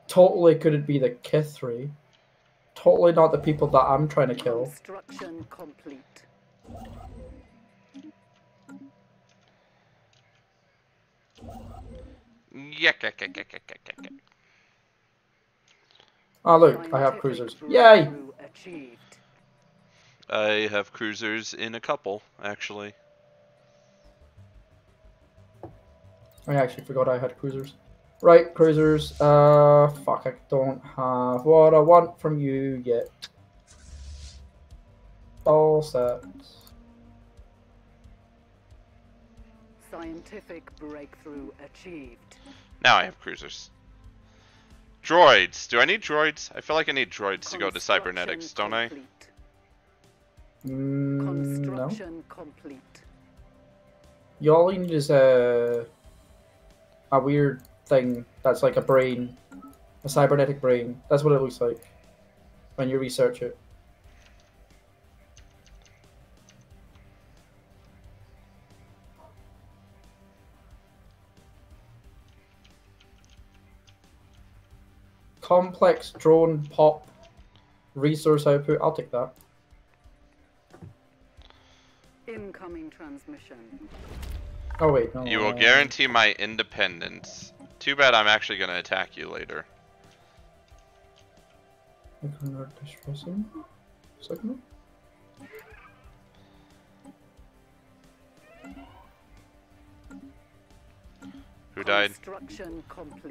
Totally couldn't be the Kithri. Totally not the people that I'm trying to kill. Construction complete. Yuck, yuck, yuck, yuck, yuck, yuck, yuck. Oh, look, I have cruisers. Yay! Achieved. I have cruisers in a couple, actually. I actually forgot I had cruisers. Right, cruisers. Uh, fuck, I don't have what I want from you yet. All set. Scientific breakthrough achieved. Now I have cruisers. Droids. Do I need droids? I feel like I need droids to go to cybernetics, don't I? Construction Mm, complete. no. Construction complete. You all you need is a a weird thing that's like a brain A cybernetic brain. That's what it looks like when you research it. Complex drone pop resource output. I'll take that. Incoming transmission. Oh wait, no. You will uh, guarantee my independence. Too bad I'm actually gonna attack you later. Convert distressing signal. Who died?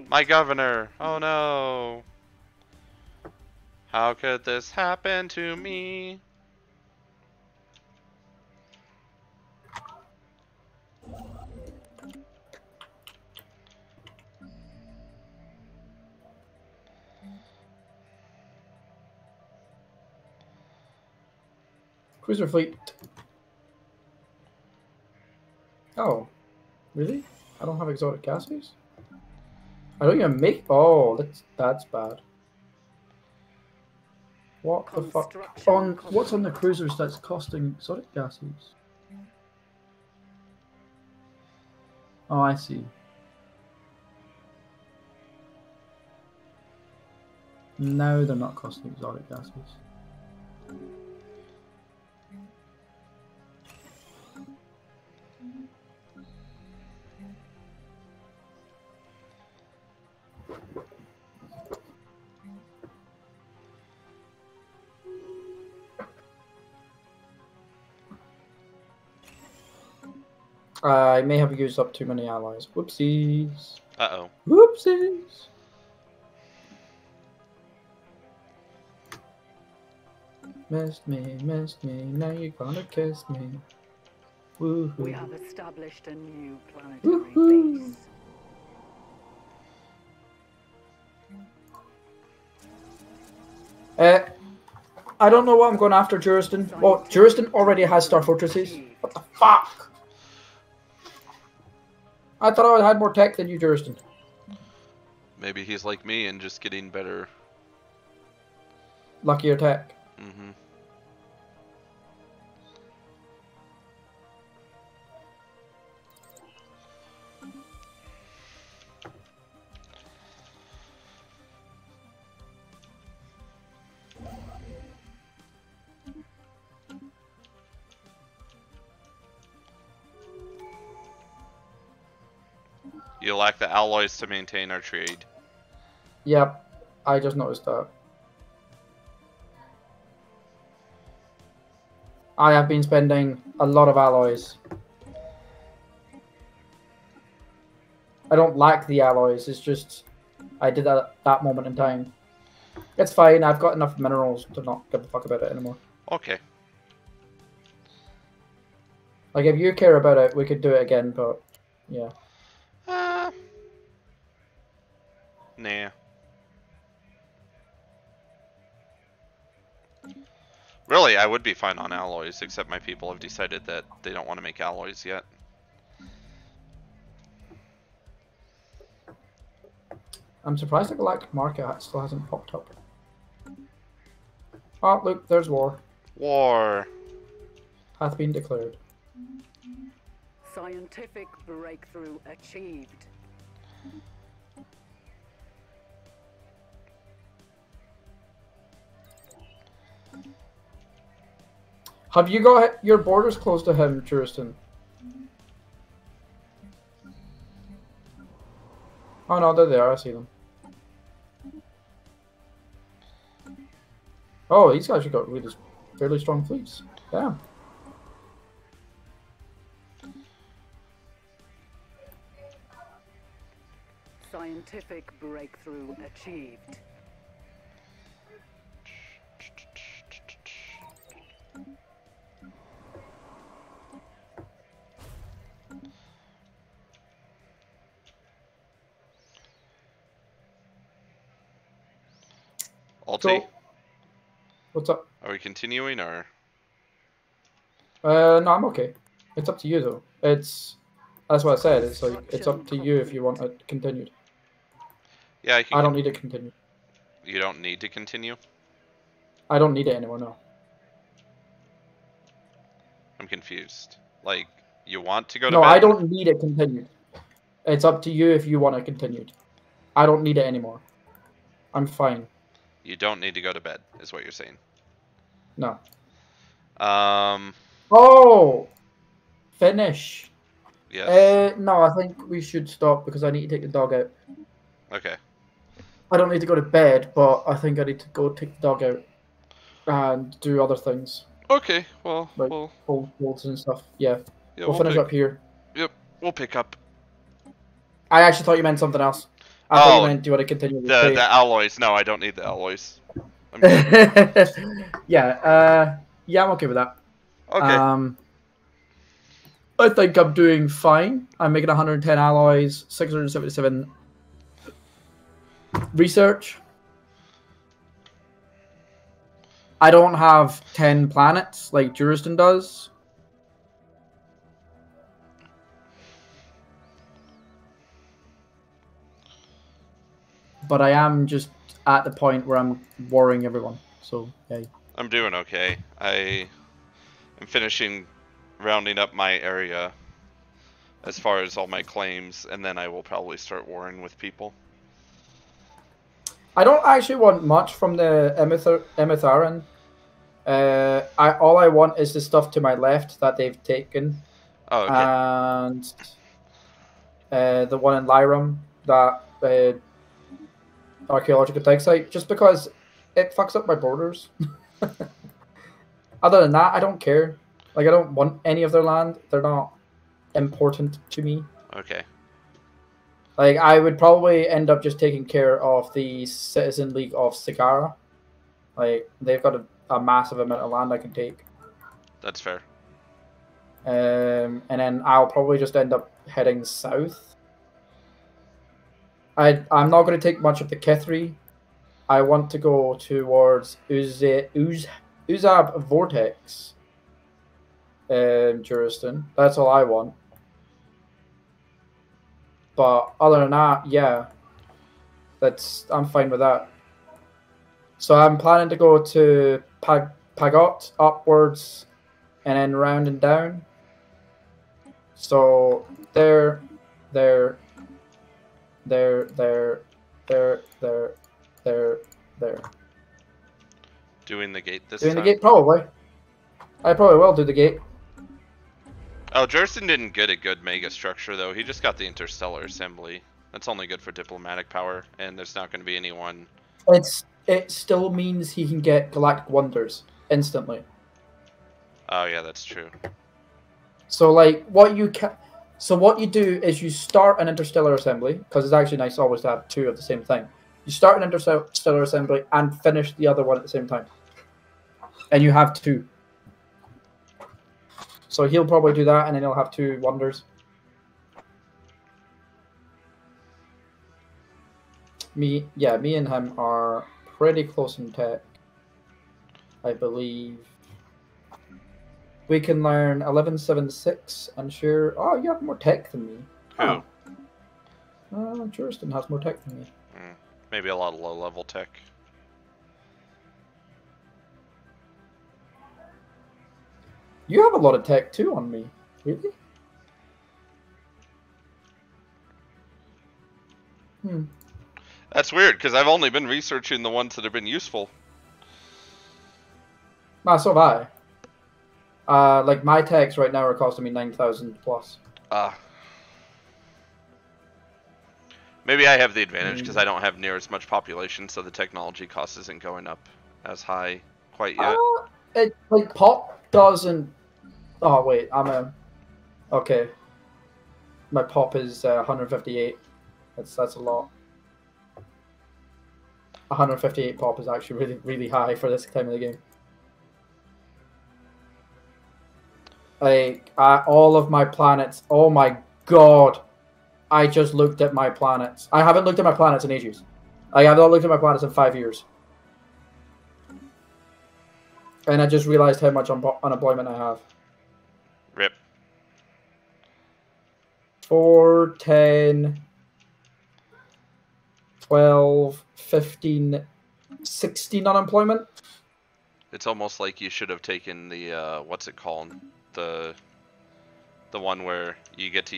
My governor! Oh no! How could this happen to me? Cruiser fleet. Oh, really? I don't have exotic gases. I don't even make. Oh, that's that's bad. What the fuck? On what's on the cruisers that's costing exotic gases? Oh, I see. No, they're not costing exotic gases. I may have used up too many allies. Whoopsies. Uh oh. Whoopsies. Missed me, missed me, now you're gonna kiss me. Woohoo. We have established a new planetary Woohoo. base. Uh, I don't know what I'm going after, Juriston. Well, Juriston already has Star Fortresses. What the fuck? I thought I had more tech than you, Juriston. Maybe he's like me and just getting better. Luckier tech. Mm-hmm. You lack the alloys to maintain our trade. Yep, I just noticed that. I have been spending a lot of alloys. I don't lack the alloys, it's just I did that at that moment in time. It's fine, I've got enough minerals to not give a fuck about it anymore. Okay. Like, if you care about it, we could do it again, but yeah. Uh, nah. Really, I would be fine on alloys, except my people have decided that they don't want to make alloys yet. I'm surprised the Galactic Market ha- still hasn't popped up. Oh, look, there's war. War. Hath been declared. Scientific breakthrough achieved. Have you got your borders close to him, Tristan? Oh no, they're there. I see them. Oh, these guys have got really fairly strong fleets. Damn. Scientific breakthrough achieved. Alti, So, what's up? are we continuing or? Uh, no, I'm okay. It's up to you though. It's that's what I said. It's like it's up to you if you want it continued. Yeah, I can. I don't need it continued. You don't need to continue. I don't need it anymore. No. I'm confused. Like, you want to go to No, bed? I don't need it continued. It's up to you if you want it continued. I don't need it anymore. I'm fine. You don't need to go to bed, is what you're saying. No. Um, Oh, finish. yes. Uh, no, I think we should stop because I need to take the dog out. okay. I don't need to go to bed, but I think I need to go take the dog out and do other things, Okay. Well, Like- we'll hold holds and stuff. Yeah, yeah, we'll, we'll, finish pick, up here. Yep, we'll pick up I actually thought you meant something else. I Oh, do you want to continue the the the alloys. No, I don't need the alloys. Yeah, uh, yeah, I'm okay with that. okay. Um, I think I'm doing fine. I'm making 110 alloys, 677 research. I don't have 10 planets like Juriston does. But I am just at the point where I'm worrying everyone. So, yeah. I'm doing okay. I am finishing rounding up my area as far as all my claims, and then I will probably start warring with people. I don't actually want much from the Emetharan. Uh, I all I want is the stuff to my left that they've taken, Oh, okay. and uh, the one in Lyram, that uh, archaeological dig site, just because it fucks up my borders. Other than that, I don't care. Like I don't want any of their land. They're not important to me. okay. Like I would probably end up just taking care of the Citizen League of Sagara. Like they've got a, a massive amount of land I can take. That's fair. Um, and then I'll probably just end up heading south. I I'm not going to take much of the Kithri. I want to go towards Uz Uz Uzab Vortex. Um, Juriston. That's all I want. But other than that, yeah, that's I'm fine with that. So I'm planning to go to Pag Pagot upwards, and then round and down. So there, there, there, there, there, there, there, there. Doing the gate this Doing the gate probably. I probably will do the gate. Oh, Juriston didn't get a good mega structure though. He just got the interstellar assembly. That's only good for diplomatic power, and there's not going to be anyone. It's it still means he can get galactic wonders instantly. Oh yeah, that's true. So like what you can, so what you do is you start an interstellar assembly because it's actually nice always to have two of the same thing. You start an interstellar assembly and finish the other one at the same time, and you have two. So he'll probably do that, and then he'll have two wonders. Me, yeah, me and him are pretty close in tech. I believe. We can learn 1176 and sure. Oh, you have more tech than me. Who? Oh. Uh, Juriston has more tech than me. Maybe a lot of low level tech. You have a lot of tech too on me. Really? Hmm. That's weird because I've only been researching the ones that have been useful. Ah, so have I. Uh, like my techs right now are costing me 9,000 plus. Ah. Maybe I have the advantage because I don't have near as much population, so the technology cost isn't going up as high quite yet. Uh, it, like pop doesn't. Oh wait, I'm a. Okay. My pop is uh, 158. That's that's a lot. 158 pop is actually really really high for this time of the game. Like uh, all of my planets. Oh my god! I just looked at my planets. I haven't looked at my planets in ages. I have not looked at my planets in five years. And I just realized how much unpo- unemployment I have. Rip. 4, 10, 12, 15, 16 unemployment. It's almost like you should have taken the uh, what's it called? The the one where you get to